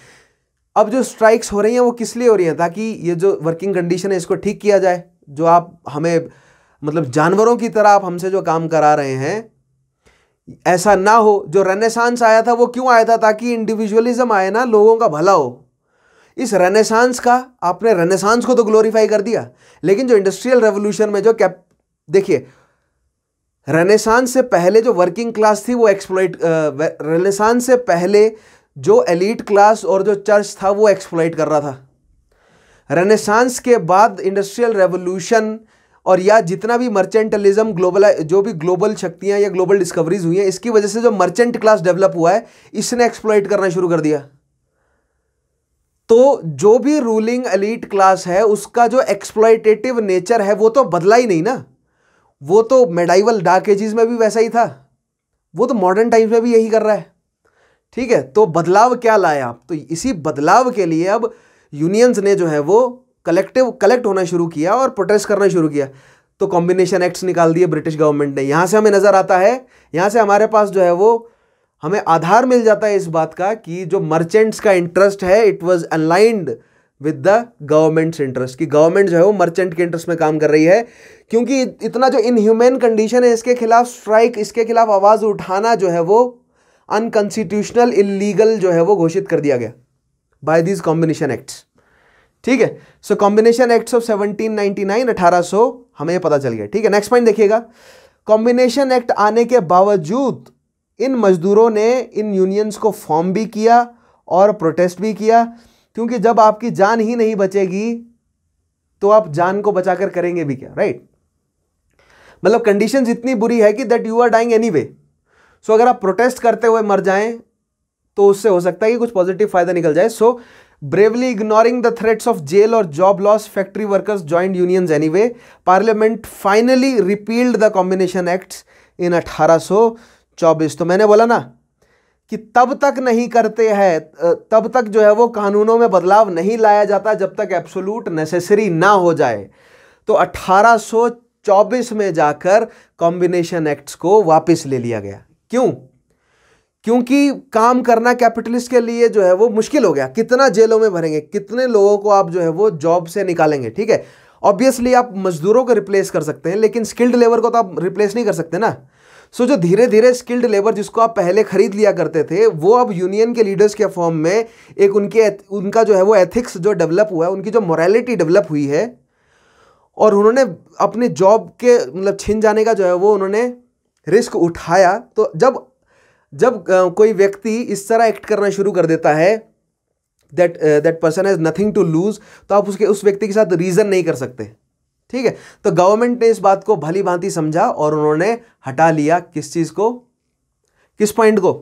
अब जो स्ट्राइक्स हो रही हैं, वो किस लिए हो रही हैं? ताकि ये जो वर्किंग कंडीशन है, इसको ठीक किया जाए, जो आप हमें मतलब जानवरों की तरह आप हमसे जो काम करा रहे हैं, ऐसा ना हो। जो रेनेसांस आया था, वो क्यों आया था? ताकि इंडिविजुअलिज्म आए ना, लोगों का भला हो। इस रेनेसांस का आपने रेनेसांस को तो ग्लोरीफाई कर दिया। लेकिन जो इंडस्ट्रियल रेवोल्यूशन में जो कैप देखिए रेनेसांस से पहले जो वर्किंग क्लास थी, वो एक्सप्लॉइट रेनेसांस से पहले जो एलिट क्लास और जो चर्च था, वो एक्सप्लॉइट कर रहा था। रेनेसांस के बाद इंडस्ट्रियल रेवोल्यूशन और या जितना भी मर्चेंटलिज्म ग्लोबल जो भी ग्लोबल शक्तियाँ या ग्लोबल डिस्कवरीज हुई हैं, इसकी वजह से जो मर्चेंट क्लास डेवलप हुआ है, इसने एक्सप्लॉइट करना शुरू कर दिया। तो जो भी रूलिंग एलीट क्लास है, उसका जो एक्सप्लॉइटेटिव नेचर है, वो तो बदला ही नहीं ना। वो तो मेडाइवल डार्क एजिस में भी वैसा ही था। वो तो मॉडर्न टाइम्स में भी यही कर रहा है। ठीक है तो बदलाव क्या लाया तो इसी बदलाव के लिए अब यूनियंस ने जो है वो कलेक्टिव कलेक्ट होना शुरू किया और प्रोटेस्ट करना शुरू किया। तो कॉम्बिनेशन एक्ट्स निकाल दिए ब्रिटिश गवर्नमेंट ने। यहाँ से हमें नज़र आता है, यहाँ से हमारे पास जो है वो हमें आधार मिल जाता है इस बात का कि जो मर्चेंट्स का इंटरेस्ट है it was aligned with the government's interest कि गवर्नमेंट जो है वो मर्चेंट के इंटरेस्ट में काम कर रही है। क्योंकि इतना जो इनह्यूमन कंडीशन है, इसके खिलाफ स्ट्राइक इसके खिलाफ आवाज़ उठाना जो है वो अनकॉन्स्टिट्यूशनल इलीगल जो है वो घोषित कर दिया गया बाय दीज कॉम्बिनेशन एक्ट्स ठीक है? सो कॉम्बिनेशन एक्ट्स ऑफ़ 1799 1800 हमें ये पता चल गया। ठीक है? नेक्स्ट पॉइंट देखिएगा। कॉम्बिनेशन एक्ट आने के बावजूद, इन मजदूरों ने इन यूनियंस को फॉर्म भी किया और प्रोटेस्ट भी किया, क्योंकि जब आपकी जान ही नहीं बचेगी तो आप जान को बचाकर करेंगे भी क्या? राइट मतलब कंडीशन इतनी बुरी है कि that you are dying any so अगर आप प्रोटेस्ट करते हुए मर जाएँ तो उससे हो सकता है कि कुछ पॉजिटिव फ़ायदा निकल जाए। So bravely ignoring the threats of jail और job loss factory workers joined unions anyway parliament finally repealed the combination acts in 1824 तो मैंने बोला ना कि तब तक नहीं करते हैं तब तक जो है वो कानूनों में बदलाव नहीं लाया जाता जब तक एब्सोलूट नेसेसरी ना हो जाए। तो 1824 में जाकर कॉम्बिनेशन एक्ट्स को वापस ले लिया गया। क्यों? क्योंकि काम करना कैपिटलिस्ट के लिए जो है वो मुश्किल हो गया। कितना जेलों में भरेंगे कितने लोगों को आप जो है वो जॉब से निकालेंगे ठीक है? ऑब्वियसली आप मजदूरों को रिप्लेस कर सकते हैं लेकिन स्किल्ड लेबर को तो आप रिप्लेस नहीं कर सकते ना। सो so, जो धीरे धीरे स्किल्ड लेबर जिसको आप पहले खरीद लिया करते थे वो अब यूनियन के लीडर्स के फॉर्म में एक उनके उनका जो है वो एथिक्स जो डेवलप हुआ है उनकी जो मोरालिटी डेवलप हुई है और उन्होंने अपने जॉब के मतलब छिन जाने का जो है वो उन्होंने रिस्क उठाया तो जब जब कोई व्यक्ति इस तरह एक्ट करना शुरू कर देता है that that person has nothing to lose तो आप उसके उस व्यक्ति के साथ रीज़न नहीं कर सकते। ठीक है? तो गवर्नमेंट ने इस बात को भली भांति समझा और उन्होंने हटा लिया किस चीज़ को? किस पॉइंट को?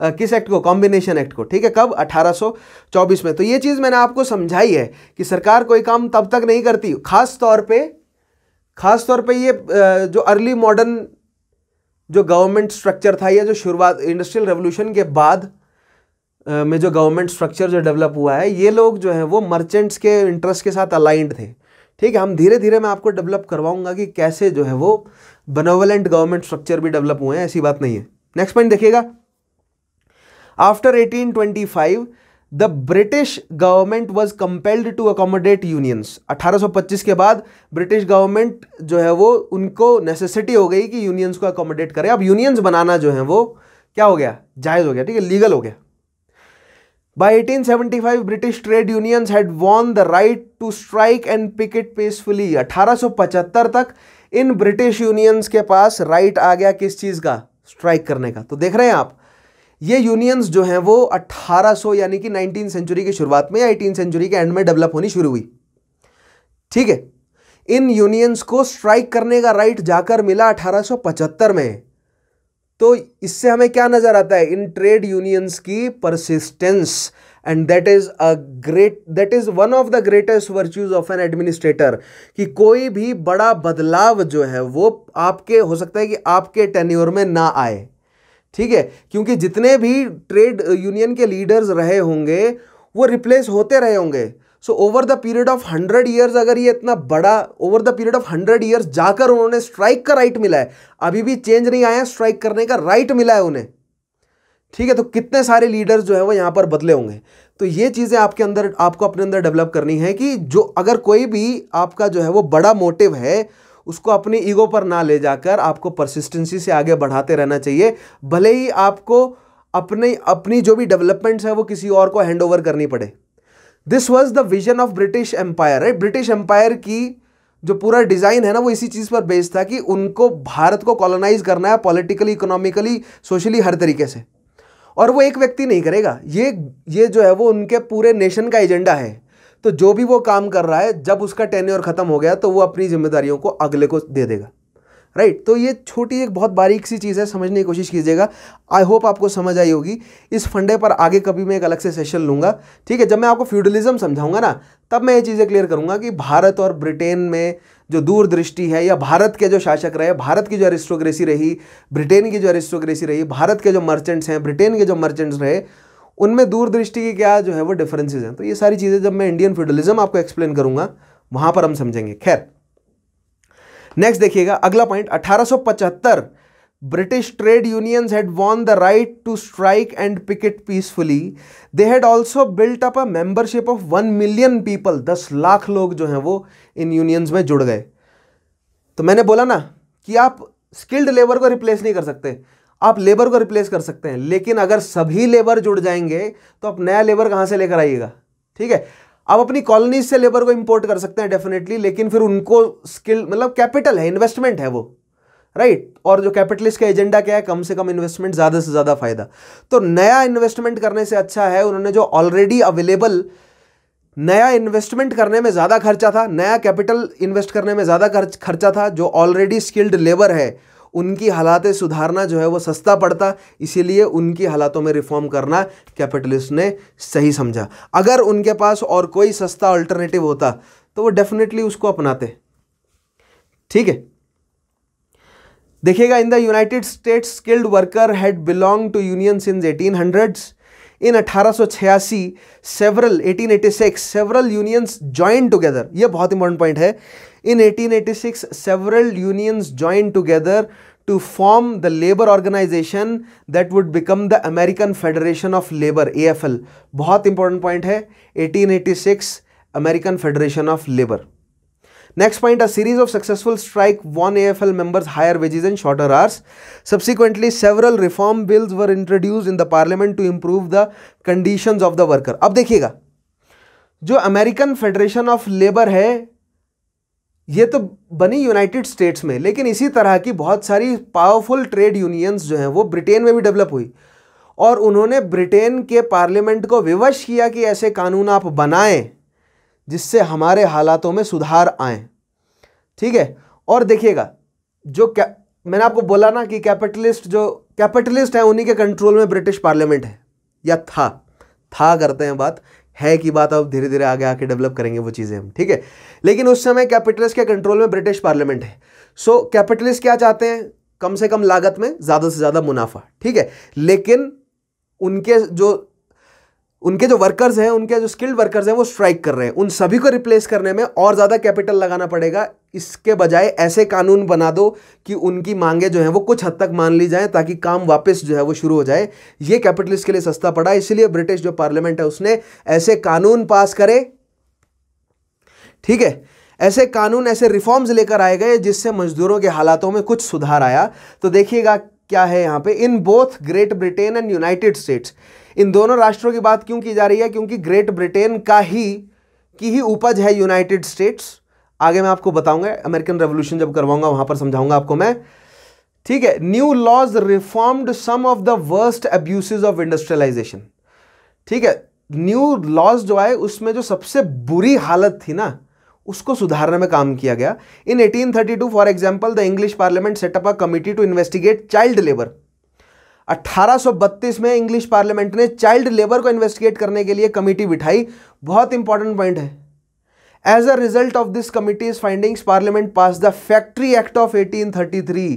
आ, किस एक्ट को? कॉम्बिनेशन एक्ट को। ठीक है? कब? 1824 में। तो ये चीज़ मैंने आपको समझाई है कि सरकार कोई काम तब तक नहीं करती। खास तौर पे खास तौर पे ये जो अर्ली मॉडर्न जो गवर्नमेंट स्ट्रक्चर था या जो शुरुआत इंडस्ट्रियल रेवोल्यूशन के बाद में जो गवर्नमेंट स्ट्रक्चर जो डेवलप हुआ है, ये लोग जो है वो मर्चेंट्स के इंटरेस्ट के साथ अलाइंड थे। ठीक है, हम धीरे धीरे मैं आपको डेवलप करवाऊँगा कि कैसे जो है वो बनोवलेंट गवर्नमेंट स्ट्रक्चर भी डेवलप हुए हैं, ऐसी बात नहीं है। नेक्स्ट पॉइंट देखिएगा। After 1825 the British government was compelled to accommodate unions 1825 के बाद ब्रिटिश गवर्नमेंट जो है वो उनको नेसेसिटी हो गई कि यूनियंस को अकोमोडेट करे। अब यूनियंस बनाना जो है वो क्या हो गया? जायज़ हो गया, ठीक है? लीगल हो गया। By 1875 British trade unions had won the right to strike and picket peacefully 1875 तक इन ब्रिटिश यूनियंस के पास राइट आ गया किस चीज़ का? स्ट्राइक करने का। तो देख रहे हैं आप ये यूनियंस जो हैं वो 1800 यानी कि 19 सेंचुरी की शुरुआत में या 18 सेंचुरी के एंड में डेवलप होनी शुरू हुई। ठीक है? इन यूनियंस को स्ट्राइक करने का राइट जाकर मिला 1875 में। तो इससे हमें क्या नज़र आता है? इन ट्रेड यूनियंस की persistence and that is a great that is one of the greatest virtues of an administrator कि कोई भी बड़ा बदलाव जो है वो आपके, हो सकता है कि आपके टेन्योर में ना आए। ठीक है? क्योंकि जितने भी ट्रेड यूनियन के लीडर्स रहे होंगे, वो रिप्लेस होते रहे होंगे। So over the period of hundred years अगर ये इतना बड़ा over the period of hundred years जाकर उन्होंने स्ट्राइक का राइट मिला है, अभी भी चेंज नहीं आया स्ट्राइक करने का राइट मिला है उन्हें। ठीक है? तो कितने सारे लीडर्स जो है वो यहाँ पर बदले होंगे। तो ये चीज़ें आपके अंदर, आपको अपने अंदर डेवलप करनी है कि जो, अगर कोई भी आपका जो है वो बड़ा मोटिव है उसको अपनी ईगो पर ना ले जाकर आपको परसिस्टेंसी से आगे बढ़ाते रहना चाहिए। भले ही आपको अपने, अपनी जो भी डेवलपमेंट्स है वो किसी और को हैंड ओवर करनी पड़े। This was the vision of British Empire right British Empire की जो पूरा डिज़ाइन है ना, वो इसी चीज़ पर बेस्ड था कि उनको भारत को कॉलोनाइज करना है पॉलिटिकली इकोनॉमिकली सोशली हर तरीके से। और वो एक व्यक्ति नहीं करेगा। ये ये जो है वो उनके पूरे नेशन का एजेंडा है। तो जो भी वो काम कर रहा है जब उसका टेन्योर ख़त्म हो गया तो वो अपनी जिम्मेदारियों को अगले को दे देगा। राइट right, तो ये छोटी एक बहुत बारीक सी चीज़ है समझने की कोशिश कीजिएगा। आई होप आपको समझ आई होगी। इस फंडे पर आगे कभी मैं एक अलग से सेशन लूँगा। ठीक है जब मैं आपको फ्यूडलिज्म समझाऊँगा ना तब मैं ये चीज़ें क्लियर करूँगा कि भारत और ब्रिटेन में जो दूरदृष्टि है या भारत के जो शासक रहे भारत की जो अरिस्टोक्रेसी रही ब्रिटेन की जो अरिस्टोक्रेसी रही भारत के जो मर्चेंट्स हैं ब्रिटेन के जो मर्चेंट्स रहे उनमें दूरदृष्टि की क्या जो है वो डिफरेंसेस हैं। तो ये सारी चीज़ें जब मैं इंडियन फेडरलिज्म आपको एक्सप्लेन करूँगा, वहाँ पर हम समझेंगे। खैर नेक्स्ट देखिएगा, अगला point 1875 British trade unions had won the right to strike and picket peacefully. They had also built up a membership of one million people दस लाख लोग जो हैं वो इन यूनियंस में जुड़ गए। तो मैंने बोला ना कि आप स्किल्ड लेबर को रिप्लेस नहीं कर सकते। आप लेबर को रिप्लेस कर सकते हैं। लेकिन अगर सभी लेबर जुड़ जाएँगे तो आप नया लेबर कहाँ से लेकर आइएगा? ठीक है? आप अपनी कॉलोनीज से लेबर को इंपोर्ट कर सकते हैं डेफिनेटली लेकिन फिर उनको स्किल मतलब कैपिटल है इन्वेस्टमेंट है वो। Right right? और जो कैपिटलिस्ट का एजेंडा क्या है? कम से कम इन्वेस्टमेंट ज़्यादा से ज़्यादा फ़ायदा। तो नया इन्वेस्टमेंट करने से अच्छा है, उन्होंने जो ऑलरेडी अवेलेबल नया इन्वेस्टमेंट करने में ज़्यादा खर्चा था, नया कैपिटल इन्वेस्ट करने में ज़्यादा खर्चा था, जो ऑलरेडी स्किल्ड लेबर है उनकी हालातें सुधारना जो है वो सस्ता पड़ता, इसीलिए उनकी हालातों में रिफॉर्म करना कैपिटलिस्ट ने सही समझा। अगर उनके पास और कोई सस्ता अल्टरनेटिव होता तो वो डेफिनेटली उसको अपनाते। ठीक है? देखिएगा in the United States skilled worker had belong to union since eighteen hundreds in 1886 several 1886 several unions join together ये बहुत इंपॉर्टेंट पॉइंट है। In 1886 several unions join together to form the labour organization that would become the American Federation of Labour ए बहुत important point है। 1886 American Federation of Labour Next point, a series of successful strike won AFL members higher wages and shorter hours. Subsequently, several reform bills were introduced in the parliament to improve the conditions of the worker. अब देखिएगा जो American Federation of labour है ये तो बनी United states में लेकिन इसी तरह की बहुत सारी पावरफुल ट्रेड यूनियंस जो हैं वो ब्रिटेन में भी डेवलप हुई और उन्होंने ब्रिटेन के पार्लियामेंट को विवश किया कि ऐसे कानून आप बनाएँ जिससे हमारे हालातों में सुधार आए। ठीक है? और देखिएगा जो क्या मैंने आपको बोला ना कि कैपिटलिस्ट जो कैपिटलिस्ट है उन्हीं के कंट्रोल में ब्रिटिश पार्लियामेंट है। या था। था करते हैं बात है कि बात अब धीरे धीरे आगे आके डेवलप करेंगे वो चीज़ें हम ठीक है? लेकिन उस समय कैपिटलिस्ट के कंट्रोल में ब्रिटिश पार्लियामेंट है। सो so, कैपिटलिस्ट क्या चाहते हैं? कम से कम लागत में ज़्यादा से ज़्यादा मुनाफा ठीक है? लेकिन उनके जो उनके जो वर्कर्स हैं, उनके जो स्किल्ड वर्कर्स हैं, वो स्ट्राइक कर रहे हैं। उन सभी को रिप्लेस करने में और ज़्यादा कैपिटल लगाना पड़ेगा। इसके बजाय ऐसे कानून बना दो कि उनकी मांगे जो हैं, वो कुछ हद तक मान ली जाएँ, ताकि काम वापस जो है, वो शुरू हो जाए। ये कैपिटलिस्ट के लिए सस्ता पड़ा। इसलिए ब्रिटिश जो पार्लियामेंट है, उसने ऐसे कानून पास करे। ठीक है? ऐसे कानून, ऐसे रिफॉर्म्स लेकर आए गए, जिससे मजदूरों के हालातों में कुछ सुधार आया। तो देखिएगा क्या है यहाँ पे। In both Great Britain and United States इन दोनों राष्ट्रों की बात क्यों की जा रही है? क्योंकि ग्रेट ब्रिटेन का ही, की ही उपज है यूनाइटेड स्टेट्स आगे मैं आपको बताऊँगा अमेरिकन रेवोल्यूशन जब करवाऊँगा, वहाँ पर समझाऊँगा आपको मैं। ठीक है new laws reformed some of the worst abuses of industrialisation ठीक है न्यू लॉज जो आए, उसमें जो सबसे बुरी हालत थी ना, उसको सुधारने में काम किया गया। In 1832 for example the English parliament set up a committee to investigate child labour 1832 में इंग्लिश पार्लियामेंट ने चाइल्ड लेबर को इन्वेस्टिगेट करने के लिए कमिटी बिठाई। बहुत इंपॉर्टेंट पॉइंट है। As a result of this committee's findings parliament pass the factory act of 1833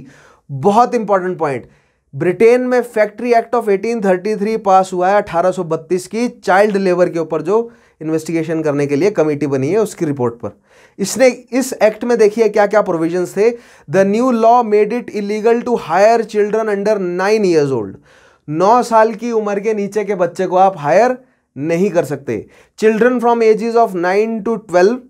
बहुत इंपॉर्टेंट पॉइंट ब्रिटेन में फैक्ट्री एक्ट ऑफ़ 1833 पास हुआ है 1832 की चाइल्ड लेबर के ऊपर जो इन्वेस्टिगेशन करने के लिए कमेटी बनी है उसकी रिपोर्ट पर। इसने इस एक्ट में देखिए क्या क्या प्रोविजंस थे। The new law made it illegal to hire children under nine years old नौ साल की उम्र के नीचे के बच्चे को आप हायर नहीं कर सकते। Children from ages of nine to twelve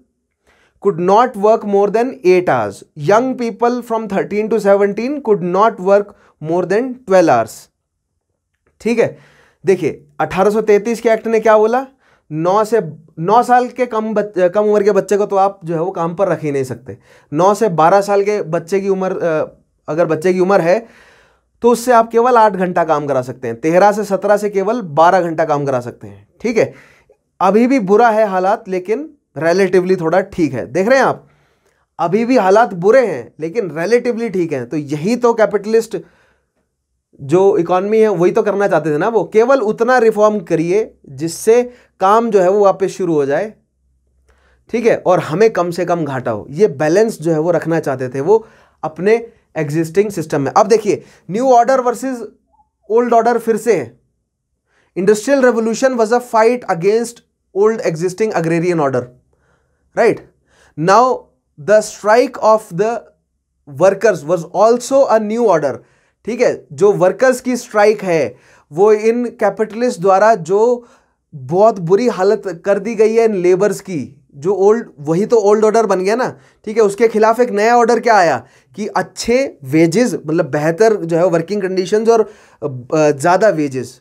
could not work more than eight hours young people from thirteen to seventeen could not work more than twelve hours ठीक है? देखिए 1833 के एक्ट ने क्या बोला? नौ से, नौ साल के कम बच्चे कम उम्र के बच्चे को तो आप जो है वो काम पर रख ही नहीं सकते। नौ से बारह साल के बच्चे की उम्र अगर बच्चे की उम्र है तो उससे आप केवल आठ घंटा काम करा सकते हैं। तेरह से सत्रह से केवल बारह घंटा काम करा सकते हैं। ठीक है? अभी भी बुरा है हालात, लेकिन रिलेटिवली थोड़ा ठीक है। देख रहे हैं आप? अभी भी हालात बुरे हैं, लेकिन रिलेटिवली ठीक हैं। तो यही तो कैपिटलिस्ट जो इकॉनमी है, वही तो करना चाहते थे ना वो? केवल उतना रिफॉर्म करिए जिससे काम जो है वो वापस शुरू हो जाए। ठीक है? और हमें कम से कम घाटा हो। ये बैलेंस जो है वो रखना चाहते थे वो अपने एग्जिस्टिंग सिस्टम में। अब देखिए new order versus old order फिर से है। Industrial revolution was a fight against old existing agrarian order right now the strike of the workers was also a new order ठीक है? जो वर्कर्स की स्ट्राइक है, वो इन कैपिटलिस्ट द्वारा जो बहुत बुरी हालत कर दी गई है इन लेबर्स की। जो ओल्ड वही तो ओल्ड ऑर्डर बन गया ना। ठीक है, उसके खिलाफ एक नया ऑर्डर क्या आया? कि अच्छे वेजेस मतलब बेहतर जो है वर्किंग कंडीशंस और ज़्यादा वेजेस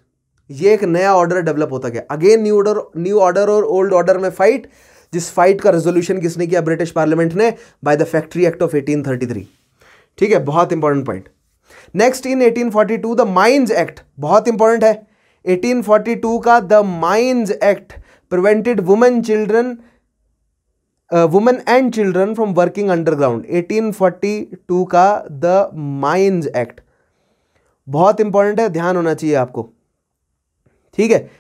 ये एक नया ऑर्डर डेवलप होता गया। Again new order new order और ओल्ड ऑर्डर में फाइट जिस फाइट का रेजोल्यूशन किसने किया? ब्रिटिश पार्लियामेंट ने by the factory act of 1833 ठीक है, बहुत important point next in 1842 the mines act बहुत इंपॉर्टेंट है। 1842 का the mines act prevented women children women and children from working underground. 1842 का द माइंस एक्ट। बहुत इंपॉर्टेंट है, ध्यान होना चाहिए आपको। ठीक है?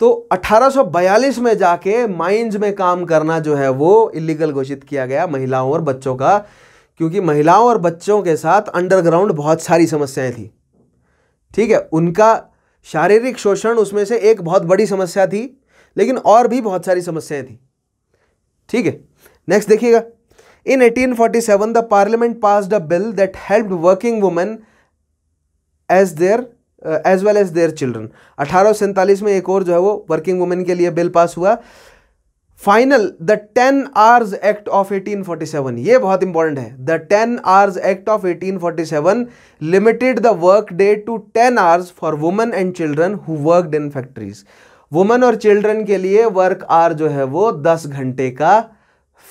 तो 1842 में जाके माइंस में काम करना जो है, वो इलीगल घोषित किया गया महिलाओं और बच्चों का, क्योंकि महिलाओं और बच्चों के साथ अंडरग्राउंड बहुत सारी समस्याएँ थी। ठीक है? उनका शारीरिक शोषण उसमें से एक बहुत बड़ी समस्या थी, लेकिन और भी बहुत सारी समस्याएँ थी। ठीक है नेक्स्ट देखिएगा। In 1847 the parliament pass the bill that helped working women as their as well as their children अठारह सौ सैंतालीस में एक और जो है वो वर्किंग वुमेन के लिए बिल पास हुआ। Final the ten hours act of 1847 ये बहुत इंपॉर्टेंट है. The ten hours act of 1847 limited the work day to ten hours for women and children who worked in factories women और children के लिए work are जो है वो दस घंटे का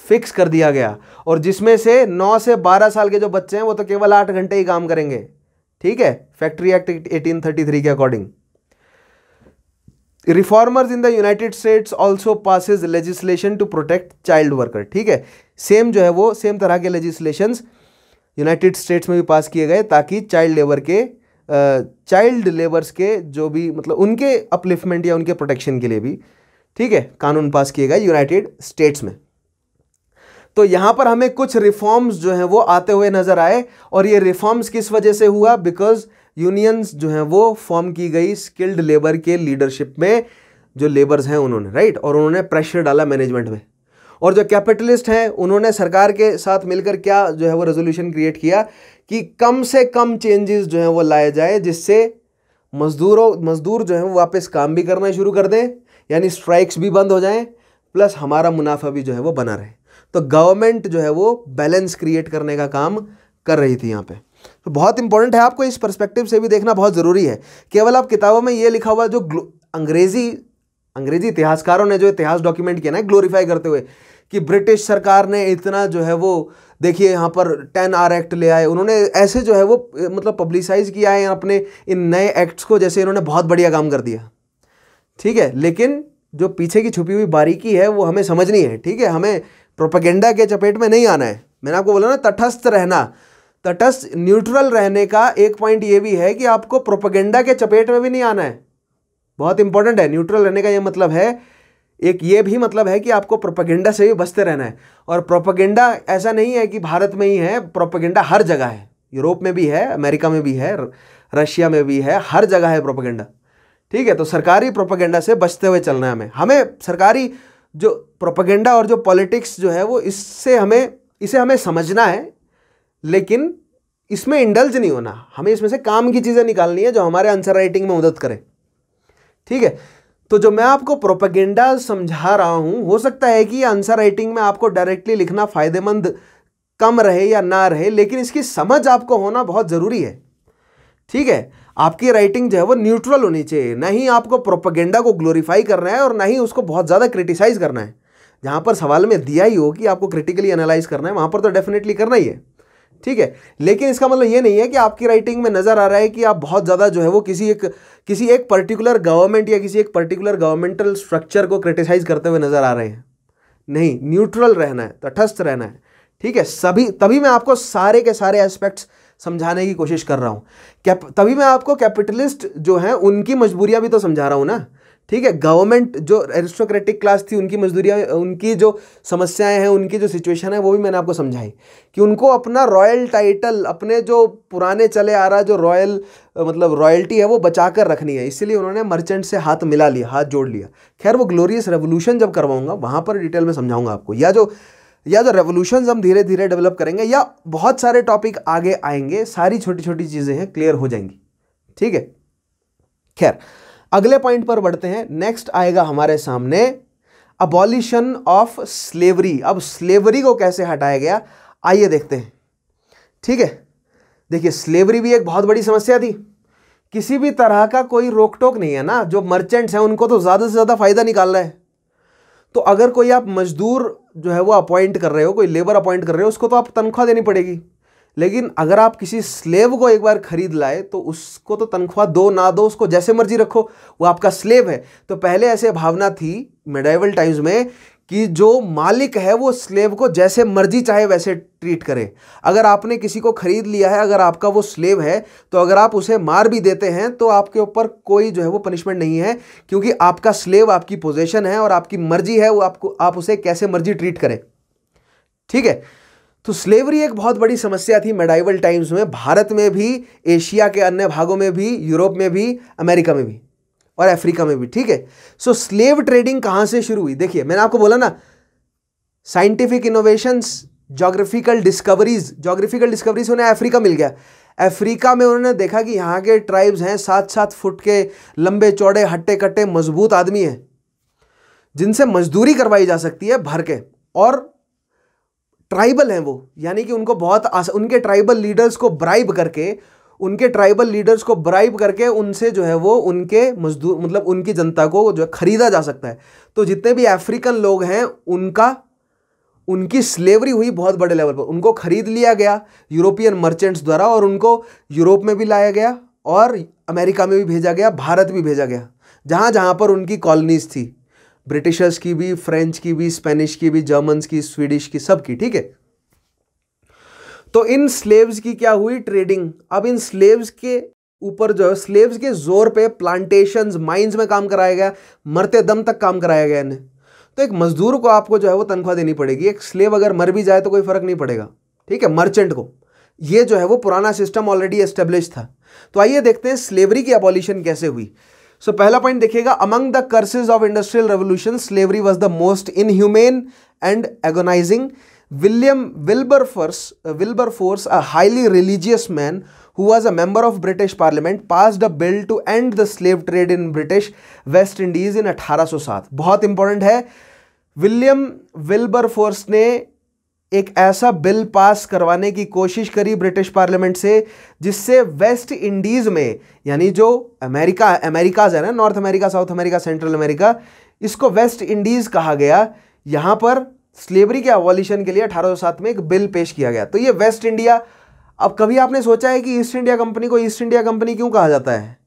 फिक्स कर दिया गया। और जिसमें से नौ से बारह साल के जो बच्चे हैं, वो तो केवल आठ घंटे ही काम करेंगे। ठीक है? फैक्ट्री एक्ट 1833 के according reformers in the United States also passes legislation to protect child worker ठीक है? सेम जो है वो सेम तरह के लेजिस्लेशन यूनाइटेड स्टेट्स में भी पास किए गए ताकि चाइल्ड लेबर के चाइल्ड लेबर्स के जो भी मतलब उनके अपलिफ्टमेंट या उनके प्रोटेक्शन के लिए भी, ठीक है? कानून पास किए गए यूनाइटेड स्टेट्स में। तो यहाँ पर हमें कुछ रिफॉर्म्स जो हैं वो आते हुए नज़र आए और ये रिफॉर्म्स किस वजह से हुआ? बिकॉज़ यूनियंस जो हैं वो फॉर्म की गई स्किल्ड लेबर के लीडरशिप में जो लेबर्स हैं उन्होंने, राइट? और उन्होंने प्रेशर डाला मैनेजमेंट में। और जो कैपिटलिस्ट हैं, उन्होंने सरकार के साथ मिलकर क्या जो है वो रेजोल्यूशन क्रिएट किया कि कम से कम चेंजेस जो हैं वो लाए जाए, जिससे मजदूरों, मजदूर जो है वो वापस काम भी करना शुरू कर दें, यानी स्ट्राइक्स भी बंद हो जाएँ प्लस हमारा मुनाफा भी जो है वो बना रहे। तो गवर्नमेंट जो है वो बैलेंस क्रिएट करने का काम कर रही थी यहाँ पे। तो बहुत इंपॉर्टेंट है आपको इस परस्पेक्टिव से भी देखना बहुत ज़रूरी है। केवल आप किताबों में ये लिखा हुआ जो अंग्रेज़ी अंग्रेज़ी इतिहासकारों ने जो इतिहास डॉक्यूमेंट किया ना ग्लोरीफाई करते हुए, कि ब्रिटिश सरकार ने इतना जो है वो, देखिए यहाँ पर टेन आर एक्ट ले आए, उन्होंने ऐसे जो है वो मतलब पब्लिसाइज किया है अपने इन नए एक्ट्स को, जैसे इन्होंने बहुत बढ़िया काम कर दिया। ठीक है, लेकिन जो पीछे की छुपी हुई बारीकी है, वो हमें समझनी है, ठीक है? हमें प्रोपेगेंडा के चपेट में नहीं आना है। मैंने आपको बोला ना, तटस्थ रहना तटस्थ न्यूट्रल रहने का एक पॉइंट ये भी है कि आपको प्रोपेगेंडा के चपेट में भी नहीं आना है। बहुत इंपॉर्टेंट है, न्यूट्रल रहने का ये मतलब है। एक ये भी मतलब है कि आपको प्रोपेगेंडा से भी बचते रहना है। और प्रोपेगेंडा ऐसा नहीं है कि भारत में ही है, प्रोपेगेंडा हर जगह है। यूरोप में भी है, अमेरिका में भी है, रशिया में भी है, हर जगह है प्रोपेगेंडा। ठीक है तो सरकारी प्रोपेगेंडा से बचते हुए चलना है हमें। हमें सरकारी जो प्रोपेगेंडा और जो पॉलिटिक्स जो है वो इससे हमें, इसे हमें समझना है। लेकिन इसमें इंडल्ज नहीं होना। हमें इसमें से काम की चीज़ें निकालनी है जो हमारे आंसर राइटिंग में मदद करे। ठीक है? तो जो मैं आपको प्रोपेगेंडा समझा रहा हूँ, हो सकता है कि आंसर राइटिंग में आपको डायरेक्टली लिखना फ़ायदेमंद कम रहे या ना रहे, लेकिन इसकी समझ आपको होना बहुत ज़रूरी है। ठीक है? आपकी राइटिंग जो है वो न्यूट्रल होनी चाहिए। ना ही आपको प्रोपगेंडा को ग्लोरीफाई करना है और ना ही उसको बहुत ज़्यादा क्रिटिसाइज करना है। जहाँ पर सवाल में दिया ही हो कि आपको क्रिटिकली एनालाइज करना है, वहाँ पर तो डेफिनेटली करना ही है। ठीक है? लेकिन इसका मतलब ये नहीं है कि आपकी राइटिंग में नज़र आ रहा है कि आप बहुत ज़्यादा जो है वो किसी एक किसी एक पर्टिकुलर गवर्नमेंट या किसी एक पर्टिकुलर गवर्नमेंटल स्ट्रक्चर को क्रिटिसाइज करते हुए नज़र आ रहे हैं। नहीं न्यूट्रल रहना है, तटस्थ रहना है। ठीक है? सभी, तभी मैं आपको सारे के सारे एस्पेक्ट्स समझाने की कोशिश कर रहा हूँ। तभी मैं आपको कैपिटलिस्ट जो हैं, उनकी मजबूरियाँ भी तो समझा रहा हूँ ना? ठीक है गवर्नमेंट जो एरिस्टोक्रेटिक क्लास थी, उनकी मजदूरियाँ, उनकी जो समस्याएँ हैं, उनकी जो सिचुएशन है, वो भी मैंने आपको समझाई कि उनको अपना रॉयल टाइटल अपने जो पुराने चले आ रहा जो रॉयल मतलब रॉयल्टी है, वो बचा कर रखनी है। इसीलिए उन्होंने मर्चेंट से हाथ मिला लिया, हाथ जोड़ लिया। खैर, वो ग्लोरियस रेवोल्यूशन जब करवाऊँगा, वहाँ पर डिटेल में समझाऊँगा आपको। या जो या जो रेवोल्यूशन हम धीरे धीरे डेवलप करेंगे, या बहुत सारे टॉपिक आगे आएँगे, सारी छोटी छोटी चीज़ें हैं क्लियर हो जाएँगी। ठीक है? खैर अगले पॉइंट पर बढ़ते हैं। नेक्स्ट आएगा हमारे सामने अबॉलिशन ऑफ़ स्लेवरी। अब स्लेवरी को कैसे हटाया गया, आइए देखते हैं। ठीक है? देखिए, स्लेवरी भी एक बहुत बड़ी समस्या थी। किसी भी तरह का कोई रोक टोक नहीं है ना। जो मर्चेंट्स हैं, उनको तो ज़्यादा से ज़्यादा फ़ायदा निकाल रहा है। तो अगर कोई आप मजदूर जो है वो अपॉइंट कर रहे हो, कोई लेबर अपॉइंट कर रहे हो, उसको तो आप तनख्वाह देनी पड़ेगी। लेकिन अगर आप किसी स्लेव को एक बार खरीद लाए तो उसको तो तनख्वाह दो, ना दो, उसको जैसे मर्ज़ी रखो, वो आपका स्लेव है। तो पहले ऐसे भावना थी मेडाइवल टाइम्स में कि जो मालिक है, वो स्लेव को जैसे मर्ज़ी चाहे वैसे ट्रीट करे। अगर आपने किसी को खरीद लिया है, अगर आपका वो स्लेव है तो अगर आप उसे मार भी देते हैं तो आपके ऊपर कोई जो है वो पनिशमेंट नहीं है, क्योंकि आपका स्लेव आपकी पोजेशन है और आपकी मर्ज़ी है, वो आपको, आप उसे कैसे मर्ज़ी ट्रीट करें। ठीक है? तो स्लेवरी एक बहुत बड़ी समस्या थी मेडाइवल टाइम्स में, भारत में भी एशिया के अन्य भागों में भी यूरोप में भी अमेरिका में भी और अफ्रीका में भी, ठीक है? सो स्लेव ट्रेडिंग कहाँ से शुरू हुई? देखिए, मैंने आपको बोला ना scientific innovations geographical discoveries geographical discoveries उन्हें अफ्रीका मिल गया। अफ्रीका में उन्होंने देखा कि यहाँ के ट्राइब्स हैं सात सात फुट के लंबे चौड़े हट्टे कट्टे मज़बूत आदमी हैं, जिनसे मजदूरी करवाई जा सकती है, भर के और ट्राइबल हैं वो। यानी कि उनको बहुत उनके ट्राइबल लीडर्स को ब्राइब करके, उनके ट्राइबल लीडर्स को ब्राइब करके उनसे जो है वो उनके मजदूर मतलब उनकी जनता को जो है खरीदा जा सकता है। तो जितने भी अफ्रीकन लोग हैं, उनका, उनकी स्लेवरी हुई बहुत बड़े लेवल पर। उनको खरीद लिया गया यूरोपियन मर्चेंट्स द्वारा और उनको यूरोप में भी लाया गया और अमेरिका में भी भेजा गया, भारत भी भेजा गया। जहाँ जहाँ पर उनकी कॉलोनीज थी। ब्रिटिशर्स की भी, फ्रेंच की भी, स्पेनिश की भी, जर्मन्स की, स्वीडिश की, सब की, ठीक है? तो इन स्लेव्स की क्या हुई? ट्रेडिंग। अब इन स्लेव्स के ऊपर जो है, स्लेव्स के ज़ोर पे प्लांटेशंस माइंस में काम कराया गया, मरते दम तक काम कराया गया इन्हें। तो एक मजदूर को आपको जो है, वो तनख्वाह देनी पड़ेगी। एक स्लेव अगर मर भी जाए तो कोई फ़र्क नहीं पड़ेगा, ठीक है? मर्चेंट को। ये जो है, वो पुराना सिस्टम ऑलरेडी एस्टेब्लिश था। तो आइए देखते हैं स्लेवरी की अबॉलिशन कैसे हुई। सो पहला पॉइंट देखिएगा among the curses of industrial revolution slavery was the most inhumane and agonizing William Wilberforce Wilberforce a highly religious man who was a member of British Parliament, passed a bill to end the slave trade in British West Indies in 1807 बहुत important है William Wilbur force ने एक ऐसा bill pass करवाने की कोशिश करी British parliament से, जिससे वेस्ट इंडीज में, यानी जो अमेरिका, अमेरिकाज है ना, North America, South America, Central America, इसको वेस्ट इंडीज कहा गया। यहाँ पर स्लेवरी के अवॉल्यूशन के लिए 1807 में एक बिल पेश किया गया। तो ये वेस्ट इंडिया, अब कभी आपने सोचा है कि ईस्ट इंडिया कंपनी को ईस्ट इंडिया कंपनी क्यों कहा जाता है?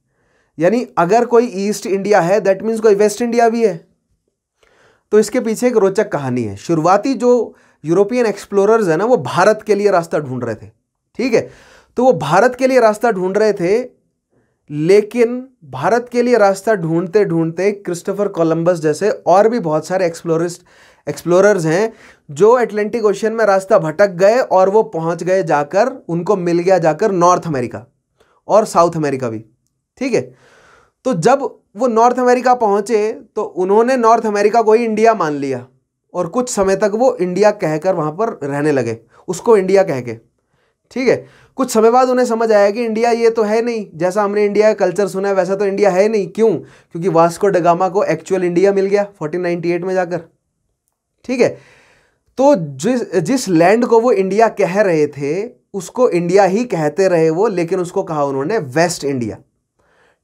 यानी अगर कोई ईस्ट इंडिया है दैट मीन्स कोई वेस्ट इंडिया भी है। तो इसके पीछे एक रोचक कहानी है। शुरुआती जो यूरोपियन एक्सप्लोरर्स है ना, वो भारत के लिए रास्ता ढूंढ रहे थे। ठीक है? तो वो भारत के लिए रास्ता ढूंढ रहे थे, लेकिन भारत के लिए रास्ता ढूंढते ढूंढते क्रिस्टोफर कोलंबस जैसे और भी बहुत सारे एक्सप्लोरिस्ट, एक्सप्लोरर्स हैं, जो एटलांटिक ओशियन में रास्ता भटक गए और वो पहुँच गए जाकर, उनको मिल गया जाकर नॉर्थ अमेरिका और साउथ अमेरिका भी। ठीक है? तो जब वो नॉर्थ अमेरिका पहुँचे तो उन्होंने नॉर्थ अमेरिका को ही इंडिया मान लिया। और कुछ समय तक वो इंडिया कहकर वहाँ पर रहने लगे। उसको इंडिया कह के। ठीक है? कुछ समय बाद उन्हें समझ आया कि इंडिया ये तो है नहीं। जैसा हमने इंडिया का कल्चर सुना है, वैसा तो इंडिया है नहीं। क्यों? क्योंकि वास्को डगामा को एक्चुअल इंडिया मिल गया 1498 में जाकर। ठीक है? तो जिस जिस लैंड को वो इंडिया कह रहे थे, उसको इंडिया ही कहते रहे वो, लेकिन उसको कहा उन्होंने वेस्ट इंडिया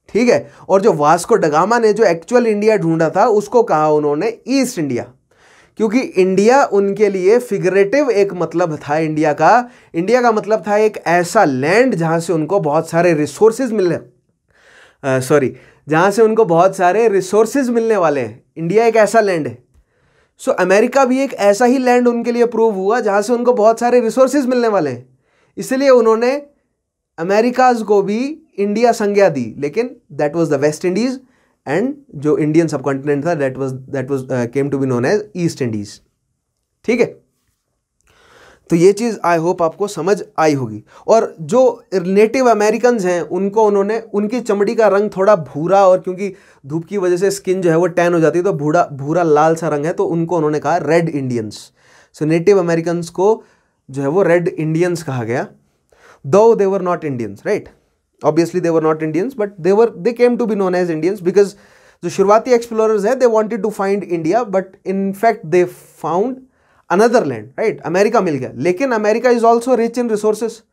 ठीक है? और जो वास्को डगामा ने जो एक्चुअल इंडिया ढूंढा था, उसको कहा उन्होंने ईस्ट इंडिया क्योंकि इंडिया उनके लिए फिगरेटिव एक मतलब था इंडिया का। इंडिया का मतलब था एक ऐसा लैंड जहाँ से उनको बहुत सारे रिसोर्सेज मिलने सॉरी जहाँ से उनको बहुत सारे रिसोर्सेज मिलने वाले हैं। इंडिया एक ऐसा लैंड है। सो so, अमेरिका भी एक ऐसा ही लैंड उनके लिए प्रूव हुआ जहाँ से उनको बहुत सारे रिसोर्सेज मिलने वाले हैं। इसलिए उन्होंने अमेरिकाज को भी इंडिया संज्ञा दी लेकिन that was the West Indies and जो इंडियन सब कॉन्टिनेंट था that was that was came to be known as East Indies ठीक है? तो ये चीज़ आई होप आपको समझ आई होगी। और जो नेटिव अमेरिकन हैं, उनको उन्होंने, उनकी चमड़ी का रंग थोड़ा भूरा और क्योंकि धूप की वजह से स्किन जो है वो टैन हो जाती है तो भूरा भूरा लाल सा रंग है तो उनको उन्होंने कहा red Indians so native American को जो है वो रेड इंडियंस कहा गया though they were not Indians right obviously they were not Indians but they were they came to be known as Indians because जो शुरुआती एक्सप्लोरर्स है they wanted to find India but in fact they found another land right America मिल गया लेकिन America is also rich in resources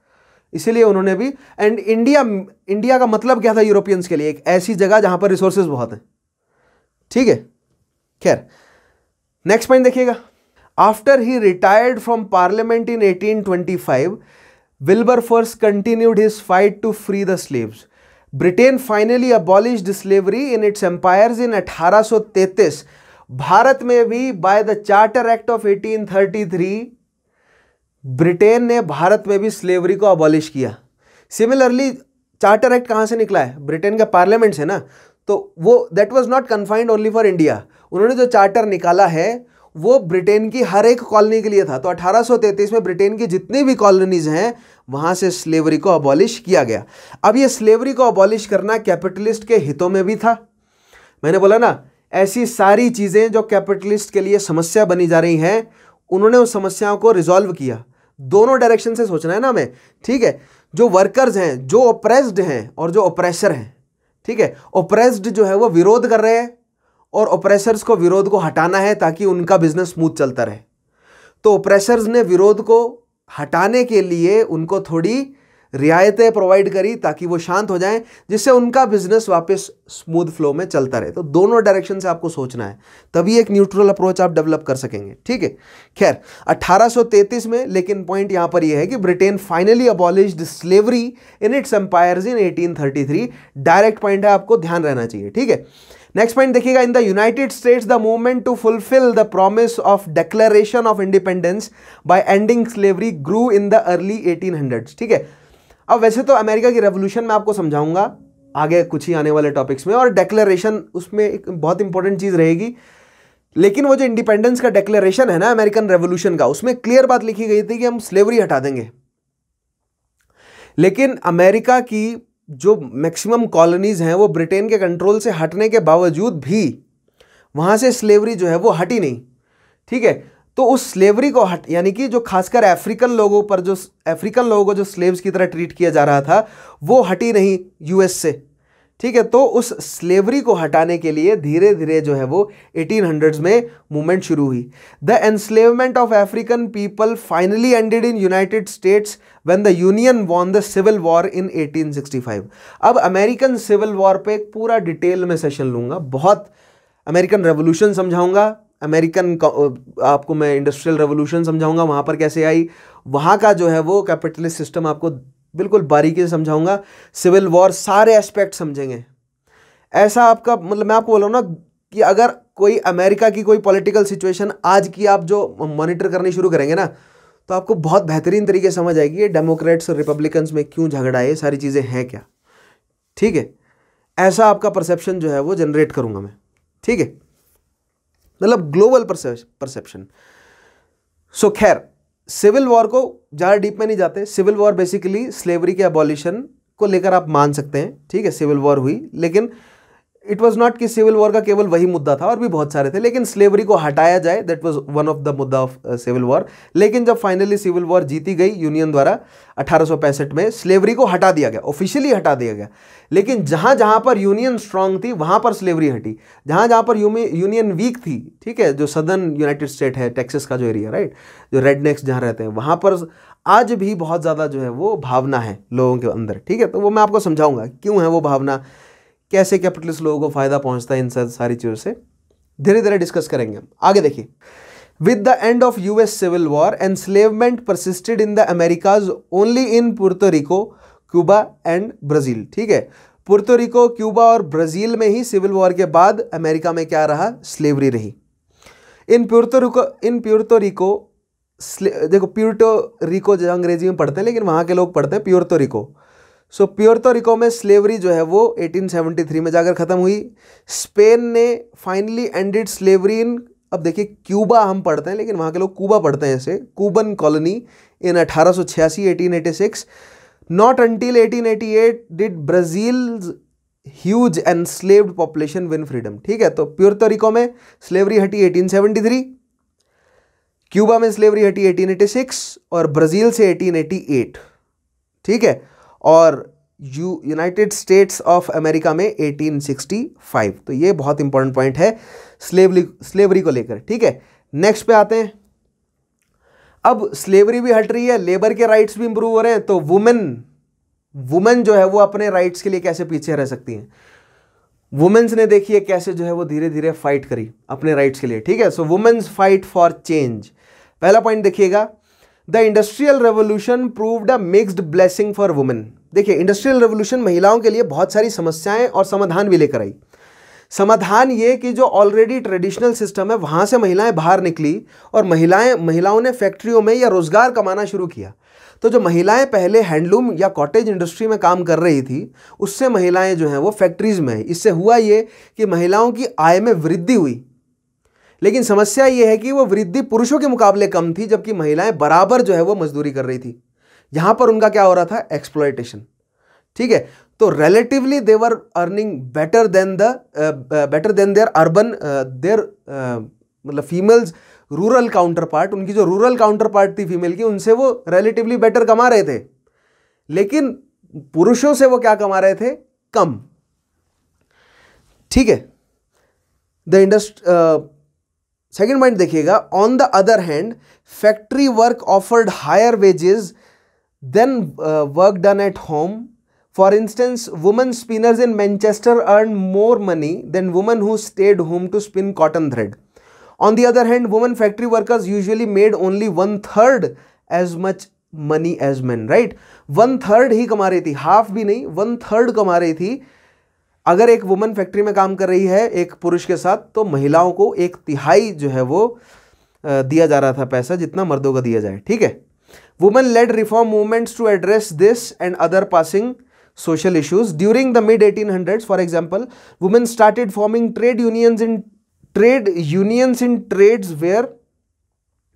इसीलिए उन्होंने भी and India India का मतलब क्या था यूरोपियंस के लिए? एक ऐसी जगह जहाँ पर रिसोर्सेज बहुत हैं। ठीक है? खैर नेक्स्ट पॉइंट देखिएगा। After he retired from parliament in 1825 first continued his fight to free the slaves Britain finally abolished slavery in its empires in 1833 Bharat में भी by the charter act of 1833 Britain ने भारत में भी slavery को abolish किया। Similarly charter act कहाँ से निकला है? ब्रिटेन का पार्लियामेंट से ना? तो वो that was not confined only for India उन्होंने जो चार्टर निकाला है वो ब्रिटेन की हर एक कॉलोनी के लिए था। तो 1833 में ब्रिटेन की जितनी भी कॉलोनीज हैं, वहाँ से स्लेवरी को अबॉलिश किया गया। अब ये स्लेवरी को अबॉलिश करना कैपिटलिस्ट के हितों में भी था। मैंने बोला ना, ऐसी सारी चीज़ें जो कैपिटलिस्ट के लिए समस्या बनी जा रही हैं, उन्होंने उस समस्याओं को रिजॉल्व किया। दोनों डायरेक्शन से सोचना है ना हमें। ठीक है? जो वर्कर्स हैं, जो ओप्रेस्ड हैं और जो ओप्रेसर हैं। ठीक है? ओप्रेस्ड जो है, वो विरोध कर रहे हैं। और ओप्रेसर्स को विरोध को हटाना है ताकि उनका बिज़नेस स्मूथ चलता रहे। तो ओप्रेसर्स ने विरोध को हटाने के लिए उनको थोड़ी रियायतें प्रोवाइड करी ताकि वो शांत हो जाएँ, जिससे उनका बिज़नेस वापस स्मूथ फ्लो में चलता रहे। तो दोनों डायरेक्शन से आपको सोचना है, तभी एक न्यूट्रल अप्रोच आप डेवलप कर सकेंगे, ठीक है? खैर 1833 में, लेकिन पॉइंट यहाँ पर यह है कि Britain finally abolished slavery in its empires in 1833 direct point है, आपको ध्यान रहना चाहिए, ठीक है? नेक्स्ट पॉइंट देखिएगा in the United States the movement to fulfil the promise of declaration of independence by ending slavery grew in the early 1800s ठीक है? अब वैसे तो अमेरिका की रेवोल्यूशन में आपको समझाऊँगा, आगे कुछ ही आने वाले टॉपिक्स में, और डेक्लेरेशन उसमें एक बहुत इंपॉर्टेंट चीज़ रहेगी। लेकिन वो जो इंडिपेंडेंस का डेक्लेरेशन है ना अमेरिकन रेवोल्यूशन का, उसमें क्लियर बात लिखी गई थी कि हम स्लेवरी हटा देंगे। लेकिन अमेरिका की जो मैक्सिमम कॉलोनीज हैं, वो ब्रिटेन के कंट्रोल से हटने के बावजूद भी, वहाँ से स्लेवरी जो है, वो हटी नहीं। ठीक है? तो उस स्लेवरी को हट, यानी कि जो खासकर अफ्रीकन लोगों पर जो अफ्रीकन लोगों को जो स्लेव्स की तरह ट्रीट किया जा रहा था, वो हटी नहीं यूएस से। ठीक है तो उस स्लेवरी को हटाने के लिए धीरे धीरे जो है वो 1800s में मूवमेंट शुरू हुई। The enslavement of African people finally ended in United States when the union won the civil war in 1865 अब अमेरिकन सिविल वॉर पे पूरा डिटेल में सेशन लूँगा, बहुत अमेरिकन रेवोल्यूशन समझाऊँगा अमेरिकन आपको मैं इंडस्ट्रियल रेवोल्यूशन समझाऊँगा, वहाँ पर कैसे आई, वहाँ का जो है वो कैपिटलिस्ट सिस्टम आपको बिल्कुल बारीकी से समझाऊँगा। सिविल वॉर सारे एस्पेक्ट समझेंगे। ऐसा आपका मतलब मैं आपको बोल रहा हूँ ना कि अगर कोई अमेरिका की कोई पॉलिटिकल सिचुएशन आज की आप जो मॉनिटर करनी शुरू करेंगे ना तो आपको बहुत बेहतरीन तरीके समझ आएगी ये डेमोक्रेट्स और रिपब्लिकन्स में क्यों झगड़ा है सारी चीज़ें हैं क्या। ठीक है? ऐसा आपका परसेप्शन जो है वो जनरेट करूँगा मैं। ठीक है? मतलब ग्लोबल परसेप्शन सो खैर सिविल वॉर को ज़्यादा डीप में नहीं जाते। सिविल वॉर बेसिकली स्लेवरी के अबॉलिशन को लेकर आप मान सकते हैं। ठीक है, सिविल वॉर हुई, लेकिन इट वॉज़ नॉट कि सिविल वॉर का केवल वही मुद्दा था और भी बहुत सारे थे, लेकिन स्लेवरी को हटाया जाए that was one of the मुद्दा ऑफ़ सिविल वॉर लेकिन जब फाइनली सिविल वॉर जीती गई यूनियन द्वारा अठारह सौ पैंसठ में स्लेवरी को हटा दिया गया ऑफिशियली हटा दिया गया. लेकिन जहाँ जहाँ पर यूनियन स्ट्रांग थी, वहाँ पर स्लेवरी हटी. जहाँ जहाँ पर यूनियन वीक थी, ठीक है, जो सदर्न यूनाइटेड स्टेट है टेक्सिस का जो एरिया राइट जो रेड नेक्स जहाँ रहते हैं, वहाँ पर आज भी बहुत ज़्यादा जो है वो भावना है लोगों के अंदर, ठीक है? तो वो मैं आपको समझाऊँगा, क्यों है वो भावना? कैसे कैपिटलिस्ट लोगों को फ़ायदा पहुँचता है इन सब सारी चीज़ों से? धीरे धीरे डिस्कस करेंगे हम। आगे देखिए। With the end of US civil war enslavement persisted in the Americas only in Puerto Rico Cuba and Brazil ठीक है? पुर्तोरिको क्यूबा और ब्राज़ील में ही सिविल वॉर के बाद अमेरिका में क्या रहा? स्लेवरी रही। इन प्यूर्तोरिको इन प्यूर्तोरिको देखो प्यूर्टो रिको जो अंग्रेज़ी में पढ़ते हैं, लेकिन वहाँ के लोग पढ़ते हैं प्योर्टोरिको सो प्योर्टोरिको में स्लेवरी जो है वो 1873 में जाकर ख़त्म हुई। स्पेन ने फाइनली एंडेड स्लेवरी इन अब देखिए क्यूबा हम पढ़ते हैं, लेकिन वहाँ के लोग कूबा पढ़ते हैं इसे कूबन कॉलोनी इन अठारह सौ छियासी eighteen eighty six not until eighteen eighty eight did Brazil huge enslaved population win freedom ठीक है तो प्योर्टोरिको में स्लेवरी हटी 1873 क्यूबा में स्लेवरी हटी 1886 और ब्राज़ील से 1888 ठीक है और U United States of America में 1865 तो ये बहुत इंपॉर्टेंट पॉइंट है स्लेवरी स्लेवरी को लेकर, ठीक है? नेक्स्ट पे आते हैं। अब स्लेवरी भी हट रही है लेबर के राइट्स भी इंप्रूव हो रहे हैं तो वुमेन वुमेन जो है वो अपने राइट्स के लिए कैसे पीछे रह सकती हैं? वुमेन्स ने देखिए कैसे जो है वो धीरे धीरे फाइट करी अपने राइट्स के लिए, ठीक है? So women's fight for change पहला पॉइंट देखिएगा। The industrial revolution proved a mixed blessing for women देखिए इंडस्ट्रियल रेवोल्यूशन महिलाओं के लिए बहुत सारी समस्याएँ और समाधान भी लेकर आई। समाधान ये कि जो ऑलरेडी ट्रेडिशनल सिस्टम है, वहाँ से महिलाएँ बाहर निकली और महिलाएँ, महिलाओं ने फैक्ट्रियों में या रोज़गार कमाना शुरू किया। तो जो महिलाएँ पहले हैंडलूम या कॉटेज इंडस्ट्री में काम कर रही थी, उससे महिलाएँ जो हैं वो फैक्ट्रीज़ में इससे हुआ ये कि महिलाओं की आय में वृद्धि हुई। लेकिन समस्या ये है कि वो वृद्धि पुरुषों के मुकाबले कम थी, जबकि महिलाएँ बराबर जो है वो मजदूरी कर रही थी। यहाँ पर उनका क्या हो रहा था? एक्सप्लॉयटेशन ठीक है? तो relatively they were earning better than the better than their urban their मतलब फीमेल्स रूरल काउंटर पार्ट उनकी जो रूरल काउंटर पार्ट थी फीमेल की, उनसे वो रिलेटिवली बेटर कमा रहे थे। लेकिन पुरुषों से वो क्या कमा रहे थे? कम। ठीक है? द इंडस्ट सेकेंड पॉइंट देखिएगा on the other hand factory work offered higher wages than work done at home for instance women spinners in Manchester earn more money than women who stayed home to spin cotton thread On the other hand, women factory workers usually made only one third as much money as man right one third ही कमा रही थी half भी नहीं one third कमा रही थी अगर एक वुमन फैक्ट्री में काम कर रही है, एक पुरुष के साथ तो महिलाओं को एक तिहाई जो है वो दिया जा रहा था पैसा जितना मर्दों का दिया जाए, ठीक है? Women led reform movements to address this and other passing social issues. During the mid 1800s for example, women started forming trade unions in, trade unions in trades where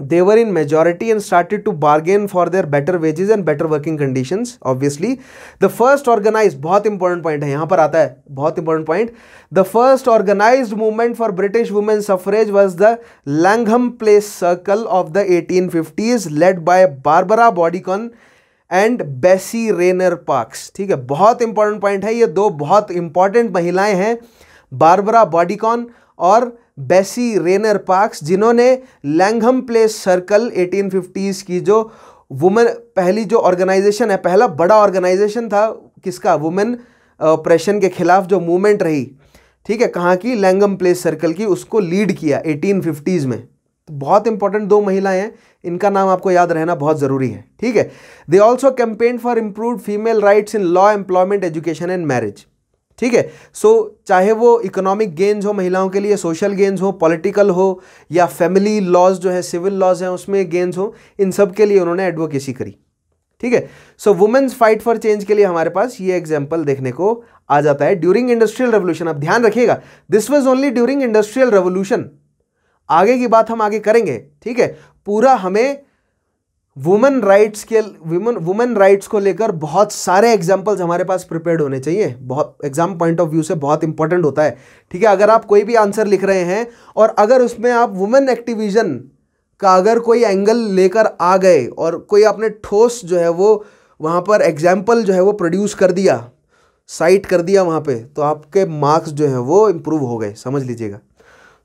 they were in majority and started to bargain for their better wages and better working conditions obviously the first organized बहुत important point है यहाँ पर आता है बहुत important point the first organized movement for British women suffrage was the Langham Place Circle of the 1850s led by Barbara Boddicon and Bessie Rayner Parks ठीक है बहुत इंपॉर्टेंट पॉइंट है ये दो बहुत इंपॉर्टेंट महिलाएँ हैं बारबरा बॉडीकॉन और बेसी रेनर पार्क्स जिन्होंने लैंगहम प्लेस सर्कल 1850s की जो वुमेन, पहली जो ऑर्गेनाइजेशन है, पहला बड़ा ऑर्गेनाइजेशन था किसका? वुमेन ऑपरेशन के खिलाफ जो मूवमेंट रही, ठीक है, कहाँ की? लैंगम प्लेस सर्कल की, उसको लीड किया 1850s में। तो बहुत इंपॉर्टेंट दो महिलाएँ हैं, इनका नाम आपको याद रहना बहुत ज़रूरी है, ठीक है? They also campaign for improve female rights in law employment education and marriage ठीक है? सो चाहे वो इकोनॉमिक गेन्स हो महिलाओं के लिए सोशल गेन्स हो पॉलिटिकल हो, या फैमिली लॉज जो है सिविल लॉज हैं, उसमें गेन्स हो, इन सब के लिए उन्होंने एडवोकेसी करी। ठीक है? So women's fight for change के लिए हमारे पास ये एग्ज़ाम्पल देखने को आ जाता है। ड्यूरिंग इंडस्ट्रियल रेवोल्यूशन अब ध्यान रखिएगा this was only during industrial revolution आगे की बात हम आगे करेंगे, ठीक है? पूरा हमें वुमेन राइट्स के वुमेन वुमेन राइट्स को लेकर बहुत सारे एग्जाम्पल्स हमारे पास प्रिपेयर्ड होने चाहिए। बहुत एग्ज़ाम पॉइंट ऑफ़ व्यू से बहुत इंपॉर्टेंट होता है। ठीक है, अगर आप कोई भी आंसर लिख रहे हैं और अगर उसमें आप वुमेन एक्टिविजन का अगर कोई एंगल लेकर आ गए और कोई आपने ठोस जो है वो वहाँ पर एग्ज़ाम्पल जो है वो प्रोड्यूस कर दिया साइट कर दिया वहाँ पे तो आपके मार्क्स जो हैं वो इम्प्रूव हो गए। समझ लीजिएगा।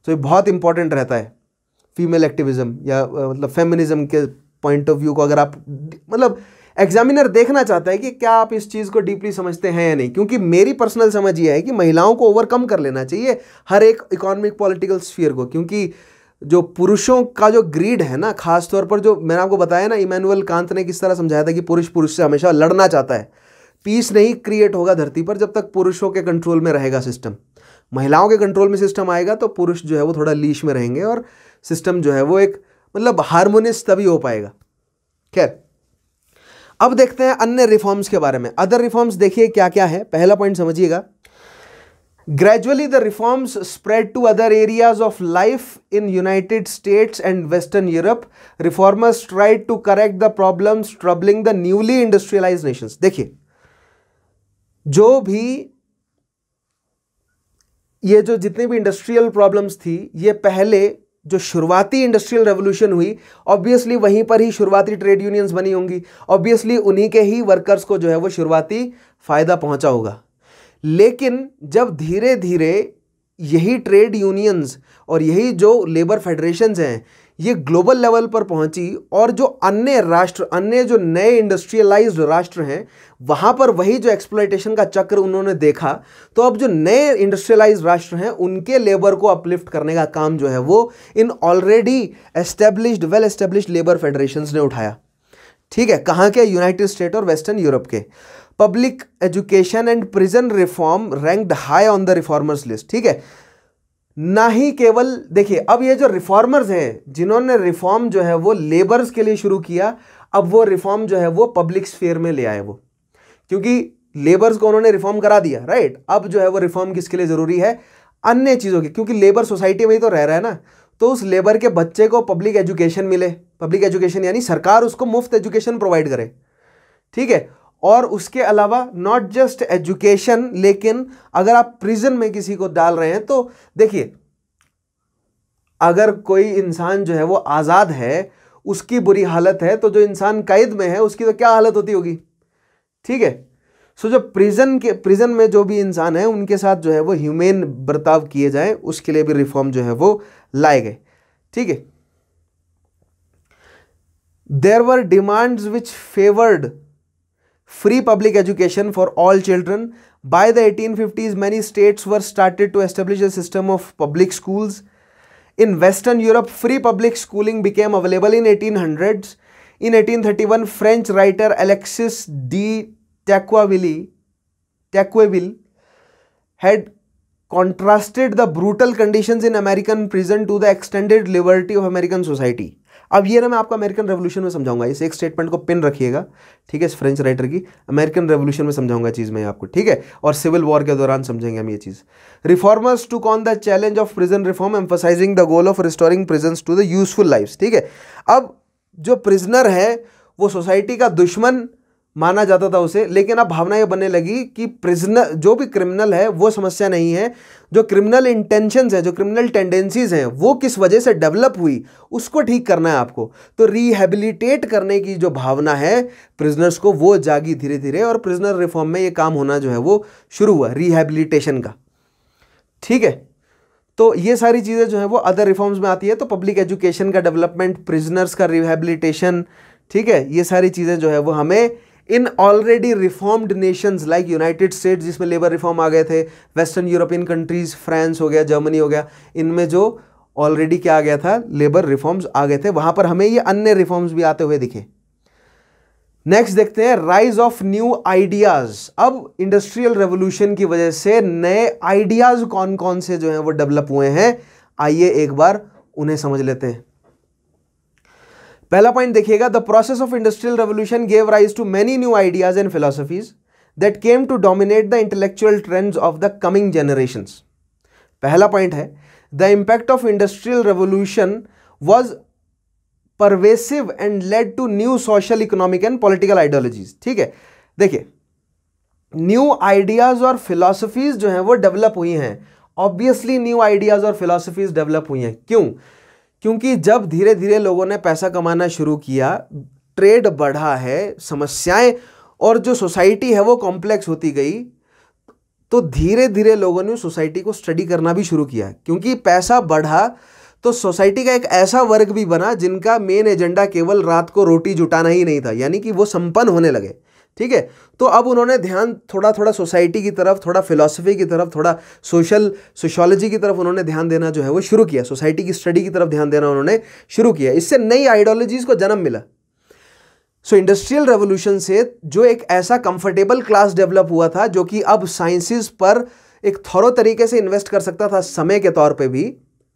तो ये बहुत इंपॉर्टेंट रहता है। फीमेल एक्टिविज़म या मतलब फेमिनिज्म के पॉइंट ऑफ़ व्यू को अगर आप मतलब एग्जामिनर देखना चाहता है कि क्या आप इस चीज़ को डीपली समझते हैं या नहीं, क्योंकि मेरी पर्सनल समझ ये है कि महिलाओं को ओवरकम कर लेना चाहिए हर एक इकोनॉमिक पॉलिटिकल स्फीयर को, क्योंकि जो पुरुषों का जो ग्रीड है ना खास तौर पर जो मैंने आपको बताया ना, इमैनुअल कांत ने किस तरह समझाया था कि पुरुष पुरुष से हमेशा लड़ना चाहता है। पीस नहीं क्रिएट होगा धरती पर जब तक पुरुषों के कंट्रोल में रहेगा सिस्टम महिलाओं के कंट्रोल में सिस्टम आएगा तो पुरुष जो है वो थोड़ा लीश में रहेंगे और सिस्टम जो है वो एक मतलब हारमोनियस तभी हो पाएगा। खैर, अब देखते हैं अन्य रिफॉर्म्स के बारे में। अदर रिफॉर्म्स देखिए क्या क्या है। पहला पॉइंट समझिएगा। Gradually the reforms spread to other areas of life in United States and western Europe reformers tried to correct the problems troubling the newly industrialise nations देखिए, जो भी ये जो जितनी भी इंडस्ट्रियल प्रॉब्लम्स थी, ये पहले जो शुरुआती इंडस्ट्रियल रेवोल्यूशन हुई ऑब्वियसली वहीं पर ही शुरुआती ट्रेड यूनियंस बनी होंगी। ऑब्वियसली उन्हीं के ही वर्कर्स को जो है वो शुरुआती फ़ायदा पहुँचा होगा। लेकिन जब धीरे धीरे यही ट्रेड यूनियंस और यही जो लेबर फेडरेशंस हैं ये ग्लोबल लेवल पर पहुँची और जो अन्य राष्ट्र, अन्य जो नए इंडस्ट्रियलाइज्ड राष्ट्र हैं, वहाँ पर वही जो एक्सप्लोइटेशन का चक्र उन्होंने देखा तो अब जो नए इंडस्ट्रियलाइज्ड राष्ट्र हैं, उनके लेबर को अपलिफ्ट करने का काम जो है वो in already established well established labour federations ने उठाया। ठीक है, कहाँ के? यूनाइटेड स्टेट और वेस्टर्न यूरोप के। Public education and prison reform ranked high on the reformers list ठीक है ना ही केवल, देखिए, अब ये जो रिफॉर्मर्स हैं, जिन्होंने रिफॉर्म जो है वो लेबर्स के लिए शुरू किया, अब वो रिफॉर्म जो है वो पब्लिक स्फेयर में ले आए वो। क्योंकि लेबर्स को उन्होंने रिफॉर्म करा दिया राइट अब जो है वो रिफॉर्म किसके लिए ज़रूरी है? अन्य चीज़ों की, क्योंकि लेबर सोसाइटी में ही तो रह रहा है ना। तो उस लेबर के बच्चे को पब्लिक एजुकेशन मिले। पब्लिक एजुकेशन यानी सरकार उसको मुफ़्त एजुकेशन प्रोवाइड करे। ठीक है? और उसके अलावा नॉट जस्ट एजुकेशन लेकिन अगर आप प्रिजन में किसी को डाल रहे हैं तो देखिए, अगर कोई इंसान जो है वो आज़ाद है, उसकी बुरी हालत है तो जो इंसान कैद में है, उसकी तो क्या हालत होती होगी? ठीक है? सो जो प्रिजन के प्रिजन में जो भी इंसान है, उनके साथ जो है वो ह्यूमेन बर्ताव किए जाए, उसके लिए भी रिफॉर्म जो है वो लाए गए। ठीक है? There were demands which favoured free public education for all children. By the 1850s, many states were started to establish a system of public schools. In Western Europe, free public schooling became available in 1800s. In 1831, French writer Alexis de Tocqueville, had contrasted the brutal conditions in American prison to the extended liberty of American society. अब ये ना मैं आपको American revolution में समझाऊँगा। इस एक statement को पिन रखिएगा, ठीक है, इस फ्रेंच राइटर की। अमेरिकन रेवोल्यूशन में समझाऊँगा चीज़ मैं आपको, ठीक है? और सिविल वॉर के दौरान समझेंगे हम ये चीज़। Reformers took on the challenge of prison reform emphasising the goal of restoring prison to the useful life ठीक है? अब जो प्रिजनर है, वो सोसाइटी का दुश्मन माना जाता था उसे, लेकिन अब भावना ये बनने लगी कि प्रिजनर जो भी क्रिमिनल है, वो समस्या नहीं है। जो क्रिमिनल इंटेंशंस है, जो क्रिमिनल टेंडेंसीज हैं, वो किस वजह से डेवलप हुई, उसको ठीक करना है आपको। तो रिहेबिलिटेट करने की जो भावना है प्रिजनर्स को वो जागी धीरे धीरे और प्रिजनर रिफॉर्म में ये काम होना जो है, वो शुरू हुआ रिहेबिलिटेशन का। ठीक है? तो ये सारी चीज़ें जो है, वो अदर रिफॉर्म्स में आती है तो पब्लिक एजुकेशन का डेवलपमेंट प्रिजनर्स का रिहेबिलिटेशन ठीक है? ये सारी चीज़ें जो है, वो हमें in already reformed nations like United States जिसमें लेबर रिफॉर्म आ गए थे वेस्टर्न यूरोपियन कंट्रीज़ फ्रांस हो गया जर्मनी हो गया, इनमें जो ऑलरेडी क्या आ गया था लेबर रिफॉर्म्स आ गए थे। वहाँ पर हमें ये अन्य रिफॉर्म्स भी आते हुए दिखे। नेक्स्ट देखते हैं राइज ऑफ़ न्यू आइडियाज़ अब इंडस्ट्रियल रेवोल्यूशन की वजह से नए आइडियाज़ कौन कौन से जो हैं, वो डेवलप हुए हैं। आइए एक बार उन्हें समझ लेते हैं। पहला पॉइंट देखिएगा the process of industrial revolution gave rise to many new ideas and philosophies that came to dominate the intellectual trends of the coming generation पहला पॉइंट है the impact of industrial revolution was pervasive and led to new social economic and political ideologies ठीक है? देखिए new ideas और philosophies जो हैं, वो develop हुई हैं. ऑब्वियसली न्यू आइडियाज़ और फिलोसफीज डेवलप हुई हैं. क्यों? क्योंकि जब धीरे धीरे लोगों ने पैसा कमाना शुरू किया ट्रेड बढ़ा है, समस्याएँ और जो सोसाइटी है वो कॉम्प्लेक्स होती गई तो धीरे धीरे लोगों ने सोसाइटी को स्टडी करना भी शुरू किया। क्योंकि पैसा बढ़ा तो सोसाइटी का एक ऐसा वर्ग भी बना जिनका मेन एजेंडा केवल रात को रोटी जुटाना ही नहीं था, यानी कि वो संपन्न होने लगे। ठीक है? तो अब उन्होंने ध्यान थोड़ा थोड़ा सोसाइटी की तरफ़, थोड़ा फिलोसफी की तरफ़, थोड़ा सोशल सोशोलॉजी की तरफ़ उन्होंने ध्यान देना जो है वो शुरू किया। सोसाइटी की स्टडी की तरफ़ ध्यान देना उन्होंने शुरू किया। इससे नई आइडियोलॉजीज को जन्म मिला। सो इंडस्ट्रियल रेवोल्यूशन से जो एक ऐसा कंफर्टेबल क्लास डेवलप हुआ था, जो कि अब साइंसिस पर एक थोरो तरीके से इन्वेस्ट कर सकता था समय के तौर पे भी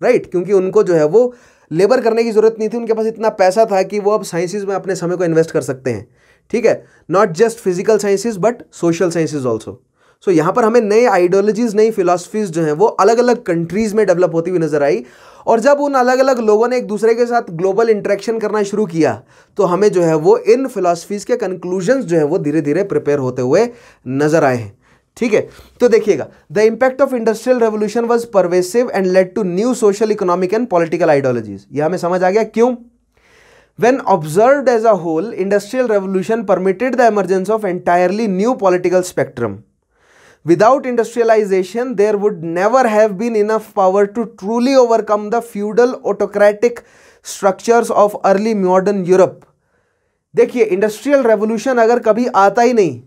राइट? क्योंकि उनको जो है वो लेबर करने की ज़रूरत नहीं थी। उनके पास इतना पैसा था कि वो अब साइंसिस में अपने समय को इन्वेस्ट कर सकते हैं। ठीक है? Not just physical sciences but social sciences also so यहाँ पर हमें नए आइडियोलॉजीज नई फिलोसफीज जो हैं, वो अलग अलग कंट्रीज़ में डेवलप होती हुई नज़र आई। और जब उन अलग अलग लोगों ने एक दूसरे के साथ ग्लोबल इंटरेक्शन करना शुरू किया तो हमें जो है वो इन फिलोसफीज के कंक्लूजन्स जो है, वो धीरे धीरे प्रिपेयर होते हुए नज़र आए हैं। ठीक है? तो देखिएगा the impact of industrial revolution was pervasive and led to new social economic and political ideologies यह हमें समझ आ गया? क्यों? When observed as a whole, industrial revolution permitted the emergence of entirely new political spectrum. Without industrialization, there would never have been enough power to truly overcome the feudal autocratic structures of early modern Europe. देखिए industrial revolution अगर कभी आता ही नहीं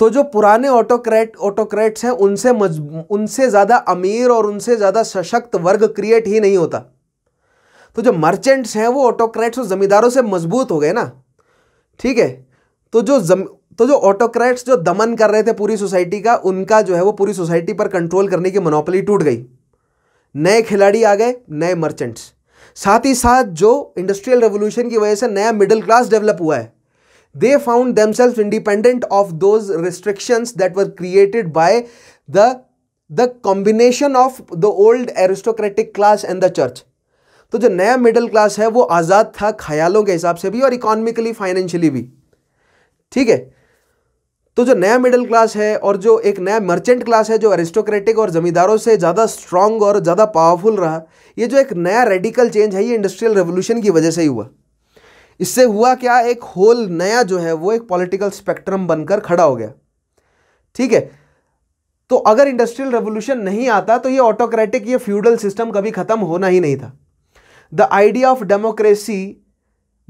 तो जो पुराने autocrat autocrats हैं उनसे मज उनसे ज़्यादा अमीर और उनसे ज़्यादा सशक्त वर्ग क्रिएट ही नहीं होता तो जो मर्चेंट्स हैं वो ऑटोक्रेट्स और ज़मींदारों से मज़बूत हो गए ना। ठीक है? तो जो जम तो जो ऑटोक्रेट्स जो दमन कर रहे थे पूरी सोसाइटी का, उनका जो है वो पूरी सोसाइटी पर कंट्रोल करने की मोनोपली टूट गई। नए खिलाड़ी आ गए, नए मर्चेंट्स साथ ही साथ जो इंडस्ट्रियल रेवोल्यूशन की वजह से नया मिडिल क्लास डेवलप हुआ है। They found themselves independent of those restrictions that were created by the the combination of the old aristocratic class and the church तो जो नया मिडिल क्लास है, वो आज़ाद था ख्यालों के हिसाब से भी और इकोनॉमिकली फाइनेंशियली भी। ठीक है? तो जो नया मिडिल क्लास है और जो एक नया मर्चेंट क्लास है, जो एरिस्टोक्रेटिक और ज़मींदारों से ज़्यादा स्ट्रांग और ज़्यादा पावरफुल रहा, ये जो एक नया रेडिकल चेंज है, ये इंडस्ट्रियल रेवोल्यूशन की वजह से ही हुआ। इससे हुआ क्या? एक होल नया जो है, वो एक पॉलिटिकल स्पेक्ट्रम बनकर खड़ा हो गया। ठीक है? तो अगर इंडस्ट्रियल रेवोल्यूशन नहीं आता तो ये ऑटोक्रेटिक ये फ्यूडल सिस्टम कभी ख़त्म होना ही नहीं था। The idea of democracy,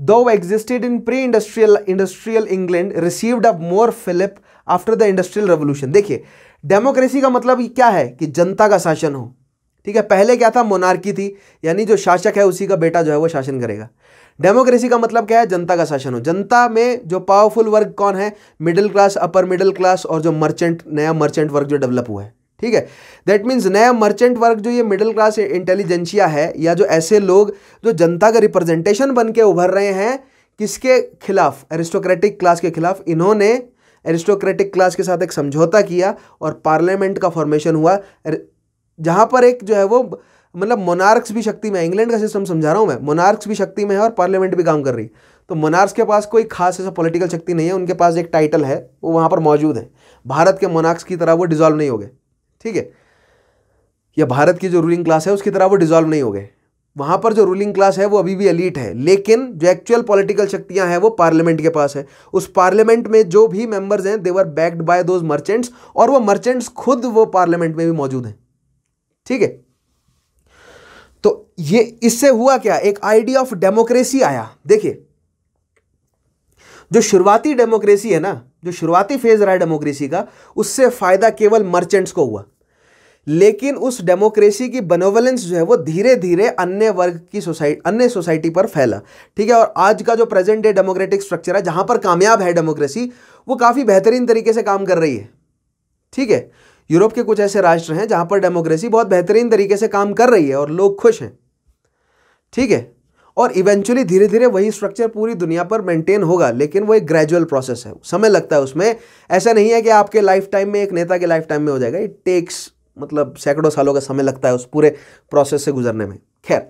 though existed in pre-industrial industrial England, received a more fillip after the industrial revolution. देखिए डेमोक्रेसी का मतलब क्या है कि जनता का शासन हो। ठीक है पहले क्या था? मोनार्की थी। यानी जो शासक है उसी का बेटा जो है वो शासन करेगा। डेमोक्रेसी का मतलब क्या है? जनता का शासन हो। जनता में जो पावरफुल वर्ग कौन है? Middle class upper middle class और जो मर्चेंट नया मर्चेंट वर्ग जो डेवलप हुआ है। ठीक है? दैट मीन्स नया मर्चेंट वर्ग जो ये मिडिल क्लास इंटेलिजेंशिया है, या जो ऐसे लोग जो जनता का रिप्रेजेंटेशन बन के उभर रहे हैं, किसके खिलाफ? एरिस्टोक्रेटिक क्लास के खिलाफ। इन्होंने एरिस्टोक्रेटिक क्लास के साथ एक समझौता किया और पार्लियामेंट का फॉर्मेशन हुआ। जहाँ पर एक जो है वो मतलब मोनार्क्स भी शक्ति में इंग्लैंड का सिस्टम समझा रहा हूँ मैं। मोनार्क्स भी शक्ति में है और पार्लियामेंट भी काम कर रही। तो मोनार्क्स के पास कोई खास ऐसा पॉलिटिकल शक्ति नहीं है। उनके पास एक टाइटल है। वो वहाँ पर मौजूद है। भारत के मोनार्क्स की तरह वो डिजॉल्व नहीं हो गए ठीक है? या भारत की जो रूलिंग क्लास है, उसकी तरह वो डिजॉल्व नहीं हो गए। वहाँ पर जो रूलिंग क्लास है, वो अभी भी एलिट है। लेकिन जो एक्चुअल पॉलिटिकल शक्तियाँ हैं, वो पार्लियामेंट के पास है। उस पार्लियामेंट में जो भी मेंबर्स हैं they were backed by those merchants और वो मर्चेंट्स खुद वो पार्लियामेंट में भी मौजूद हैं। ठीक है? तो ये, इससे हुआ क्या? एक आइडिया ऑफ़ डेमोक्रेसी आया। देखिए, जो शुरुआती डेमोक्रेसी है ना, जो शुरुआती फ़ेज़ रहा है डेमोक्रेसी का, उससे फ़ायदा केवल मर्चेंट्स को हुआ। लेकिन उस डेमोक्रेसी की बनोवलेंस जो है वो धीरे धीरे अन्य वर्ग की सोसाइटी अन्य सोसाइटी पर फैला। ठीक है, और आज का जो प्रेजेंट डे डेमोक्रेटिक स्ट्रक्चर है, जहाँ पर कामयाब है डेमोक्रेसी वो काफ़ी बेहतरीन तरीके से काम कर रही है। ठीक है, यूरोप के कुछ ऐसे राष्ट्र हैं जहाँ पर डेमोक्रेसी बहुत बेहतरीन तरीके से काम कर रही है और लोग खुश हैं। ठीक है, और इवेंचुअली धीरे धीरे वही स्ट्रक्चर पूरी दुनिया पर मेंटेन होगा, लेकिन वो एक ग्रेजुअल प्रोसेस है। समय लगता है उसमें। ऐसा नहीं है कि आपके लाइफ टाइम में एक नेता के लाइफ टाइम में हो जाएगा। इट टेक्स मतलब सैकड़ों सालों का समय लगता है उस पूरे प्रोसेस से गुजरने में। खैर,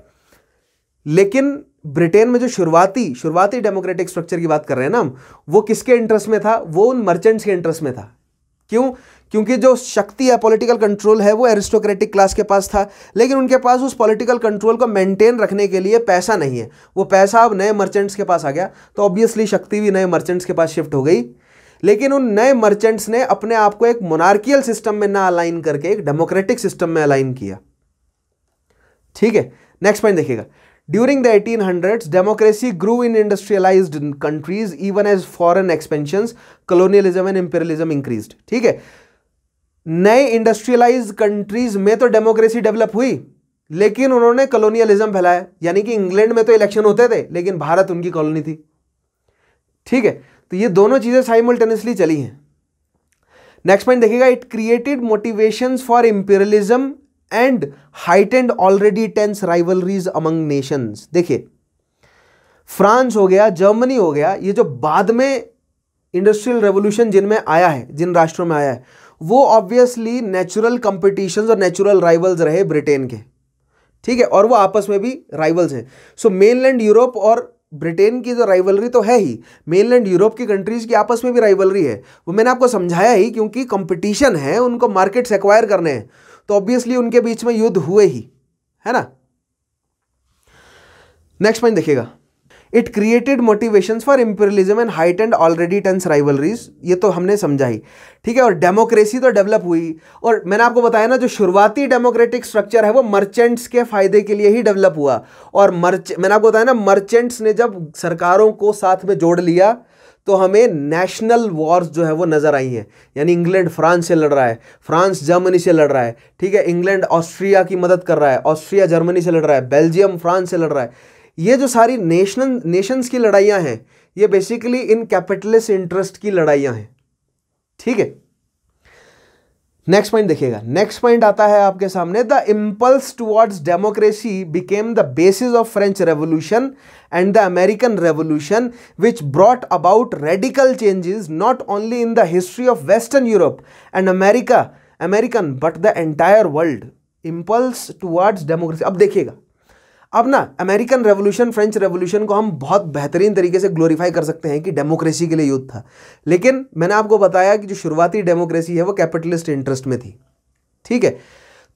लेकिन ब्रिटेन में जो शुरुआती शुरुआती डेमोक्रेटिक स्ट्रक्चर की बात कर रहे हैं ना हम, वो किसके इंटरेस्ट में था? वो उन मर्चेंट्स के इंटरेस्ट में था। क्यों? क्योंकि जो शक्ति या पॉलिटिकल कंट्रोल है वो एरिस्टोक्रेटिक क्लास के पास था, लेकिन उनके पास उस पॉलिटिकल कंट्रोल को मेंटेन रखने के लिए पैसा नहीं है। वो पैसा अब नए मर्चेंट्स के पास आ गया तो ऑब्वियसली शक्ति भी नए मर्चेंट्स के पास शिफ्ट हो गई। लेकिन उन नए मर्चेंट्स ने अपने आप को एक मोनार्कियल सिस्टम में ना अलाइन करके, एक डेमोक्रेटिक सिस्टम में अलाइन किया। ठीक है नेक्स्ट पॉइंट देखिएगा। During the eighteen hundred democracy grew in industrialise countries even as foreign expansion colonialism and imperialism increase ठीक है, नए इंडस्ट्रियलाइज कंट्रीज़ में तो डेमोक्रेसी डेवलप हुई, लेकिन उन्होंने कॉलोनियलिज्म फैलाया। यानी कि इंग्लैंड में तो इलेक्शन होते थे, लेकिन भारत उनकी कॉलोनी थी। ठीक है तो ये दोनों चीज़ें साइमल्टेनियसली चली हैं। नेक्स्ट पॉइंट देखिएगा it created motivations for imperialism and heightened already tense rivalries among nations देखिए फ्रांस हो गया जर्मनी हो गया, ये जो बाद में इंडस्ट्रियल रेवोल्यूशन जिनमें आया है, जिन राष्ट्रों में आया है, वो ऑब्वियसली नेचुरल कंपटीशन और नेचुरल राइवल्स रहे ब्रिटेन के। ठीक है, और वो आपस में भी राइवल्स हैं। सो मेनलैंड यूरोप और ब्रिटेन की जो राइवलरी तो है ही मेनलैंड यूरोप की कंट्रीज़ की आपस में भी राइवलरी है। वो मैंने आपको समझाया ही क्योंकि कंपटीशन है, उनको मार्केट्स एक्वायर करने हैं। तो ऑब्वियसली उनके बीच में युद्ध हुए ही, है ना? नेक्स्ट पॉइंट देखिएगा। It created motivation for imperialism and heightened already tense rivalries ये तो हमने समझा ही। ठीक है, और डेमोक्रेसी तो डेवलप हुई। और मैंने आपको बताया ना, जो शुरुआती डेमोक्रेटिक स्ट्रक्चर है, वो मर्चेंट्स के फ़ायदे के लिए ही डेवलप हुआ। और मर्च मैंने आपको बताया ना मर्चेंट्स ने जब सरकारों को साथ में जोड़ लिया तो हमें नेशनल वॉर्स जो है, वो नज़र आई हैं। यानी इंग्लैंड फ्रांस से लड़ रहा है, फ्रांस जर्मनी से लड़ रहा है। ठीक है, इंग्लैंड ऑस्ट्रिया की मदद कर रहा है, ऑस्ट्रिया जर्मनी से लड़ रहा है, बेल्जियम फ्रांस से लड़ रहा है। ये जो सारी नेशनल नेशंस की लड़ाइयाँ हैं, ये बेसिकली इन कैपिटलिस्ट इंटरेस्ट की लड़ाइयाँ हैं। ठीक है? नेक्स्ट पॉइंट देखिएगा। नेक्स्ट पॉइंट आता है आपके सामने। The impulse towards democracy became the basis of French revolution and the American revolution which brought about radical changes not only in the history of western Europe and America American but the entire world impulse towards democracy अब देखिएगा। अब ना American revolution French revolution को हम बहुत बेहतरीन तरीके से ग्लोरीफाई कर सकते हैं कि डेमोक्रेसी के लिए युद्ध था। लेकिन मैंने आपको बताया कि जो शुरुआती डेमोक्रेसी है, वो कैपिटलिस्ट इंटरेस्ट में थी। ठीक है?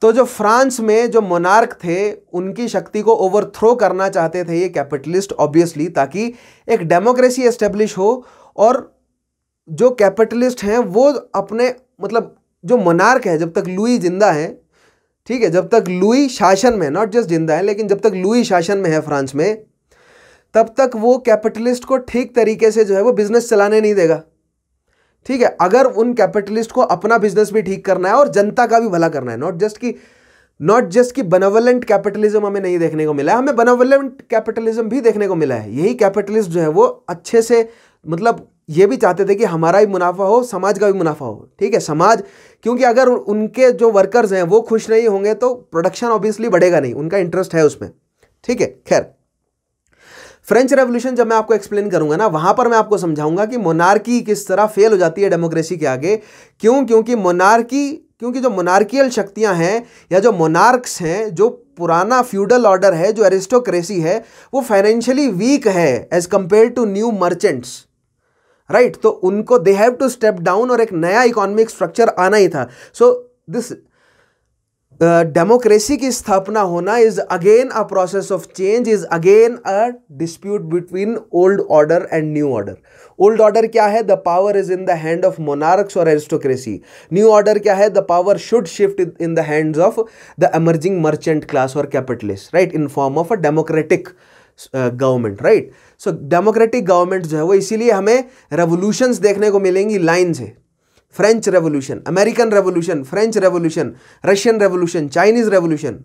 तो जो फ्रांस में जो मोनार्क थे, उनकी शक्ति को ओवरथ्रो करना चाहते थे ये कैपिटलिस्ट ऑब्वियसली ताकि एक डेमोक्रेसी एस्टेब्लिश हो और जो कैपिटलिस्ट हैं, वो अपने मतलब जो मोनार्क है, जब तक लुई ज़िंदा है ठीक है, जब तक लुई शासन में नॉट जस्ट ज़िंदा है, लेकिन जब तक लुई शासन में है फ्रांस में, तब तक वो कैपिटलिस्ट को ठीक तरीके से जो है वो बिज़नेस चलाने नहीं देगा। ठीक है, अगर उन कैपिटलिस्ट को अपना बिज़नेस भी ठीक करना है और जनता का भी भला करना है नॉट जस्ट कि नॉट जस्ट कि बनवलेंट कैपिटलिज्म हमें नहीं देखने को मिला है, हमें बनवलेंट कैपिटलिज्म भी देखने को मिला है। यही कैपिटलिस्ट जो है वो अच्छे से मतलब ये भी चाहते थे कि हमारा भी मुनाफा हो, समाज का भी मुनाफा हो, ठीक है? समाज, क्योंकि अगर उनके जो वर्कर्स हैं, वो खुश नहीं होंगे तो प्रोडक्शन ऑब्वियसली बढ़ेगा नहीं, उनका इंटरेस्ट है उसमें, ठीक है? खैर फ्रेंच रेवोल्यूशन जब मैं आपको एक्सप्लेन करूँगा ना, वहाँ पर मैं आपको समझाऊँगा कि मोनार्की किस तरह फेल हो जाती है डेमोक्रेसी के आगे। क्यों? क्योंकि मोनार्की क्योंकि जो मोनार्कियल शक्तियाँ हैं, या जो मोनार्क्स हैं, जो पुराना फ्यूडल ऑर्डर है, जो एरिस्टोक्रेसी है, वो फाइनेंशियली वीक है as compare to new merchants right right? तो उनको they have to step down और एक नया इकोनॉमिक स्ट्रक्चर आना ही था। सो दिस डेमोक्रेसी की स्थापना होना is again a process of change is again a dispute between old order and new order old order क्या है? The power is in the hand of monarchs और aristocracy new order क्या है? The power should shift in the hands of the emerging merchant class और capitalist right in form of a democratic government right so democratic government जो है वो इसीलिए हमें revolutions देखने को मिलेंगी लाइन से French revolution American revolution French revolution Russian revolution Chinese revolution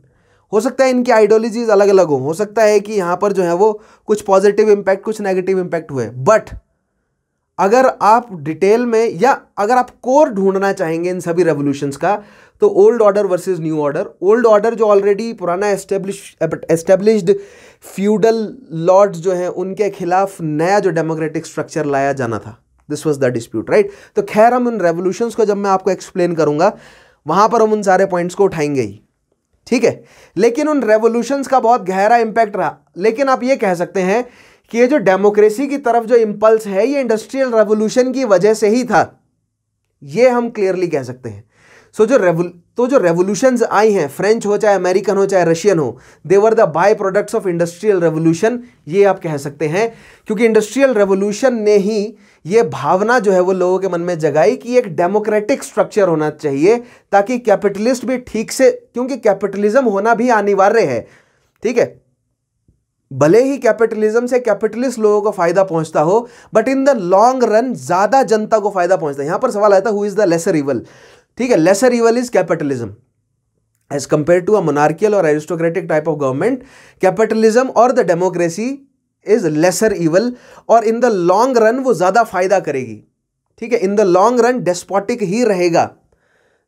हो सकता है इनकी आइडियोलॉजीज अलग अलग हो। हो सकता है कि यहाँ पर जो है वो कुछ पॉजिटिव इम्पैक्ट कुछ नेगेटिव इम्पैक्ट हुए। बट अगर आप डिटेल में या अगर आप कोर ढूंढना चाहेंगे इन सभी रेवोल्यूशंस का तो old order versus new order old order जो ऑलरेडी पुराना एस्टेब्लिश एस्टेब्लिश्ड फ्यूडल लॉर्ड्स जो हैं, उनके खिलाफ नया जो डेमोक्रेटिक स्ट्रक्चर लाया जाना था। This was the dispute right तो खैर, हम उन रेवोल्यूशंस को जब मैं आपको एक्सप्लेन करूँगा, वहाँ पर हम उन सारे पॉइंट्स को उठाएँगे ही। ठीक है? लेकिन उन रेवोल्यूशंस का बहुत गहरा इंपैक्ट रहा। लेकिन आप ये कह सकते हैं कि ये जो डेमोक्रेसी की तरफ़ जो इंपल्स है, ये इंडस्ट्रियल रेवोल्यूशन की वजह से ही था। ये हम क्लियरली कह सकते हैं। सो जो रेवोल तो जो रेवोल्यूशंस आई हैं फ्रेंच हो चाहे अमेरिकन हो चाहे रशियन हो they were the by products of industrial revolution ये आप कह सकते हैं। क्योंकि इंडस्ट्रियल रेवोल्यूशन ने ही ये भावना जो है वो लोगों के मन में जगाई कि एक डेमोक्रेटिक स्ट्रक्चर होना चाहिए, ताकि कैपिटलिस्ट भी ठीक से, क्योंकि कैपिटलिज्म होना भी अनिवार्य है, ठीक है? भले ही कैपिटलिज्म से कैपिटलिस्ट लोगों को फ़ायदा पहुँचता हो but in the long run ज़्यादा जनता को फ़ायदा पहुँचता है। यहाँ पर सवाल आता who is the lesser evil ठीक है lesser evil is capitalism as compare to a monarchial और aristocratic type of government capitalism और the democracy is lesser evil और इन द लॉन्ग रन वो ज़्यादा फ़ायदा करेगी। ठीक है in the long run despotic ही रहेगा।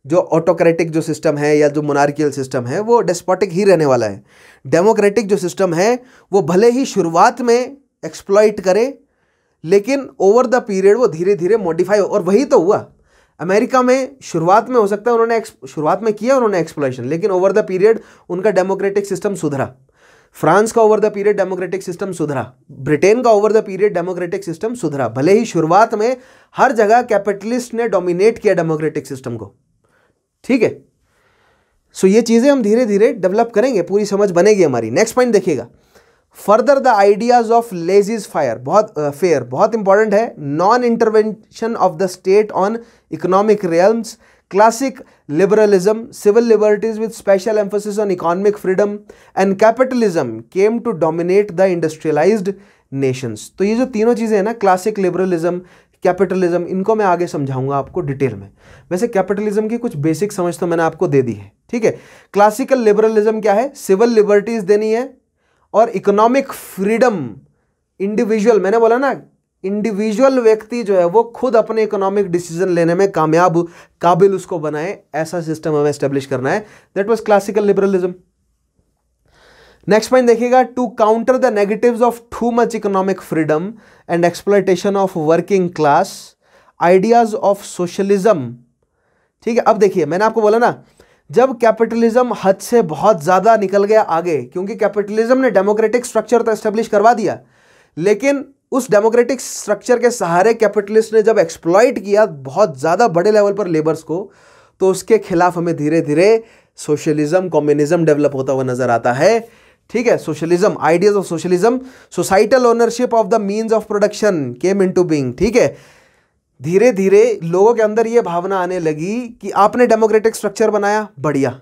जो ऑटोक्रेटिक जो सिस्टम है या जो मोनार्कियल सिस्टम है, वो डेस्पोटिक ही रहने वाला है। डेमोक्रेटिक जो सिस्टम है, वो भले ही शुरुआत में एक्सप्लॉइट करे, लेकिन ओवर द पीरियड वो धीरे धीरे मॉडिफाई और वही तो हुआ। अमेरिका में शुरुआत में हो सकता है उन्होंने शुरुआत में किया उन्होंने एक्सप्लोरेशन लेकिन ओवर द पीरियड उनका डेमोक्रेटिक सिस्टम सुधरा। फ्रांस का over the period democratic system सुधरा। ब्रिटेन का over the period democratic system सुधरा। भले ही शुरुआत में हर जगह कैपिटलिस्ट ने डोमिनेट किया डेमोक्रेटिक सिस्टम को। ठीक है? सो ये चीज़ें हम धीरे धीरे डेवलप करेंगे, पूरी समझ बनेगी हमारी। नेक्स्ट पॉइंट देखिएगा। Further the ideas of laissez faire बहुत फेयर uh, बहुत इंपॉर्टेंट है. Non intervention of the state on economic realms classic liberalism, civil liberties with special emphasis on economic freedom and capitalism came to dominate the industrialized nations. तो ये जो तीनों चीज़ें हैं ना क्लासिक लिबरलिज्म कैपिटलिज्म इनको मैं आगे समझाऊँगा आपको डिटेल में। वैसे कैपिटलिज्म की कुछ बेसिक समझ तो मैंने आपको दे दी है। ठीक है? क्लासिकल लिबरलिज्म क्या है? सिविल लिबर्टीज देनी है और इकोनॉमिक फ्रीडम इंडिविजुअल मैंने बोला ना इंडिविजुअल व्यक्ति जो है, वो खुद अपने इकोनॉमिक डिसीज़न लेने में कामयाब, काबिल उसको बनाए। ऐसा सिस्टम हमें एस्टेब्लिश करना है। That was classical liberalism next point देखिएगा to counter the negatives of too much economic freedom and exploitation of working class ideas of socialism ठीक है, अब देखिए, मैंने आपको बोला ना जब कैपिटलिज्म हद से बहुत ज़्यादा निकल गया आगे, क्योंकि कैपिटलिज्म ने डेमोक्रेटिक स्ट्रक्चर तो एस्टेब्लिश करवा दिया, लेकिन उस डेमोक्रेटिक स्ट्रक्चर के सहारे कैपिटलिस्ट ने जब एक्सप्लॉइट किया बहुत ज़्यादा बड़े लेवल पर लेबर्स को तो उसके खिलाफ हमें धीरे धीरे सोशलिज्म कम्युनिज्म डेवलप होता हुआ नज़र आता है। ठीक है socialism ideas of socialism societal ownership of the means of production came into being ठीक है? धीरे धीरे लोगों के अंदर यह भावना आने लगी कि आपने डेमोक्रेटिक स्ट्रक्चर बनाया, बढ़िया।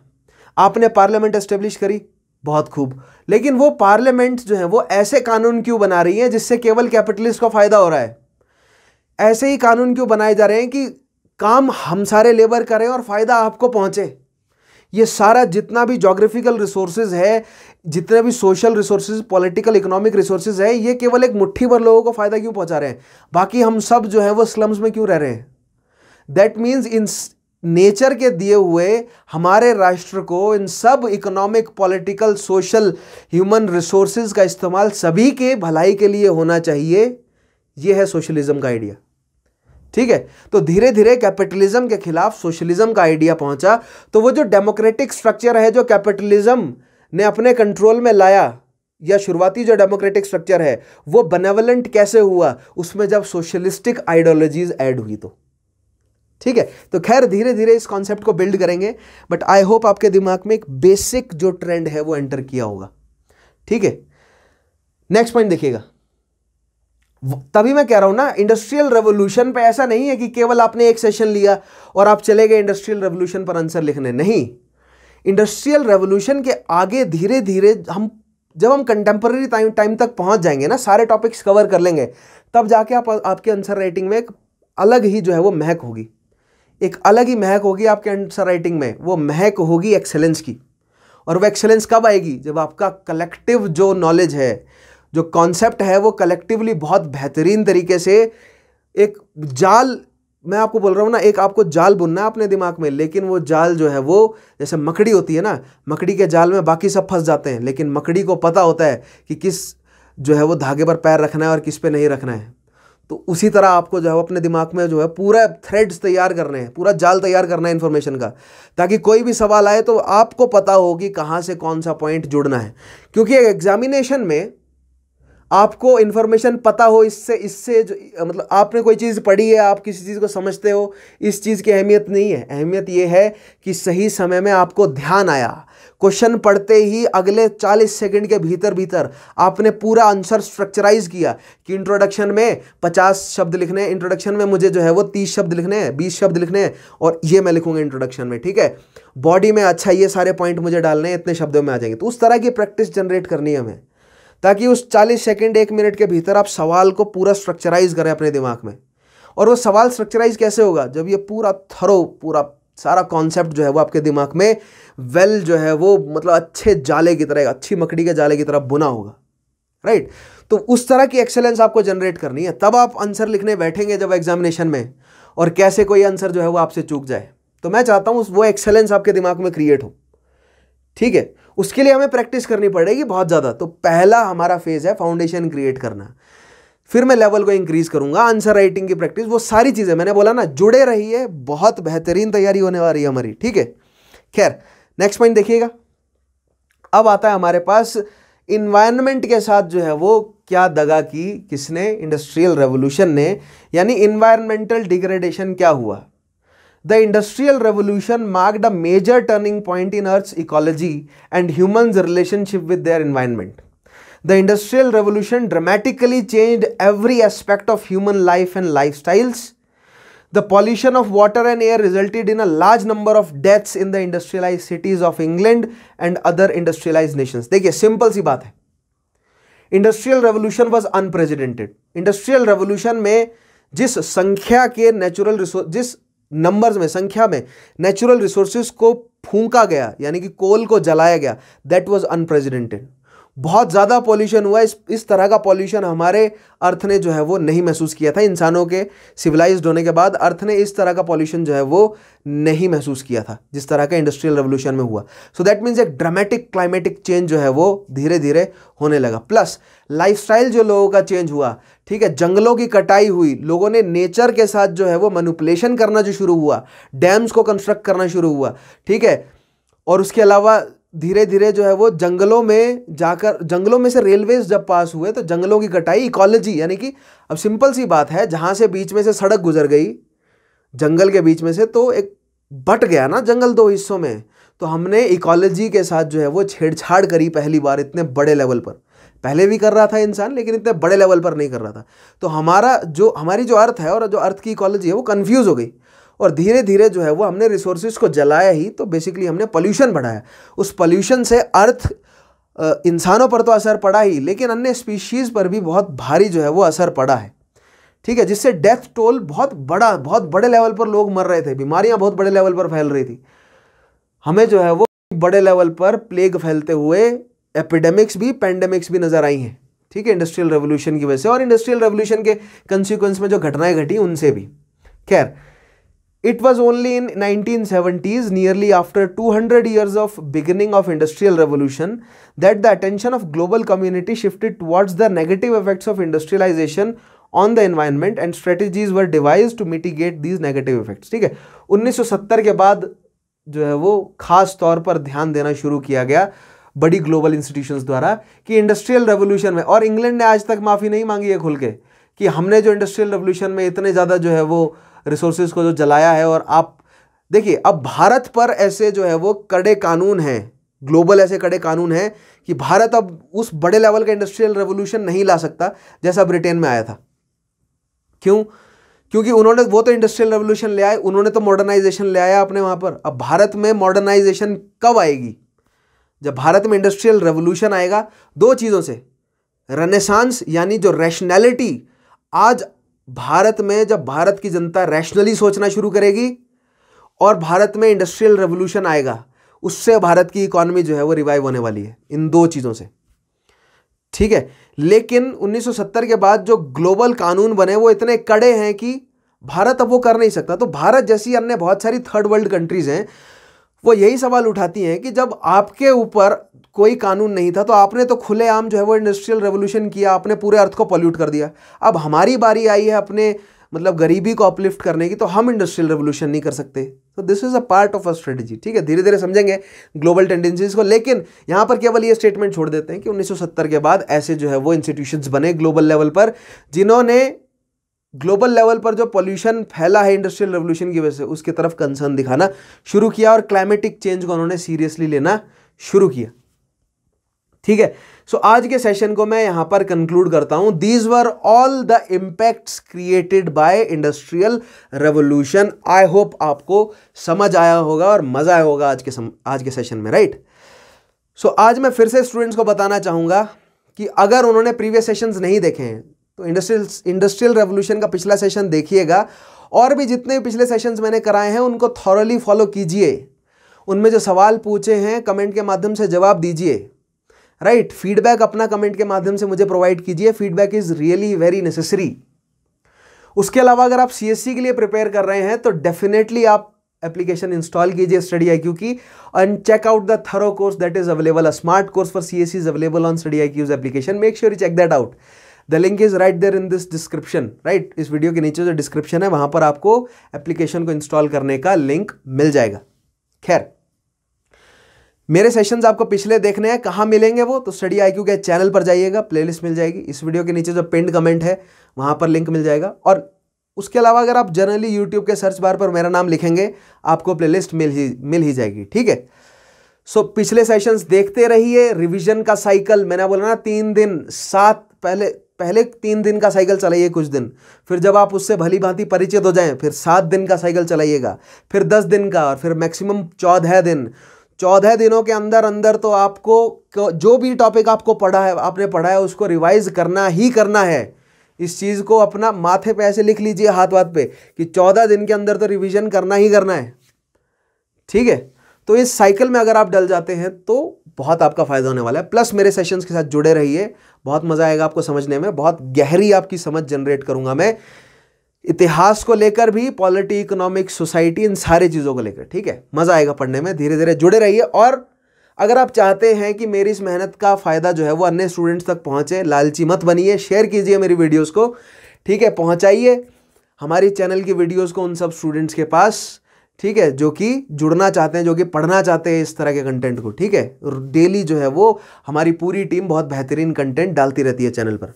आपने पार्लियामेंट एस्टेब्लिश करी, बहुत खूब। लेकिन वो पार्लियामेंट जो है, वो ऐसे कानून क्यों बना रही है जिससे केवल कैपिटलिस्ट को फ़ायदा हो रहा है? ऐसे ही कानून क्यों बनाए जा रहे हैं कि काम हम सारे लेबर करें और फ़ायदा आपको पहुँचे? ये सारा जितना भी जोग्राफिकल रिसोर्सेज है जितने भी social resources political economic resources है, ये केवल एक मुट्ठी भर लोगों को फ़ायदा क्यों पहुँचा रहे हैं? बाकी हम सब जो है वो स्लम्स में क्यों रह रहे हैं? दैट मीन्स इन नेचर के दिए हुए हमारे राष्ट्र को इन सब economic political social human resources का इस्तेमाल सभी के भलाई के लिए होना चाहिए। यह है सोशलिज्म का आइडिया ठीक है? तो धीरे धीरे कैपिटलिज्म के खिलाफ सोशलिज्म का आइडिया पहुँचा। तो वो जो डेमोक्रेटिक स्ट्रक्चर है, जो कैपिटलिज्म ने अपने कंट्रोल में लाया। या शुरुआती जो डेमोक्रेटिक स्ट्रक्चर है, वो बेनेवलेंट कैसे हुआ? उसमें जब सोशलिस्टिक आइडियोलॉजीज ऐड हुई तो। ठीक है? तो खैर धीरे धीरे इस कॉन्सेप्ट को बिल्ड करेंगे बट आई होप आपके दिमाग में एक बेसिक जो ट्रेंड है, वो एंटर किया होगा। ठीक है? नेक्स्ट पॉइंट देखिएगा। तभी मैं कह रहा हूँ ना इंडस्ट्रियल रेवोल्यूशन पे ऐसा नहीं है कि केवल आपने एक सेशन लिया और आप चले गए इंडस्ट्रियल रेवोल्यूशन पर आंसर लिखने। नहीं। इंडस्ट्रियल रेवोल्यूशन के आगे धीरे धीरे हम, जब हम कंटेम्प्रेरी टाइम टाइम तक पहुँच जाएँगे ना, सारे टॉपिक्स कवर कर लेंगे, तब जाके आप, आपके आंसर राइटिंग में एक अलग ही जो है वो महक होगी। एक अलग ही महक होगी आपके आंसर राइटिंग में, वो महक होगी एक्सेलेंस की। और वो एक्सेलेंस कब आएगी? जब आपका कलेक्टिव जो नॉलेज है, जो कॉन्सेप्ट है, वो कलेक्टिवली बहुत बेहतरीन तरीके से एक जाल मैं आपको बोल रहा हूँ ना, एक आपको जाल बुनना है अपने दिमाग में, लेकिन वो जाल जो है वो जैसे मकड़ी होती है ना, मकड़ी के जाल में बाकी सब फंस जाते हैं, लेकिन मकड़ी को पता होता है कि किस जो है वो धागे पर पैर रखना है और किस पे नहीं रखना है। तो उसी तरह आपको जो है अपने दिमाग में जो है पूरा थ्रेड्स तैयार करने हैं, पूरा जाल तैयार करना है इन्फॉर्मेशन का, ताकि कोई भी सवाल आए तो आपको पता हो कि कहाँ से कौन सा पॉइंट जुड़ना है। क्योंकि एग्जामिनेशन में आपको इन्फॉर्मेशन पता हो इससे इससे जो मतलब आपने कोई चीज़ पढ़ी है, आप किसी चीज़ को समझते हो, इस चीज़ की अहमियत नहीं है। अहमियत ये है कि सही समय में आपको ध्यान आया। क्वेश्चन पढ़ते ही अगले 40 सेकंड के भीतर भीतर आपने पूरा आंसर स्ट्रक्चराइज किया कि इंट्रोडक्शन में 50 शब्द लिखने हैं इंट्रोडक्शन में मुझे जो है वो 30 शब्द लिखने हैं 20 शब्द लिखने हैं और ये मैं लिखूँगा इंट्रोडक्शन में, ठीक है? बॉडी में अच्छा ये सारे पॉइंट मुझे डालने हैं, इतने शब्दों में आ जाएँगे। तो उस तरह की प्रैक्टिस जनरेट करनी है हमें। ताकि उस 40 सेकंड, एक मिनट के भीतर आप सवाल को पूरा स्ट्रक्चराइज करें अपने दिमाग में। और वो सवाल स्ट्रक्चराइज कैसे होगा? जब ये पूरा थरो पूरा सारा कॉन्सेप्ट जो है वो आपके दिमाग में वेल जो है वो मतलब अच्छे जाले की तरह, अच्छी मकड़ी के जाले की तरह बुना होगा। राइट तो उस तरह की एक्सेलेंस आपको जनरेट करनी है। तब आप आंसर लिखने बैठेंगे जब एग्जामिनेशन में और कैसे कोई आंसर जो है वो आपसे चूक जाए। तो मैं चाहता हूँ वो एक्सेलेंस आपके दिमाग में क्रिएट हो। ठीक है? उसके लिए हमें प्रैक्टिस करनी पड़ेगी बहुत ज़्यादा। तो पहला हमारा फ़ेज़ है फाउंडेशन क्रिएट करना। फिर मैं लेवल को इंक्रीज करूँगा आंसर राइटिंग की प्रैक्टिस वो सारी चीज़ें। मैंने बोला ना, जुड़े रहिए, बहुत बेहतरीन तैयारी होने वाली है हमारी, ठीक है? खैर नेक्स्ट पॉइंट देखिएगा। अब आता है हमारे पास इन्वायरमेंट के साथ जो है वो क्या दगा की किसने इंडस्ट्रियल रेवोल्यूशन ने, यानी इन्वायरमेंटल डिग्रेडेशन क्या हुआ? Industrial revolution marked a major turning point in earth ecology and human relationship with their environment the industrial revolution dramatically change every aspect of human life and lifestyles The pollution of water and air resulted in a large number of deaths in the industrialized cities of England and other industrialized nations. देखिए simple सी बात है। Industrial revolution was unprecedented industrial revolution में जिस संख्या के natural resource जिस numbers में, संख्या में नेचुरल रिसोर्सेज को फूंका गया, यानी कि कोल को जलाया गया दैट वॉज़ अनप्रेजिडेंटेड बहुत ज़्यादा पॉल्यूशन हुआ, इस इस तरह का पॉल्यूशन हमारे अर्थ ने जो है वो नहीं महसूस किया था, इंसानों के सिविलाइज्ड होने के बाद अर्थ ने इस तरह का पॉल्यूशन जो है वो नहीं महसूस किया था, जिस तरह का इंडस्ट्रियल रेवोल्यूशन में हुआ. सो दैट मीन्स एक ड्रामेटिक क्लाइमेटिक चेंज जो है वो धीरे धीरे होने लगा. प्लस लाइफ जो लोगों का चेंज हुआ ठीक है, जंगलों की कटाई हुई, लोगों ने नेचर के साथ जो है वो मनुपलेशन करना जो शुरू हुआ, डैम्स को कंस्ट्रक्ट करना शुरू हुआ, ठीक है? और उसके अलावा धीरे धीरे जो है वो जंगलों में जाकर, जंगलों में से रेलवेज जब पास हुए तो जंगलों की कटाई इकोलॉजी यानी कि अब सिंपल सी बात है, जहाँ से बीच में से सड़क गुजर गई, जंगल के बीच में से तो एक बट गया ना जंगल दो हिस्सों में तो हमने इकोलॉजी के साथ जो है वो छेड़छाड़ करी पहली बार इतने बड़े लेवल पर। पहले भी कर रहा था इंसान, लेकिन इतने बड़े लेवल पर नहीं कर रहा था। तो हमारा जो, हमारी जो अर्थ है और जो अर्थ की इकोलॉजी है, वो कन्फ्यूज़ हो गई। और धीरे धीरे जो है, वो हमने रिसोर्सेज को जलाया ही तो बेसिकली हमने पोल्यूशन बढ़ाया। उस पोल्यूशन से अर्थ इंसानों पर तो असर पड़ा ही, लेकिन अन्य स्पीशीज़ पर भी बहुत भारी जो है, वो असर पड़ा है। ठीक है, जिससे डेथ टोल बहुत बड़ा, बहुत बड़े लेवल पर लोग मर रहे थे। बीमारियाँ बहुत बड़े लेवल पर फैल रही थी। हमें जो है, वो बड़े लेवल पर प्लेग फैलते हुए एपिडेमिक्स भी पैंडेमिक्स भी नज़र आई हैं। ठीक है इंडस्ट्रियल रेवोल्यूशन की वजह से और इंडस्ट्रियल रेवोल्यूशन के कंसिक्वेंस में जो घटनाएँ घटी उनसे भी। खैर it was only in nineteen seventies nearly after two hundred years of beginning of industrial revolution that the attention of global community shifted towards the negative effects of industrialization on the environment and strategies were devised to mitigate these negative effects ठीक है 1970 के बाद जो है वो खास तौर पर ध्यान देना शुरू किया गया। बड़ी ग्लोबल इंस्टीट्यूशंस द्वारा कि इंडस्ट्रियल रेवोल्यूशन में। और इंग्लैंड ने आज तक माफ़ी नहीं मांगी है खुल के कि हमने जो इंडस्ट्रियल रेवोल्यूशन में इतने ज़्यादा जो है वो रिसोर्सेज को जो जलाया है और आप देखिए, अब भारत पर ऐसे जो है वो कड़े कानून हैं ग्लोबल ऐसे कड़े कानून हैं कि भारत अब उस बड़े लेवल का इंडस्ट्रियल रेवोल्यूशन नहीं ला सकता जैसा ब्रिटेन में आया था। क्यों? क्योंकि उन्होंने वो तो इंडस्ट्रियल रेवोल्यूशन ले आए, उन्होंने तो मॉडर्नाइजेशन ले आया अपने वहाँ पर। अब भारत में मॉडर्नाइजेशन कब आएगी? जब भारत में इंडस्ट्रियल रेवोल्यूशन आएगा, दो चीज़ों से। रनेसांस यानी जो रैशनैलिटी आज भारत में जब भारत की जनता रैशनली सोचना शुरू करेगी और भारत में इंडस्ट्रियल रेवोल्यूशन आएगा, उससे भारत की इकोनॉमी जो है वो रिवाइव होने वाली है, इन दो चीज़ों से। ठीक है? लेकिन 1970 के बाद जो ग्लोबल कानून बने, वो इतने कड़े हैं कि भारत अब वो कर नहीं सकता। तो भारत जैसी अन्य बहुत सारी थर्ड वर्ल्ड कंट्रीज़ हैं वो यही सवाल उठाती हैं कि जब आपके ऊपर कोई कानून नहीं था तो आपने तो खुलेआम जो है वो इंडस्ट्रियल रेवोल्यूशन किया, आपने पूरे अर्थ को पॉल्यूट कर दिया। अब हमारी बारी आई है अपने मतलब गरीबी को अपलिफ्ट करने की तो हम इंडस्ट्रियल रेवोल्यूशन नहीं कर सकते। तो this is a part of a strategy ठीक है? धीरे धीरे समझेंगे ग्लोबल टेंडेंसीज को, लेकिन यहाँ पर केवल ये स्टेटमेंट छोड़ देते हैं कि 1970 के बाद ऐसे जो है वो इंस्टीट्यूशंस बने ग्लोबल लेवल पर, जिन्होंने ग्लोबल लेवल पर जो पॉल्यूशन फैला है इंडस्ट्रियल रेवोल्यूशन की वजह से उसकी तरफ़ कंसर्न दिखाना शुरू किया और क्लाइमेटिक चेंज को उन्होंने सीरियसली लेना शुरू किया। ठीक है? सो so, आज के सेशन को मैं यहाँ पर कंक्लूड करता हूँ। These were all the impacts created by industrial revolution I hope आपको समझ आया होगा और मज़ा आया होगा आज के सम, आज के सेशन में राइट सो so, आज मैं फिर से स्टूडेंट्स को बताना चाहूँगा कि अगर उन्होंने प्रीवियस सेशंस नहीं देखे हैं तो इंडस्ट्रियल इंडस्ट्रियल रेवोल्यूशन का पिछला सेशन देखिएगा। और भी जितने पिछले सेशंस मैंने कराए हैं, उनको थॉरली फॉलो कीजिए। उनमें जो सवाल पूछे हैं कमेंट के माध्यम से जवाब दीजिए। राइट फीडबैक अपना कमेंट के माध्यम से मुझे प्रोवाइड कीजिए। Feedback is really very necessary उसके अलावा अगर आप सीएससी के लिए प्रिपेयर कर रहे हैं तो डेफिनेटली आप एप्लीकेशन इंस्टॉल कीजिए स्टडी आई क्यू की and check out the thorough course that is available a smart course for C S is available on study I Q's application make sure check that out the link is right there in this description right इस video के नीचे जो description है, वहाँ पर आपको application को install करने का लिंक मिल जाएगा। खैर, मेरे सेशंस आपको पिछले देखने हैं, कहाँ मिलेंगे वो? तो स्टडी आई के चैनल पर जाइएगा प्लेलिस्ट मिल जाएगी। इस वीडियो के नीचे जो पिंड कमेंट है, वहाँ पर लिंक मिल जाएगा। और उसके अलावा अगर आप जनरली यूट्यूब के सर्च बार पर मेरा नाम लिखेंगे, आपको प्लेलिस्ट मिल ही मिल ही जाएगी, ठीक है? सो पिछले सेशंस देखते रहिए रिवीजन का साइकिल मैंने बोला ना, तीन दिन, सात, पहले पहले तीन दिन का साइकिल चलाइए कुछ दिन। फिर जब आप उससे भली भांति परिचित हो जाएँ, फिर सात दिन का साइकिल चलाइएगा। फिर दस दिन का और फिर मैक्सिमम चौदह दिन। चौदह दिनों के अंदर अंदर तो आपको जो भी टॉपिक आपको पढ़ा है, आपने पढ़ा है, उसको रिवाइज करना ही करना है। इस चीज़ को अपना माथे पे ऐसे लिख लीजिए हाथ वाथ पे कि चौदह दिन के अंदर तो रिवीजन करना ही करना है। ठीक है? तो इस साइकिल में अगर आप डल जाते हैं तो बहुत आपका फ़ायदा होने वाला है। प्लस मेरे सेशंस के साथ जुड़े रहिए। बहुत मज़ा आएगा आपको समझने में। बहुत गहरी आपकी समझ जनरेट करूँगा मैं। इतिहास को लेकर भी पॉलिटी इकोनॉमिक सोसाइटी इन सारी चीज़ों को लेकर, ठीक है? मज़ा आएगा पढ़ने में। धीरे धीरे जुड़े रहिए। और अगर आप चाहते हैं कि मेरी इस मेहनत का फ़ायदा जो है वो अन्य स्टूडेंट्स तक पहुँचे, लालची मत बनिए। शेयर कीजिए मेरी वीडियोज़ को। ठीक है? पहुँचाइए। हमारी चैनल की वीडियोज़ को उन सब स्टूडेंट्स के पास। ठीक है, जो कि जुड़ना चाहते हैं, जो कि पढ़ना चाहते हैं इस तरह के कंटेंट को, ठीक है? डेली जो है वो हमारी पूरी टीम बहुत बेहतरीन कंटेंट डालती रहती है चैनल पर,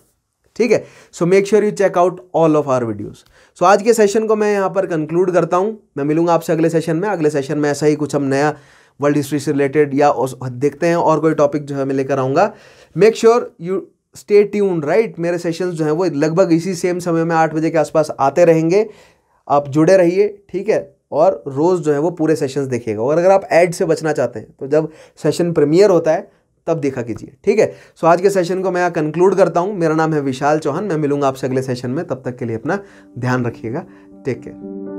ठीक है? So make sure you check out all of our videos so आज के सेशन को मैं यहाँ पर कंक्लूड करता हूँ। मैं मिलूँगा आपसे अगले सेशन में। अगले सेशन में ऐसा ही कुछ हम नया वर्ल्ड हिस्ट्री से रिलेटेड या देखते हैं, और कोई टॉपिक जो है मैं लेकर आऊँगा। Make sure you stay tune right मेरे सेशंस जो हैं वो लगभग इसी सेम समय में आठ बजे के आसपास आते रहेंगे। आप जुड़े रहिए, ठीक है? और रोज़ जो है वो पूरे सेशंस देखिएगा। और अगर आप ऐड से बचना चाहते हैं तो जब सेशन प्रीमियर होता है, तब देखा कीजिए, ठीक है? सो आज के सेशन को मैं यहाँ कंक्लूड करता हूँ। मेरा नाम है विशाल चौहान, मैं मिलूँगा आपसे अगले सेशन में। तब तक के लिए अपना ध्यान रखिएगा। Take care